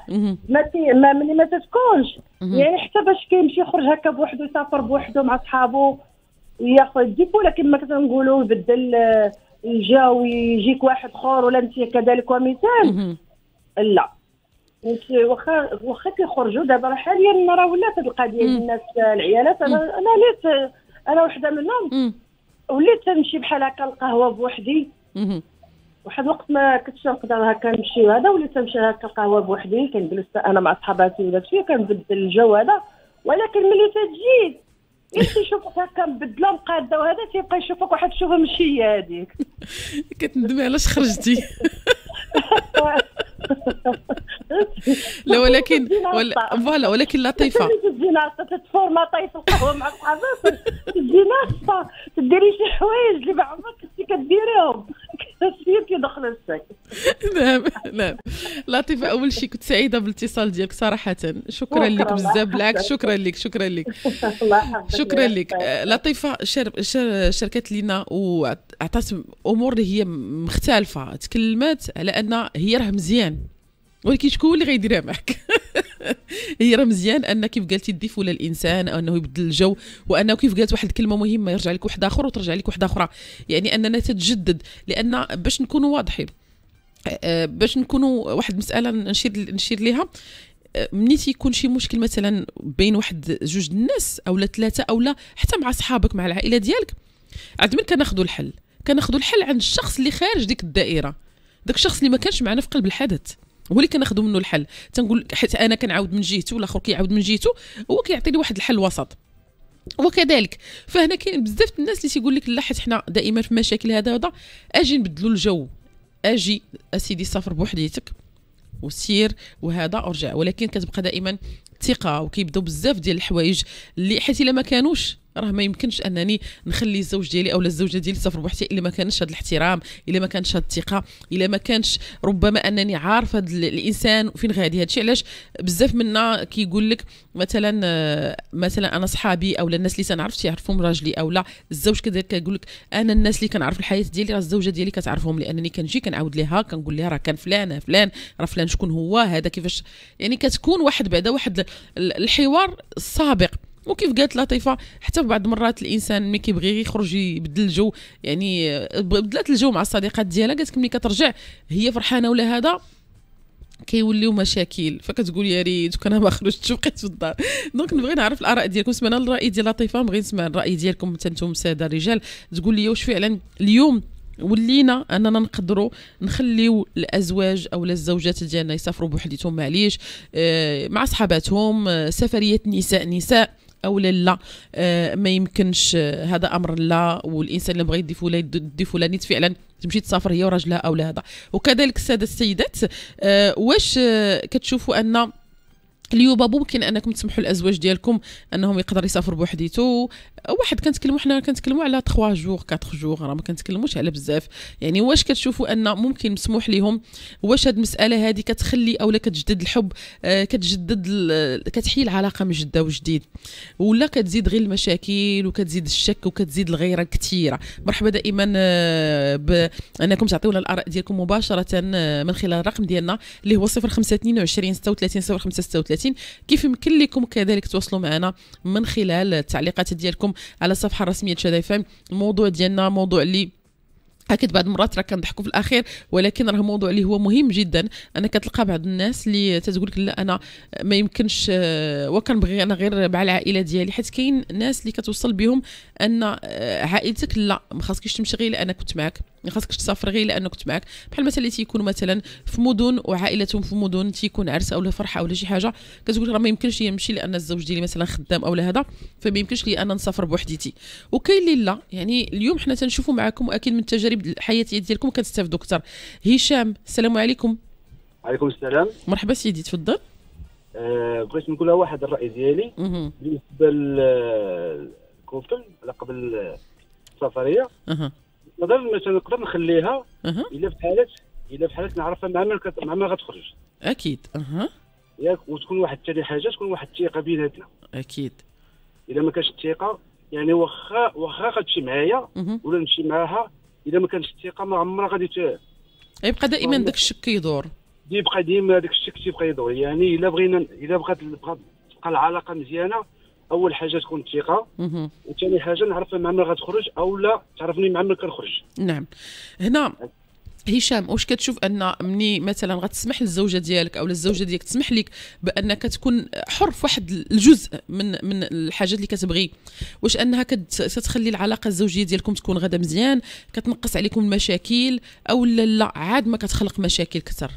ما تي ما ملي ما تتكونش. يعني حتى باش كيمشي يخرج هكا بوحدو يسافر بوحدو مع صحابو ياخذ ديبو ولكن ما كنقولوا يبدل الجو يجيك واحد اخر ولا انت كذلك ومثال. لا. واخا واخا كيخرجوا دابا حاليا راه ولات هذه القضية الناس العيالات أنا أنا وليت أنا وحدة منهم. وليت تمشي بحال هكا القهوه بوحدي. واحد الوقت ما كنتش نقدر هكا نمشي وهذا وليت نمشي هكا القهوه بوحدي. كنجلس أنا مع صحاباتي ولا شي كنبدل الجو هذا. ولكن ملي تجي يشوفك هكا مبدله مقادة وهذا تيبقى يشوفك واحد الشوفه ماشي هي هذيك. كتندمي علاش خرجتي؟ لا ولكن فوالا ولكن لطيفه تجي ناقصه تتفورما طيف القهوة مع صحاباتك تجي ناقصه تديري شي حوايج اللي ما عمرك كنتي كديريهم. كيدخل السك نعم نعم. لطيفة أول شيء كنت سعيدة بالاتصال ديالك صراحة. شكرا لك بزاف بالعكس. شكرا لك شكرا لك. شكرا لك. لطيفة شاركت لنا واعطت أمور اللي هي مختلفة. تكلمات على أن هي راه مزيان. ولكن شكون اللي غيديرها معك؟ هي راه مزيان أن كيف قالتي تضيف ولا الإنسان أو أنه يبدل الجو وأنه كيف قالت واحد الكلمة مهمة يرجع لك واحد آخر وترجع لك واحد آخرى. يعني أننا تتجدد لأن باش نكونوا واضحين آه، باش نكونوا واحد المسألة نشير نشير ليها آه، ملي تيكون شي مشكل مثلا بين واحد جوج الناس أو لا ثلاثة أو لا حتى مع صحابك مع العائلة ديالك. عاد من كناخذوا الحل؟ كناخذوا الحل عند الشخص اللي خارج ديك الدائرة داك الشخص اللي ما كانش معنا في قلب الحدث. هو اللي كناخذوا منه الحل؟ تنقول حيت أنا كنعاود من جهته والآخر كيعاود من جهته هو كيعطيني واحد الحل وسط. وكذلك فهنا كاين بزاف الناس اللي تيقول لك لا حيت حنا دائما في مشاكل هذا وهذا أجي نبدلوا الجو. أجي أسيدي سافر بوحديتك وسير وهذا ارجع ولكن كتبقى دائما ثقة وكيبداو بزاف ديال الحوايج اللي حيت إلا ما كانوش راه ما يمكنش انني نخلي الزوج ديالي أو الزوجة ديالي تسافر بوحدها إلا ما كانش هذا الاحترام إلا ما كانش هذه الثقة إلا ما كانش ربما أنني عارف هذا الإنسان فين غادي. هادشي علاش بزاف منا كيقول لك مثلا آه، مثلا أنا صحابي أو الناس اللي تنعرف تيعرفهم راجلي أو لا. الزوج كذلك كيقول لك أنا الناس اللي كنعرف الحياة ديالي راه الزوجة ديالي كتعرفهم لأنني كنجي كنعاود ليها كنقول لها راه كان فلان فلان راه فلان شكون هو هذا كيفاش. يعني كتكون واحد بعدا واحد الحوار السابق وكيف قالت لطيفه حتى بعض المرات الإنسان ملي كيبغي يخرج يبدل الجو يعني بدلات الجو مع الصديقات ديالها قالت لك ملي كترجع هي فرحانة ولا هذا؟ كيوليو مشاكل. فكتقول يا ريت كان ما خرجتش بقيت في الدار. donc نبغي نعرف الآراء ديالكم. سمعنا الرأي ديال لطيفه نبغي نسمع الرأي ديالكم أنتم الساده الرجال. تقول لي واش فعلا اليوم ولينا أننا نقدروا نخليو الأزواج أو الزوجات ديالنا يسافروا بوحديتهم؟ معليش. آه، مع صحاباتهم آه، سفريات نساء نساء. أو لا آه ما يمكنش آه هذا أمر لا والإنسان اللي بغى يضيف ولا يضيف ولا نيت فعلا تمشي تسافر هي وراجلها أو لا هذا. وكذلك الساده السيدات آه واش كتشوفوا أن اليوم ممكن أنكم تسمحوا الأزواج ديالكم أنهم يقدر يسافر بوحديتو واحد كنتكلموا حنا كنتكلموا على 3 جور 4 جور راه ما كنتكلموش على بزاف. يعني واش كتشوفوا أن ممكن مسموح لهم واش هاد المسألة هذه كتخلي اولا كتجدد الحب آه كتجدد كتحيي العلاقة من جدة وجديد؟ ولا كتزيد غير المشاكل وكتزيد الشك وكتزيد الغيرة كثيره مرحبا دائما آه بانكم تعطيونا الآراء ديالكم مباشرة آه من خلال الرقم ديالنا اللي هو 0522 36 05 36 كيف يمكن لكم كذلك تواصلوا معنا من خلال التعليقات ديالكم؟ على الصفحة الرسمية تشادي فام الموضوع ديالنا موضوع اللي أكيد بعض المرات راه كنضحكوا في الأخير ولكن راه موضوع اللي هو مهم جدا. أنا كتلقى بعض الناس اللي تتقول لك لا أنا ما يمكنش آه، وكنبغي أنا غير مع العائلة ديالي حيت كاين ناس اللي كتوصل بهم أن آه، عائلتك لا ما خاصكش تمشي غير لأن كنت معك ما خاصكش تسافر غير لأنه كنت معك بحال مثلا اللي تيكونوا مثلا في مدن وعائلتهم في مدن تيكون عرس أو فرحة ولا شي حاجة كتقول راه ما يمكنش يمشي لأن الزوج ديالي مثلا خدام أو هذا فما يمكنش لي أنا نسافر بوحديتي. وكاين اللي لا يعني اليوم حنا تنشوفوا معكم وأكيد من التجارب الحياتيه ديالكم كتستافدوا أكثر. هشام السلام عليكم. عليكم السلام. مرحبا سيدي تفضل. أه بغيت نقولها واحد الرأي ديالي. بالنسبة للكوبل على قبل السفرية. أه. نقدر مثلا نقدر نخليها. إلا في حاله إلا في حالة نعرفها مع من مع من غتخرج. أكيد. أها. ياك وتكون واحد ثاني حاجة تكون واحد الثقة بيناتنا. أكيد. إلا ما كانش الثقة يعني واخا واخا غتمشي معايا ولا نمشي معاها اذا ما كانش الثقة ما عمرها غادي يبقى دائما داك الشك يدور يبقى ديما داك الشك تيبقى يدور. يعني إلا بغينا إلا بغات تبقى العلاقة مزيانة أول حاجة تكون الثقة وثاني حاجة نعرف مع من غتخرج أو لا تعرفني مع من كنخرج. نعم. هنا هشام واش كتشوف أن مني مثلا غتسمح للزوجة ديالك أو للزوجة ديالك تسمح لك بانك تكون حر في واحد الجزء من من الحاجات اللي كتبغي؟ واش أنها كتخلي العلاقة الزوجية ديالكم تكون غدا مزيان كتنقص عليكم المشاكل أو لا, لا عاد ما كتخلق مشاكل أكثر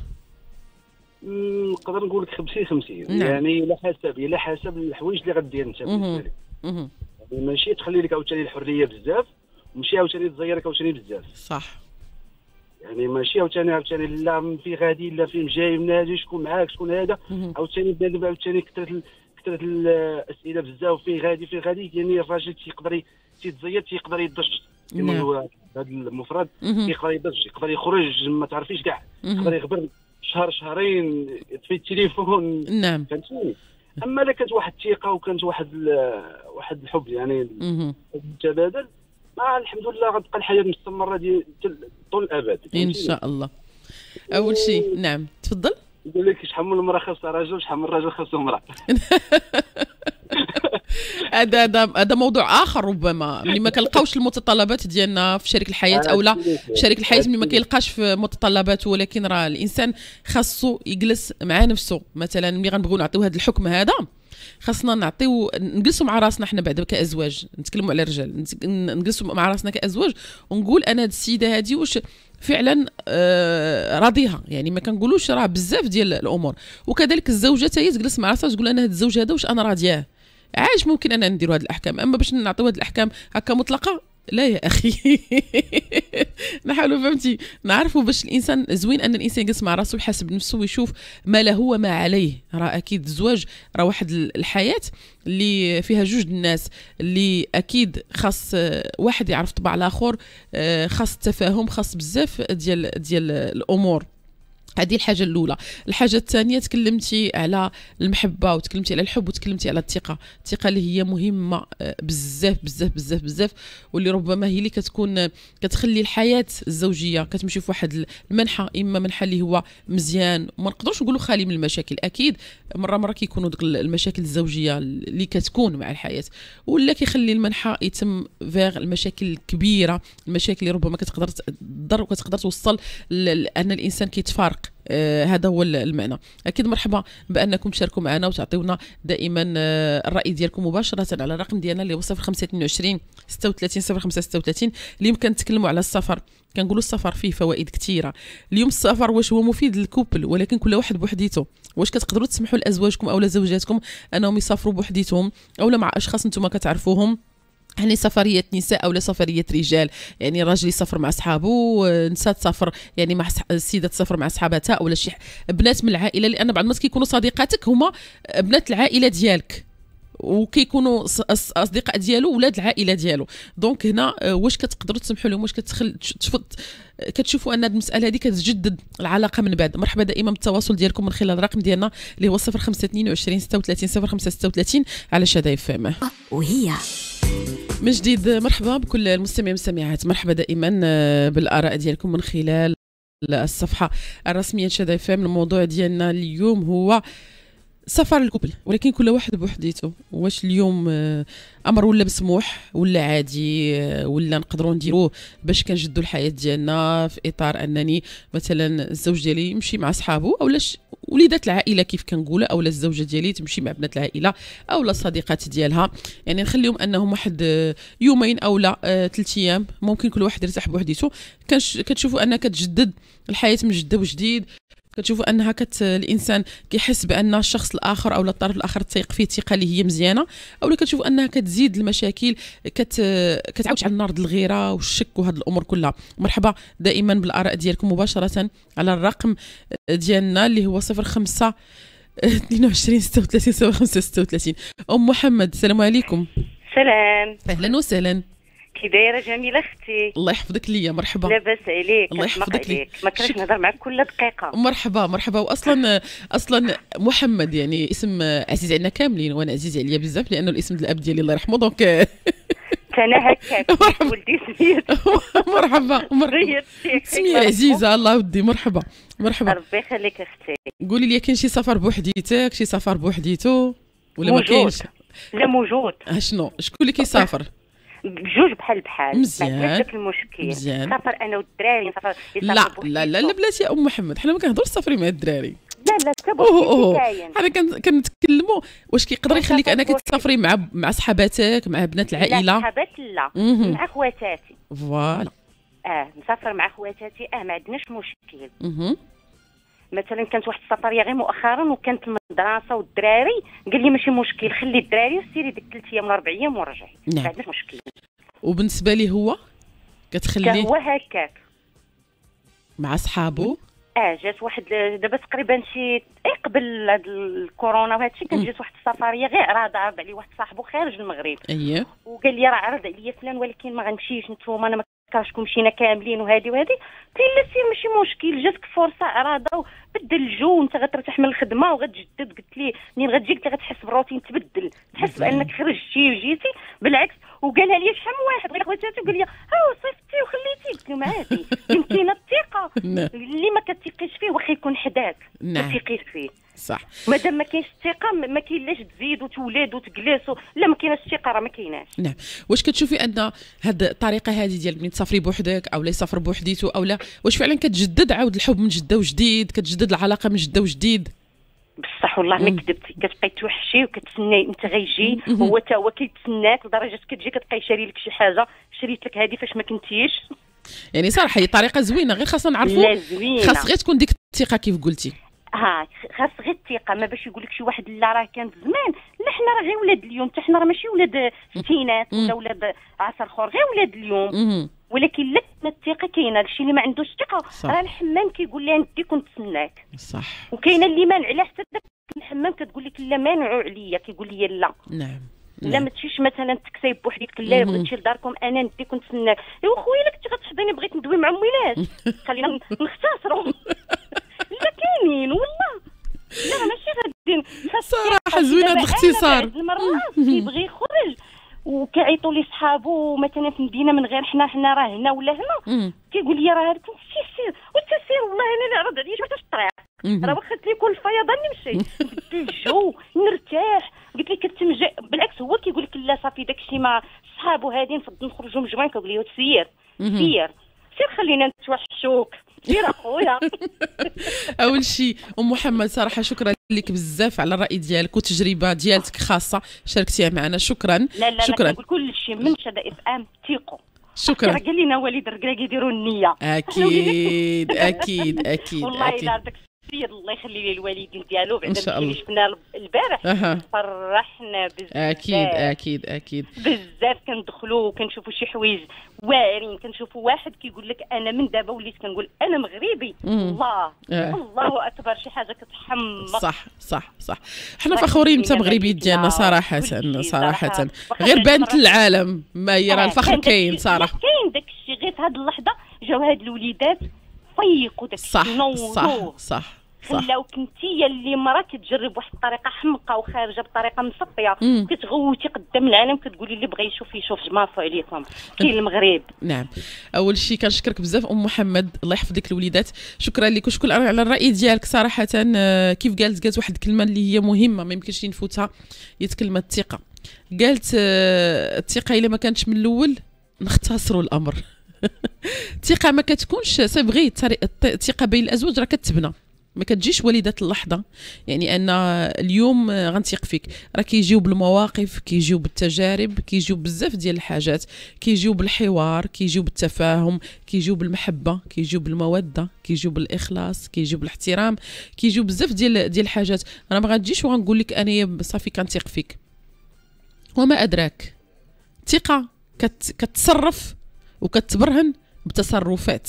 نقدر نقول لك 50 50 نعم. يعني على حسب على حسب الحوايج اللي غدير أنت بالنسبة لك. يعني ماشي تخلي لك عاوتاني الحرية بزاف وماشي عاوتاني تزيرك عاوتاني بزاف. صح. يعني ماشي عاوتاني عاوتاني لا في غادي لا فين جاي من هذا شكون معاك شكون هذا. عاوتاني بنادم عاوتاني كثرت كثرت الأسئلة بزاف فين غادي فين غادي. يعني الراجل تيقدر تيتزيد تيقدر يضج كما نعم. هو هذا المفرد يقدر يضج يقدر يخرج ما تعرفيش كاع. يقدر يخبر شهر شهرين في التليفون. نعم. فهمتيني أما الا كانت واحد الثقة وكانت واحد واحد الحب يعني متبادل ما الحمد لله غتبقى الحياة مستمره دي طول الأبد. إن شاء الله. أول شيء نعم. تفضل. يقول لك شحال من المراه خاصها رجل شحال من الرجل خاصه امرأة. هذا هذا هذا موضوع آخر ربما. ملي ما كنلقاوش المتطلبات ديالنا في شريك الحياة أو لا شريك الحياة ملي ما كيلقاش في متطلباته ولكن راه الإنسان خاصو يجلس مع نفسه مثلا ملي غنبغيو نعطيو هذا الحكم هذا خاصنا نعطيو نجلسوا مع راسنا حنا بعدا كأزواج. نتكلموا على الرجال نجلسوا مع راسنا كأزواج ونقول أنا هاد السيدة هذه واش فعلا آه راضيها. يعني ما كنقولوش راه بزاف ديال الأمور. وكذلك الزوجة حتى هي تجلس مع راسها تقول أنا هذا الزوج هذا واش أنا راضياه. عاش ممكن اننا نديروا هذه الأحكام. أما باش نعطيو هذه الأحكام هكا مطلقة لا يا أخي. نحاولوا فهمتي؟ نعرفوا باش الإنسان زوين أن الإنسان يجلس مع راسه يحاسب نفسه ويشوف ما له وما عليه. راه أكيد الزواج راه واحد الحياة اللي فيها جوج الناس اللي أكيد خاص واحد يعرف طبع الآخر آه، خاص التفاهم خاص بزاف ديال ديال الأمور. هذه الحاجة الأولى. الحاجة الثانية تكلمتي على المحبة وتكلمتي على الحب وتكلمتي على الثقة. الثقة اللي هي مهمة آه، بزاف بزاف بزاف بزاف. واللي ربما هي اللي كتكون كتخلي الحياة الزوجية كتمشي في واحد المنحى إما منحى اللي هو مزيان. وما نقدرش نقولوا خالي من المشاكل أكيد. مرة مرة كيكونوا المشاكل الزوجية اللي كتكون مع الحياة. ولا كيخلي المنحى يتم فيغ المشاكل الكبيرة المشاكل اللي ربما كتقدر تضر وكتقدر توصل لأن الإنسان كيتفارق. آه هذا هو المعنى. أكيد مرحبا بأنكم تشاركوا معنا وتعطيونا دائما آه الرأي ديالكم مباشرة على الرقم ديالنا اللي هو 0522 36 0536 اليوم كنتكلموا على السفر. كنقولوا السفر فيه فوائد كثيره اليوم السفر واش هو مفيد للكوبل ولكن كل واحد بوحديته. واش كتقدروا تسمحوا لأزواجكم أو لزوجاتكم أنهم يسافروا بوحديتهم أو مع أشخاص أنتم كتعرفوهم؟ يعني سفرية نساء أو سفرية رجال. يعني راجل يسافر مع أصحابه نساء تسافر يعني مع السيدة تسافر مع أصحاباتها أو شي. بنات من العائلة لأن بعض الناس كيكونوا صديقاتك هما بنات العائلة ديالك. وكيكونوا أصدقاء ديالو ولاد العائلة ديالو. donc هنا آه، واش كتقدروا تسمحوا لهم؟ واش كتخل كتشوفوا أن هذه المسألة هذه كتجدد العلاقة من بعد. مرحبا دائما بالتواصل ديالكم من خلال الرقم ديالنا اللي هو 0522 36 0536 على شدا إف إم. وهي. من جديد مرحبا بكل المستمعين والمستمعات. مرحبا دائما آه، بالآراء ديالكم من خلال الصفحة الرسمية لشدا إف إم. الموضوع ديالنا اليوم هو سفر الكوبل ولكن كل واحد بوحديته. واش اليوم آه، أمر ولا مسموح ولا عادي آه، ولا نقدروا نديروه باش كنجدوا الحياة ديالنا في إطار أنني مثلا الزوج ديالي يمشي مع صحابه اولا وليدات العائلة كيف كنقولها اولا الزوجة ديالي تمشي مع بنات العائلة اولا الصديقات ديالها. يعني نخليهم أنهم واحد آه، يومين اولا ثلاث أيام ممكن كل واحد يرتاح بوحديته. كتشوفوا انها كتجدد الحياة من جدة وجديد. كتشوفوا أنها كت الإنسان كيحس بأن الشخص الآخر أو الطرف الآخر تيق فيه ثقه اللي هي مزيانة أو كتشوفوا أنها كتزيد المشاكل كت كتعاود على النار الغيرة والشك وهاد الأمور كلها. مرحبا دائما بالآراء ديالكم مباشرة على الرقم ديالنا اللي هو 05 22 36 36 أم محمد السلام عليكم. سلام. أهلا وسهلا. كي دايره جميلة أختي. الله يحفظك ليا مرحبا. لاباس عليك الله يحفظك لي ما كرهتش نهضر معك كل دقيقة. مرحبا مرحبا. أصلا أصلا محمد يعني اسم عزيز علينا كاملين وأنا عزيز عليا بزاف لأنه الاسم الأب ديالي الله يرحمه donc أنا هكاك ولدي سميت. مرحبا مرحبا. سمية عزيزة الله ودي مرحبا مرحبا. ربي يخليك أختي. قولي لي كاين شي سفر بوحديتك شي سفر بوحديتو؟ ولا ما كاينش؟ لا موجود. شنو؟ شكون اللي كيسافر؟ بجوج بحال بحال. مزيان. داك المشكل مزيان. سافر أنا والدراري نسافر لا لا لا لا بلاتي يا أم محمد. حنا ما كنهضرش سافري مع الدراري. لا لا تبو كاين حنا كنتكلموا واش كيقدر يخليك أنك تسافري مع مع صحاباتك مع بنات العائلة. لا صحابات لا. مع خواتاتي. voilà. آه نسافر مع خواتاتي. آه ما عندناش مشكل. مثلا كانت واحد السفريه غير مؤخرا وكانت المدرسة والدراري قال لي ماشي مشكل خلي الدراري وسيري ديك ثلاث أيام ولا أربع أيام ورجعي. نعم. ما عندناش مشكل. وبالنسبة لي هو؟ كتخليه؟ هو هكاك. مع صحابه آه جات واحد دابا تقريبا شي اي قبل هاد الكورونا وهذا الشيء كانت جات واحد السفريه غير عرض عرض علي واحد صاحبو خارج المغرب. اييه وقال لي راه عرض عليا فلان ولكن ما غنمشيش نتوما أنا ما كاشكم مشينا كاملين وهادي وهادي قلت لا سير ماشي مشكل جاتك فرصة عراضه بدل الجو وانت غترتاح من الخدمة وغتجدد. قلت لي منين غتجي؟ قلت لي غتحس بروتين تبدل تحس بأنك خرجتي وجيتي بالعكس. وقالها لي شحال من واحد؟ غير خواتاتي وقال لي ها صيفطتي وخليتي قلت لهم عادي يمكن الثقة نعم. اللي ما كتثقيش فيه واخا يكون حداك. ما نعم. تثقيش فيه. صح. مادام ما كاينش الثقة ما كاين تزيد وتولد وتجلس لا ما كاينش الثقة راه ما كايناش. نعم. واش كتشوفي أن هاد الطريقة هذه ديال من تسافري بوحدك أو لا يسافر بوحديتو أو لا؟ واش فعلا كتجدد عاود الحب من جدة وجديد كتجدد العلاقة من جدة وجديد. بصح والله ما كذبتي كتبقاي توحشي وكتسناي أنت غيجي هو تا هو كيتسناك لدرجة كتجي كتبقاي شاري لك شي حاجة شريت لك هذه فاش ما كنتيش. يعني صراحة هي طريقة زوينة غير خاصنا نعرفوا خاص غير تكون ديك الثقة كيف قلتي. ها خاص غير الثقة ما باش يقول لك شي واحد لا راه كان زمان. لا حنا راه غير ولاد اليوم حتى حنا راه ماشي ولاد الستينات ولا ولاد عصر اخر غير ولاد اليوم. ولكن لا الثقه كاينة الشيء اللي ما عندوش ثقة. راه الحمام كيقول لها انت كنت نتسناك صح. وكاينة اللي مانع حتى داك الحمام كتقول لك لا مانعوا عليا كيقول لي لا. نعم. لا ما تمشيش مثلا تكسي بوحدك لا بغيت تمشي لداركم أنا نديك ونتسناك ايوا خويا الا كنتي غتحضيني بغيت ندوي مع مويناش خلينا نختصروا لا كاينين والله. لا ماشي غاديين. صراحة زوينة الاختصار. المرات كيبغي يخرج. وكيعيطوا لي صحابو مثلا في المدينة من غير حنا حنا راه هنا ولا هنا. كيقول لي راه هذاك سير سير والتسير والله أنا اللي عرض عليا حتى في الطريق. راه واخا لي كل فيضان نمشي بدل الجو نرتاح. قلت لك كتمجع بالعكس هو كيقول لك لا صافي داكشي مع صحابو هادي نفضل نخرجوا مجموعين كيقول لي سير سير. سير خلينا نتوحشوك. سير اخويا أول شيء أم محمد صراحة شكرا لك بزاف على الرأي ديالك والتجربه ديالتك خاصة. شاركتيها معنا. شكرا. لا لا شكرا. كل شيء من شدا إف آم ثيقوا شكرا. قال لنا وليد الركراكي يديروا النية. أكيد أكيد أكيد والله إلا السيد الله يخلي لي الوالدين ديالو بعد اللي شفنا البارح أه. فرحنا بزاف. أكيد أكيد أكيد. بزاف كندخلوا وكنشوفوا شي حوايج واعرين. كنشوفوا واحد كيقول لك أنا من دابا وليت كنقول أنا مغربي. الله. أه. الله أكبر شي حاجة كتحمق. صح صح صح. حنا فخورين بمغربيه ديالنا صراحة صراحة. غير بانت العالم ما هي راه الفخر كاين صراحة. كاين داك الشيء غير في هذه اللحظة جاو هاد الوليدات فيقوا داك صح صح صح. خلاوك انت اللي مرا كتجرب واحد الطريقة حمقه وخارجة بطريقة مصفية كتغوتي قدام العالم كتقولي اللي بغى يشوف يشوف جمافو عليكم كاين المغرب. نعم. أول شيء كنشكرك بزاف أم محمد الله يحفظ لك الوليدات. شكرا لك وشكرا على الرأي ديالك صراحة. آه، كيف قالت قالت واحد الكلمة اللي هي مهمة ما يمكنش نفوتها هي كلمه الثقة. قالت آه، الثقة إلا ما كانتش من الأول نختصروا الأمر. الثقة ما كتكونش سي الثقة بين الأزواج راه كتبنى. ما كتجيش وليدة اللحظة. يعني أن اليوم غنثيق فيك. راه كيجيو بالمواقف كيجيو بالتجارب كيجيو بزاف ديال الحاجات. كيجيو بالحوار كيجيو بالتفاهم كيجيو بالمحبة كيجيو بالمودة كيجيو بالإخلاص كيجيو بالاحترام كيجيو بزاف ديال ديال الحاجات. أنا ما غاديش وغنقول لك أنا صافي كنثيق فيك. وما أدراك. ثقة كت كتصرف وكتبرهن بتصرفات.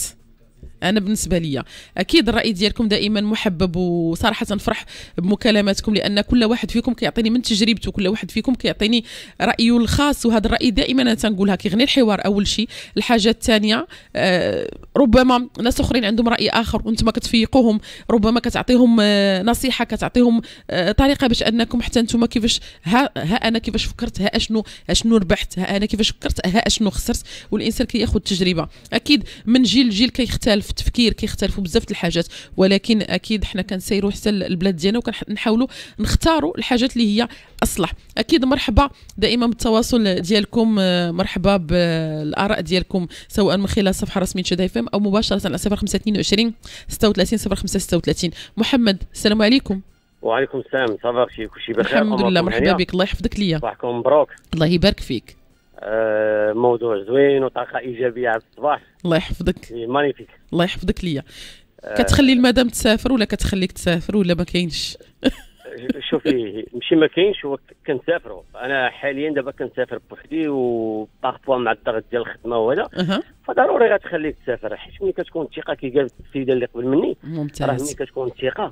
أنا بالنسبة لي أكيد الرأي ديالكم دائما محبب وصراحة نفرح بمكالماتكم لأن كل واحد فيكم كيعطيني من تجربته كل واحد فيكم كيعطيني رأيه الخاص وهذا الرأي دائما أنا تنقولها. كيغني الحوار أول شيء. الحاجة الثانية آه ربما ناس أخرين عندهم رأي آخر وأنتم كتفيقوهم. ربما كتعطيهم آه نصيحة كتعطيهم آه طريقة باش أنكم حتى أنتم كيفاش ها, ها أنا كيفاش فكرت ها أشنو أشنو ربحت ها أنا كيفاش فكرت ها أشنو خسرت والإنسان كياخذ تجربة. أكيد من جيل لجيل كيختلف. التفكير كيختلفوا بزاف الحاجات. ولكن أكيد حنا كنسيروا حتى البلاد ديالنا وكنحاولوا نختاروا الحاجات اللي هي أصلح. أكيد مرحبا دائما بالتواصل ديالكم. مرحبا بالآراء ديالكم سواء من خلال الصفحه الرسميه شدا إف أو مباشرة على 0522 36 0536 محمد السلام عليكم. وعليكم السلام. ça va كلشي بخير. الحمد لله مرحبا بك. الله يحفظك ليا. صباحكم مبروك. الله يبارك فيك. آه موضوع زوين وطاقة إيجابية على الصباح. الله يحفظك. magnifique الله يحفظك ليا. آه. كتخلي المدام تسافر ولا كتخليك تسافر ولا ما كاينش؟ شوفي ماشي ما كاينش هو كنسافروا. أنا حاليا دابا كنسافر بوحدي و parfois مع الضغط ديال الخدمة وهذا. أه. فضروري غتخليك تسافر حيت ملي كتكون الثقة كي قالت السيدة اللي قبل مني ممتاز. راه ملي كتكون الثقة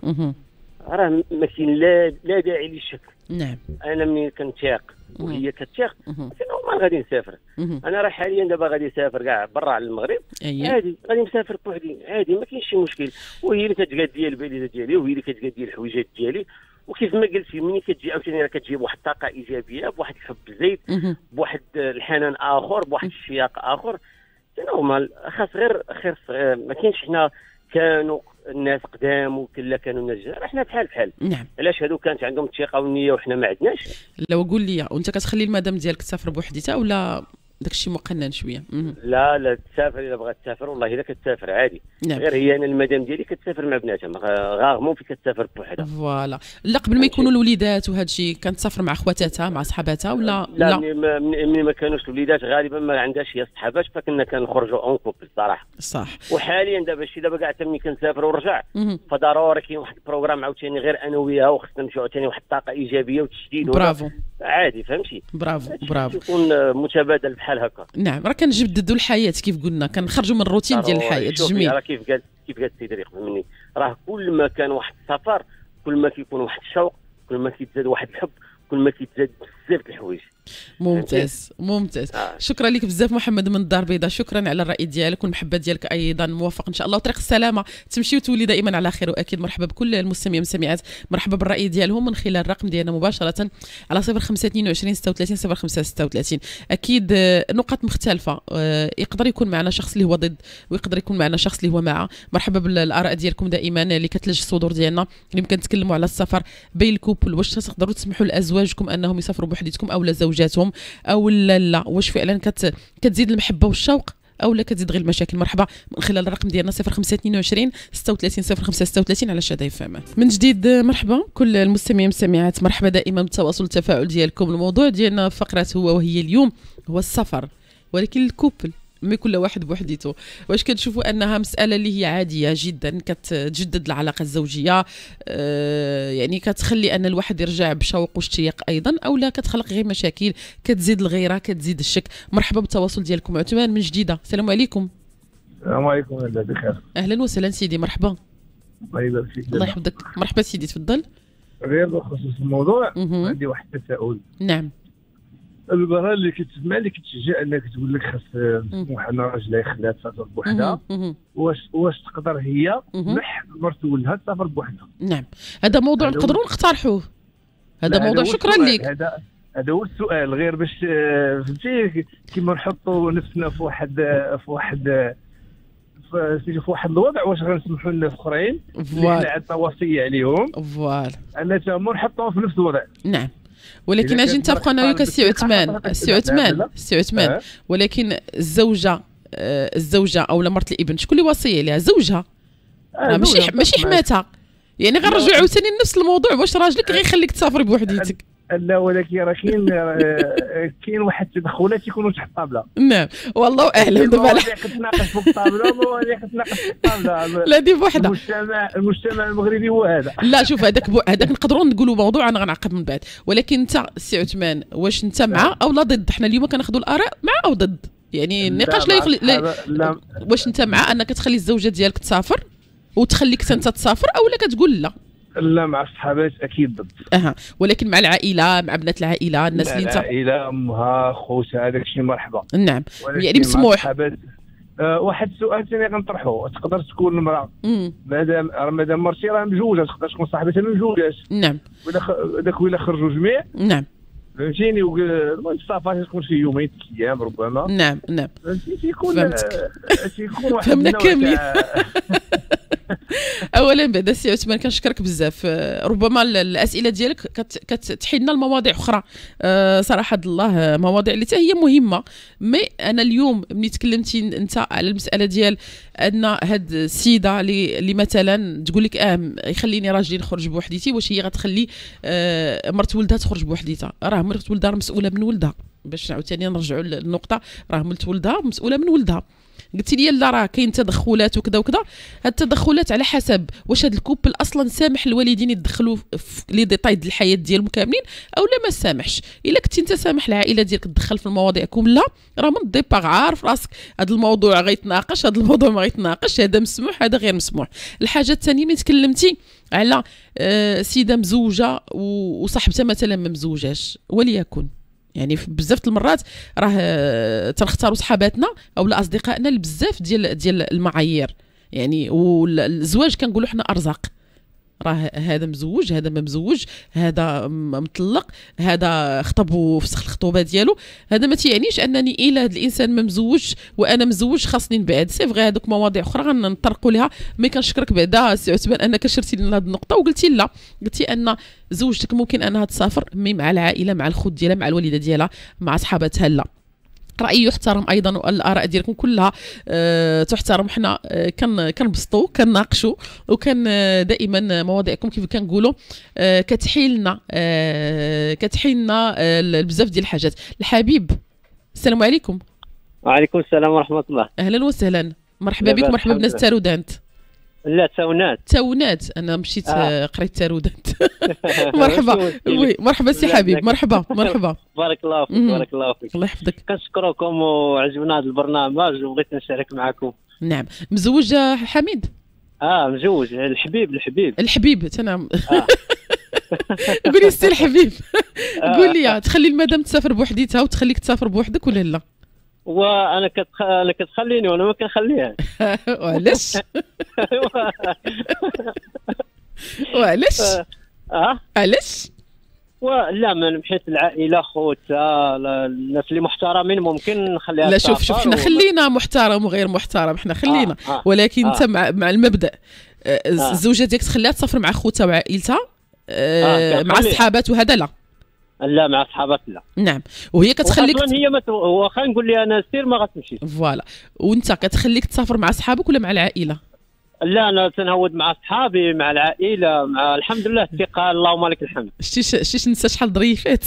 راه ما كاين لا لا داعي للشك. نعم. أنا ملي كنتيق وهي كتيق normal غادي نسافر. أنا راه حاليا دابا غادي نسافر كاع برا على المغرب. أيه. عادي غادي نسافر بوحدي. عادي ما كاينش شي مشكل. وهي اللي كتقاد la valise ديالي وهي اللي كتقاد الحويجات ديالي. وكيف ما قلتي ملي كتجي عاوتاني راه كتجي بواحد الطاقه إيجابية بواحد الحب زيد بواحد الحنان آخر بواحد الاشتياق آخر. normal خاص غير خير ما كاينش حنا كانوا الناس قدام وكلا كانوا الناس جداد. إحنا بحال بحال. نعم. علاش هادو كانت عندهم الثقة والنية وحنا ما عندناش؟ لو قول لي وانت كتخلي المدام ديالك تسافر بوحديتها ولا داك الشيء مقنن شوية. لا لا تسافر اذا بغات تسافر. والله إذا كتسافر عادي. نعم. غير هي أنا المدام ديالي كتسافر مع بناتها. rarement في كتسافر بوحدها. voilà. لا قبل ما يكونوا الوليدات وهذا الشيء كانت تسافر مع خواتاتها مع صحاباتها ولا؟ لا, لا. ملي ما كانوش الوليدات. غالبا ما عندهاش هي صحابات فكنا كنخرجوا en couple الصراحه صح. وحاليا دابا شي دابا كاع ملي كنسافر ورجع فضروري كاين واحد البروغرام عاوتاني غير أنا وياها وخصنا نمشيو عاوتاني واحد الطاقة إيجابية وتشديد برافو. عادي فهمتي؟ برافو برافو. يكون متبادل بحال هكا. نعم راه كنجددوا الحياة كيف قلنا كنخرجوا من الروتين ديال الحياة جميل راه كيف قال كيف قال السيد ريق مني. راه كل ما كان واحد السفر كل ما كيكون واحد الشوق كل ما كيتزاد واحد الحب كل ما كيتزاد بزاف الحوايج. ممتاز ممتاز. آه. شكرا لك بزاف محمد من الدار البيضاء. شكرا على الرأي ديالك والمحبة ديالك أيضا. موفق إن شاء الله. وطريق السلامة تمشي وتولي دائما على خير وأكيد. مرحبا بكل المستمعين والمستمعات. مرحبا بالرأي ديالهم من خلال الرقم ديالنا مباشرة على 0522 36 05 36 أكيد آه، نقط مختلفة. آه، يقدر يكون معنا شخص اللي هو ضد ويقدر يكون معنا شخص اللي هو مع مرحبا بالآراء ديالكم دائما اللي كتلج الصدور ديالنا. اللي يمكن نتكلموا على السفر بين الكوبل. واش تقدروا تسمحوا لأزواجكم أنهم يسافروا بوحديتكم أو زوجاتهم أو لا لا. واش فعلا كت كتزيد المحبة والشوق أو لا كتزيد غير المشاكل؟ مرحبا. من خلال الرقم ديالنا 0522 36 05 36 على شادة فما من جديد مرحبا. كل المستمعين والمستمعات مرحبا. دائما بالتواصل والتفاعل ديالكم. الموضوع ديالنا فقرة هو وهي اليوم هو السفر. ولكن الكوبل مي كل واحد بوحديته. واش كتشوفوا أنها مسألة اللي هي عادية جدا كتجدد العلاقة الزوجية آه يعني كتخلي أن الواحد يرجع بشوق واشتياق أيضا أو لا كتخلق غير مشاكل كتزيد الغيرة كتزيد الشك. مرحبا بالتواصل ديالكم عثمان من جديدة. السلام عليكم. السلام عليكم بخير. أهلا وسهلا سيدي مرحبا. الله يبارك فيك. الله يحفظك. مرحبا سيدي تفضل. غير بخصوص الموضوع عندي واحد التساؤل. نعم. المراه اللي كتسمع اللي كتشجع انك تقول لك خاص واحد الراجل يخليها تسافر بوحدها. واش واش تقدر هي تسمح مرت ولها تسافر بوحدها. نعم. هذا موضوع نقدروا نقترحوه. هذا موضوع شكرا لك. هذا هذا هو السؤال. غير باش آه، فهمتي؟ كيما نحطوا نفسنا في واحد في واحد في واحد الوضع واش غنسمحوا للناس اخرين؟ اللي عندنا وصية عليهم. فوالا. ان تما نحطوهم في نفس الوضع. نعم. ولكن أجي نتفقوا أنا وياك السي عثمان. السي عثمان السي عثمان. ولكن الزوجة آه، الزوجة أو مرت الإبن شكون اللي وصيه عليها زوجها. آه، ماشي ماشي حماتها. يعني غنرجعوا عاوتاني لنفس الموضوع. واش راجلك غيخليك تسافري بوحديتك؟ لا ولكن راه كاين كاين واحد التدخلات يكونوا تحت الطابلة. نعم. والله اعلم دابا مواضيع كتناقش فوق الطابلة ومواضيع كتناقش فوق الطابلة. لا دي بوحدها المجتمع المجتمع المغربي هو هذا. لا شوف هذاك هذاك نقدروا نقولوا موضوع أنا غنعقب من بعد. ولكن أنت سي عثمان واش أنت مع أو لا ضد؟ حنا اليوم كناخذوا الآراء مع أو ضد؟ يعني النقاش لا, يخلي لا, لا. واش أنت مع؟ أنك تخلي الزوجة ديالك تسافر وتخليك أنت تسافر أو لا كتقول لا؟ لا مع الصحابات أكيد ضد. أها. ولكن مع العائلة مع بنات العائلة الناس اللي انت العائلة أمها خوتها هذاك الشيء مرحبا. نعم. يعني مسموح. أه واحد السؤال ثاني غنطرحه تقدر تكون المرأة مادام مادام مرتي راه مجوجة تقدر تكون صاحبتها ما مجوجاش نعم داك ولا خرجوا جميع. نعم. فهمتيني السفر تكون شي يومين ثلاث أيام ربما نعم نعم تيكون تيكون واحد فهمنا كاملين اولا بعدا سي عثمان كنشكرك بزاف. ربما الأسئلة ديالك كتحيدنا لمواضيع أخرى. أه صراحة الله مواضيع اللي هي مهمة. mais أنا اليوم ملي تكلمتي أنت على المسألة ديال أن هاد السيدة اللي مثلا تقول لك آه يخليني راجلي نخرج بوحديتي واش هي غتخلي آه مرت ولدها تخرج بوحديتها؟ راه مرت ولدها مسؤولة من ولدها. باش عاوتاني نرجعوا للنقطة راه مرت ولدها مسؤولة من ولدها. قلتي لي لا راه كاين تدخلات وكذا وكذا. هاد التدخلات على حسب واش هاد ال couple أصلا سامح الوالدين يدخلوا في les détails ديال الحياة ديالهم كاملين أو لا ما سامحش. إلا كنتي أنت سامح العائلة ديالك تدخل في المواضيع كلها راه من الديباغ عارف راسك. هذا الموضوع غيتناقش هذا الموضوع ما غيتناقش هذا مسموح هذا غير مسموح. الحاجة الثانية ملي تكلمتي على آه سيدة مزوجة وصاحبتها مثلا ما مزوجاش وليكن؟ يعني بزاف المرات راه آه، تنختاروا صحاباتنا أو أصدقائنا لبزاف ديال ديال المعايير. يعني والزواج كنقولوا حنا أرزاق. راه هذا مزوج هذا ما مزوج هذا مطلق هذا خطب وفسخ الخطوبة ديالو. هذا ما تيعنيش أنني إلا هذا الإنسان ما مزوج وأنا مزوج خاصني نبعد. c'est vrai هذوك مواضيع أخرى غنطرقوا لها mais كنشكرك بعدا سي عثمان أنك أشرتي لنا هذه النقطة وقلتي لا. قلتي أن زوجتك ممكن أنها تسافر mais مع العائلة مع الخوت ديالها مع الوالدة ديالها مع صحاباتها لا. رايي يحترم أيضا والاراء ديالكم كلها أه تحترم. حنا كان كنبسطوا كنناقشوا وكان دائما مواضيعكم كيف كنقولوا كتحيلنا كتحيلنا بزاف ديال الحاجات. الحبيب السلام عليكم. وعليكم السلام ورحمة الله. أهلا وسهلا. مرحبا بك مرحبا بناس تارودانت لا تاونات تاونات أنا مشيت آه. قريت تارودانت مرحبا. oui مرحبا سي حبيب. مرحبا. مرحبا. بارك الله فيك بارك الله فيك. الله يحفظك. كنشكركم وعجبنا هذا البرنامج وبغيت نشارك معكم. نعم. مزوج حميد؟ آه مزوج. الحبيب الحبيب. الحبيب. تنام. آه. قولي سي الحبيب. آه. قول لي تخلي المدام تسافر بوحديتها وتخليك تسافر بوحدك ولا لا؟ وأنا كتخ... أنا كتخليني وأنا ما كنخليها وعلاش؟ وعلاش؟ آه علاش؟ لا من حيث العائلة خوتها الناس اللي محترمين ممكن نخليها لا شوف شوف حنا خلينا محترم وغير محترم حنا خلينا. آه آه. ولكن أنت آه مع, مع المبدأ. آه الزوجة ديالك تخليها تسافر مع خوتها وعائلتها آه مع الصحابات وهذا لا. لا مع صحابات لا. نعم. وهي كتخليك هي مت... واخا نقول لها أنا سير ما غتمشيش فوالا. وأنت كتخليك تسافر مع صحابك ولا مع العائلة؟ لا أنا تنهود مع صحابي مع العائلة مع الحمد لله الثقه اللهم لك الحمد. شتي شتي نسى شحال ظريفات.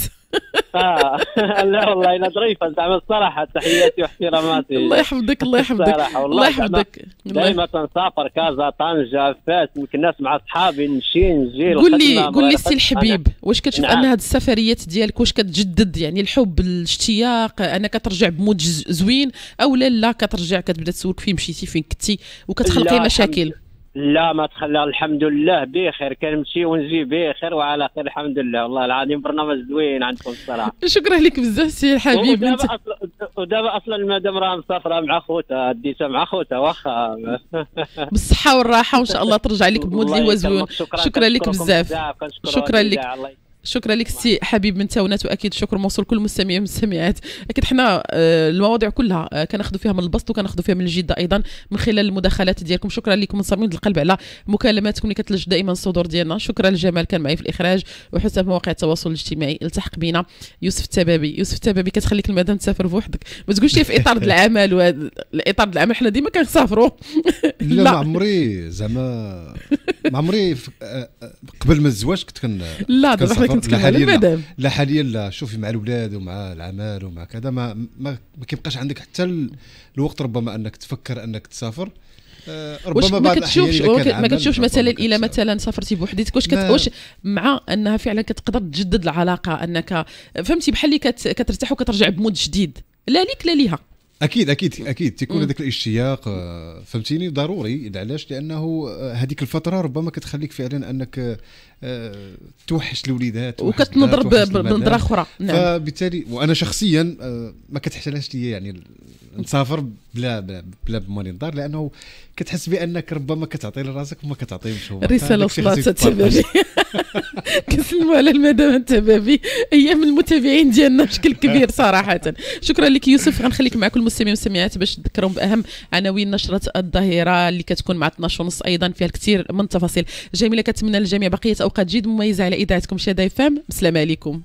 آه. لا والله أنا ظريفه زعما الصراحه تحياتي واحتراماتي. الله يحفظك الله يحفظك الله يحفظك دائما تنسافر كازا طنجة فاس يمكن الناس مع صحابي نمشي نجي قول لي قول لي سي الحبيب واش كتشوف نعم. أن هذه السفريات ديالك واش كتجدد؟ يعني الحب الاشتياق أنك كترجع ب mood زوين أو لا لا كترجع كتبدأ تسولك فين مشيتي فين كنتي وكتخلقي مشاكل؟ لا ما تخلى الحمد لله بخير. كنمشي ونجي بخير وعلى خير الحمد لله والله العظيم برنامج زوين عندكم الصراحة. شكرا لك بزاف سي الحبيب ودابا أصلا ودابا أصلا المدام راه مسافرة مع خوتها ديتها مع خوتها واخا. بالصحة والراحة وإن شاء الله ترجع لك ب mood اللي هو زوين. شكرا لك بزاف. شكرا لك. شكرا لك سي حبيب من تاونات وأكيد شكر موصول كل المستمعين والمستمعات. أكيد حنا آه، المواضيع كلها آه، كناخذوا فيها من البسط وكناخذوا فيها من الجد أيضا من خلال المداخلات ديالكم. شكرا لكم من صميم القلب على مكالماتكم اللي كتلج دائما الصدور ديالنا. شكرا لجمال كان معي في الإخراج وحسن في مواقع التواصل الاجتماعي. التحق بينا. يوسف التبابي. يوسف التبابي كتخليك المدام تسافر بوحدك ما تقولش في إطار العمل الإطار العمل حنا ديما كنسافروا. لا ما عمري زعما ما عمري آه، قبل ما الزواج كنت كن لا كنت على المدام لا حاليا لا شوفي مع الاولاد ومع العمل ومع كذا ما ما, ما كيبقاش عندك حتى الوقت ربما أنك تفكر أنك تسافر. آه ربما ما كتشوفش ما كتشوفش مثلا الا مثلا سافرتي بوحديتك واش واش مع أنها فعلا كتقدر تجدد العلاقة أنك فهمتي بحال اللي كترتاح وكترجع بمود جديد؟ لا ليك لا ليها. أكيد أكيد أكيد. تيكون هذاك الاشتياق آه، فهمتيني؟ ضروري. علاش؟ لأنه آه، هذيك الفترة ربما كتخليك فعلا أنك توحش الوليدات وكتنظر بنظرة أخرى. نعم. فبالتالي وأنا شخصيا ما كتحتاجش لي يعني نسافر بلا بلا, بلا بماني نضار لأنه كتحس بأنك ربما كتعطي لراسك وما كتعطيهمش هو الرساله وصلت التبابي كنسلموا على المدام التبابي من المتابعين ديالنا بشكل كبير صراحة. شكرا لك يوسف. غنخليك مع كل المستمعين والمستمعات باش تذكرهم بأهم عناوين نشرة الظاهرة اللي كتكون مع 12 ونص أيضا فيها الكثير من التفاصيل. جميلة كنتمنى للجميع بقية اوقات جد مميزة على إذاعتكم شادة فام السلام عليكم.